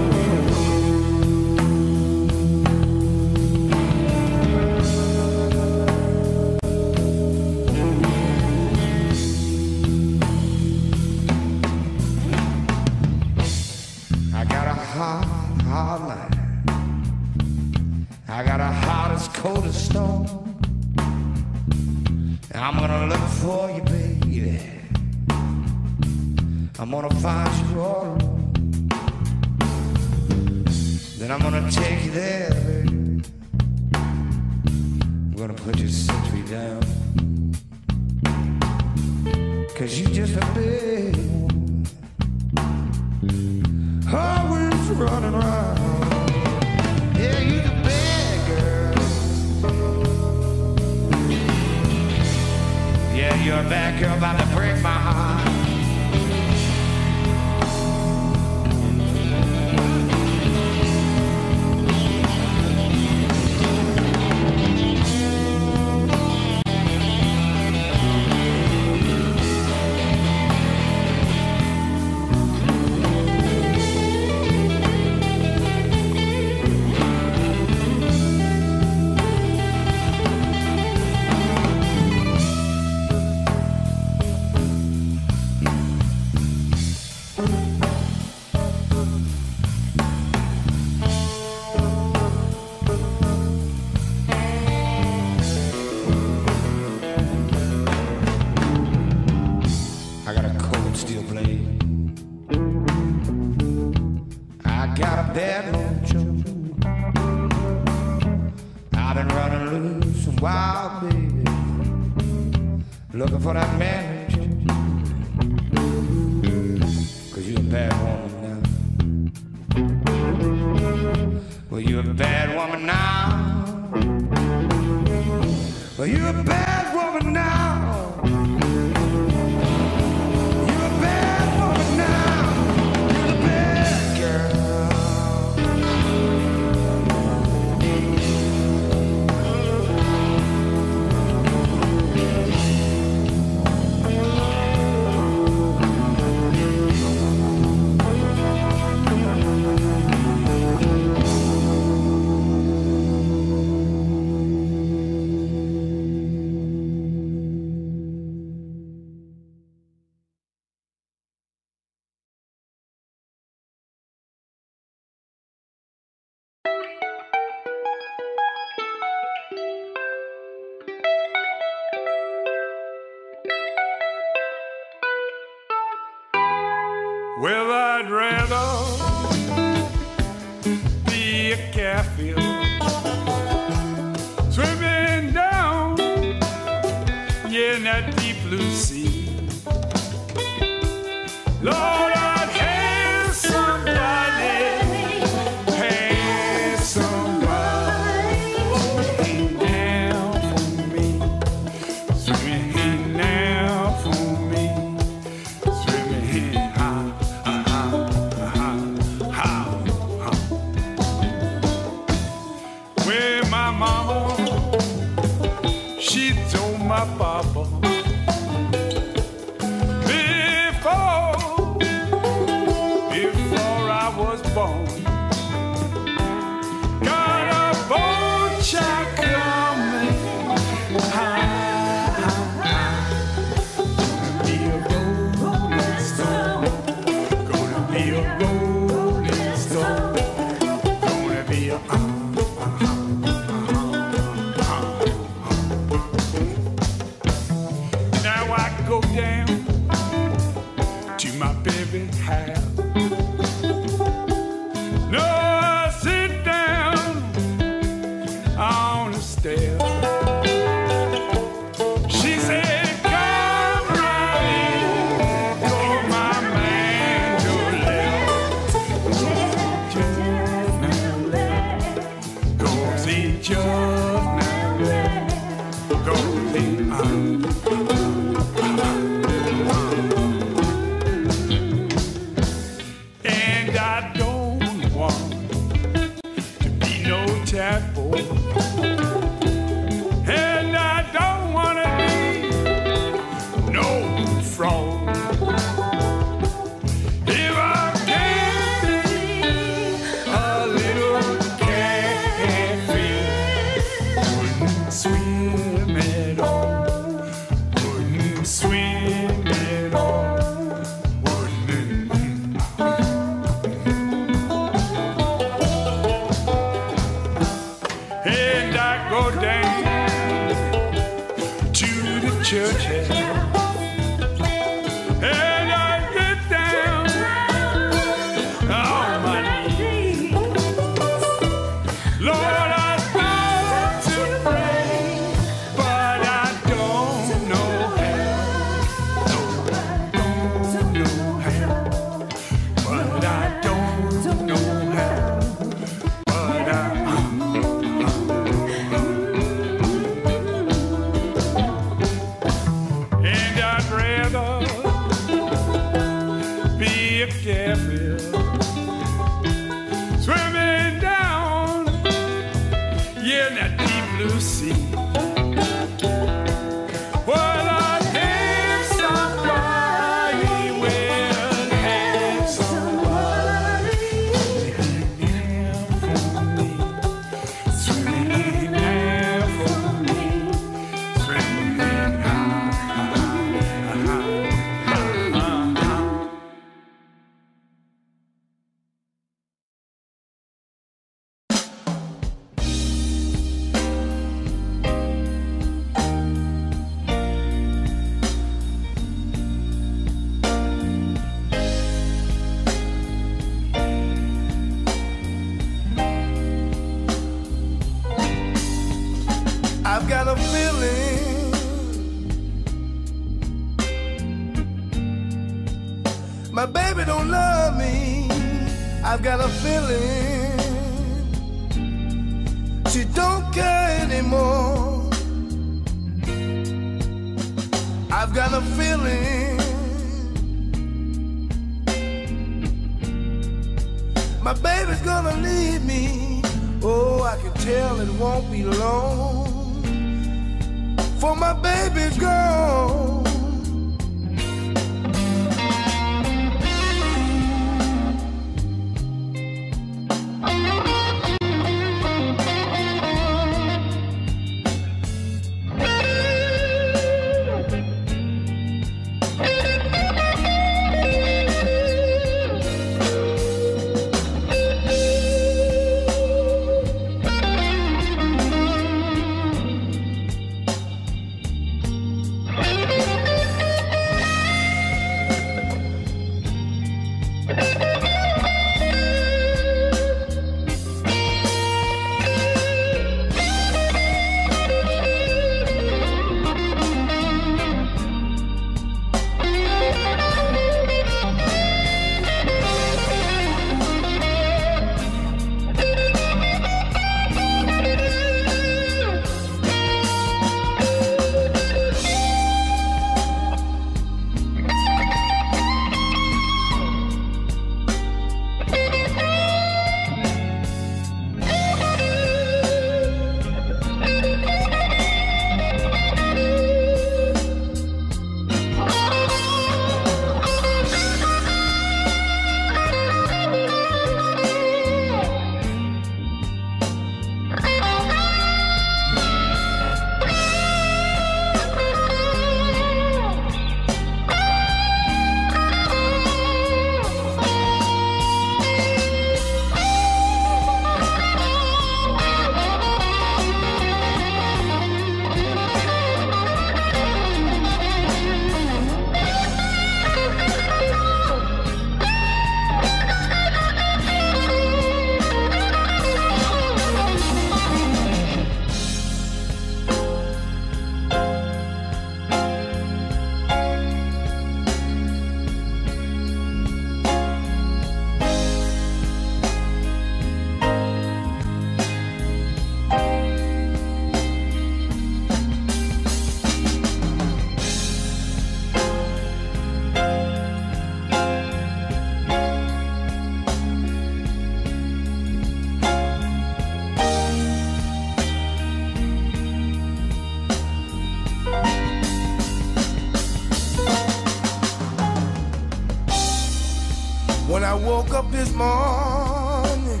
up this morning,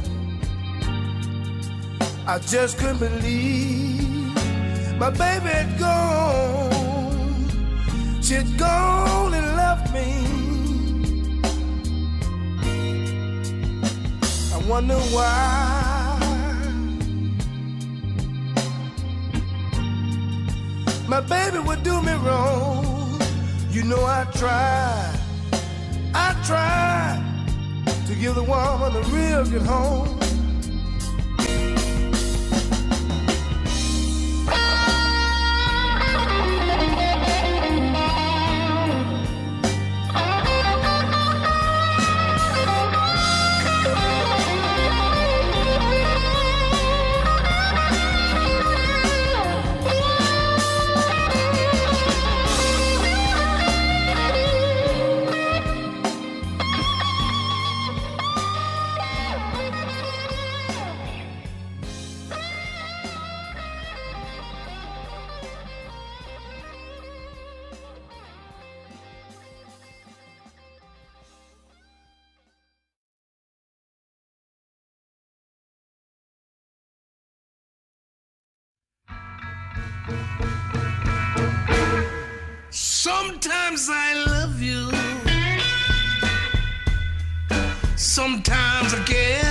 I just couldn't believe my baby had gone. She'd gone and left me. I wonder why. My baby would do me wrong. You know I tried. give the woman a real good home. Sometimes I love you. Sometimes I get.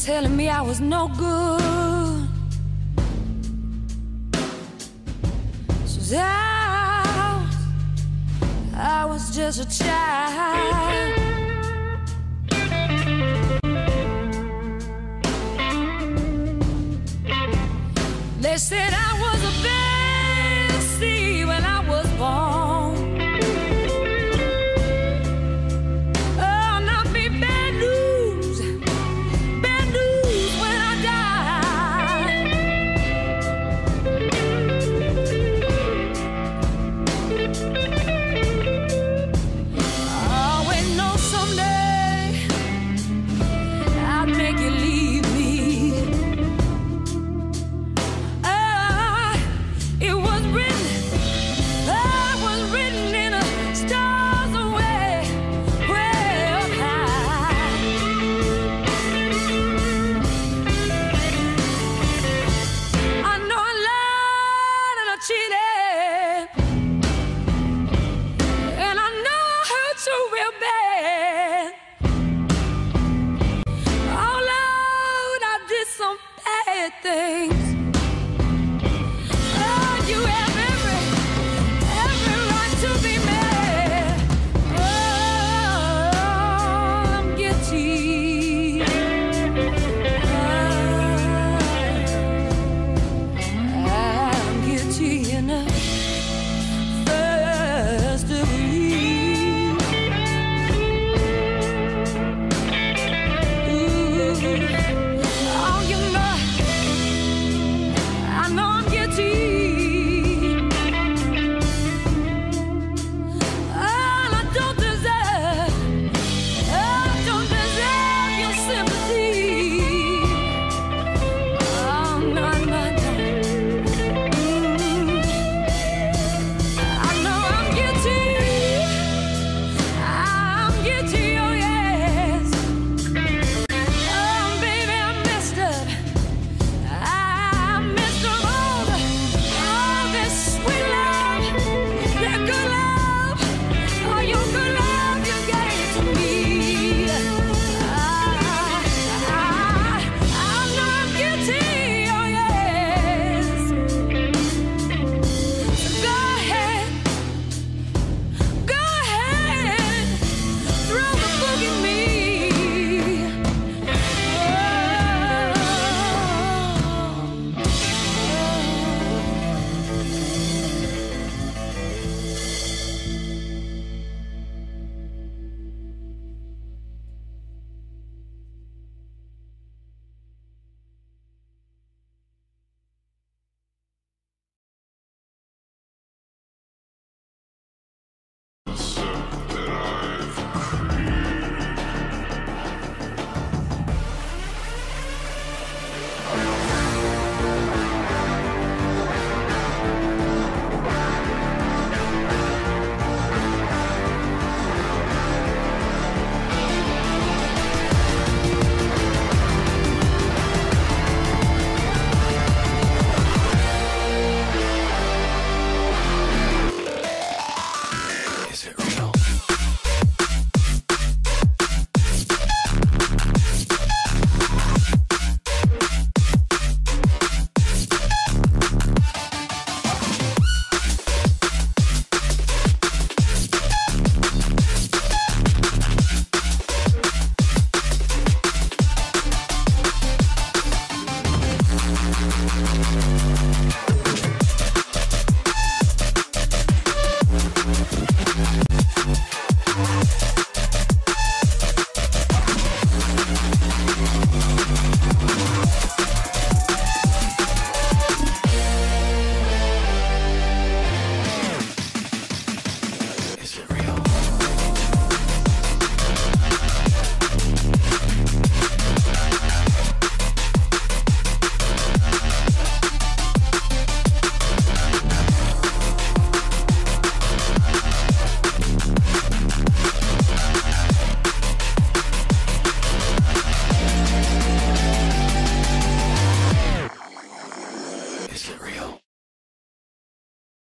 Telling me I was no good.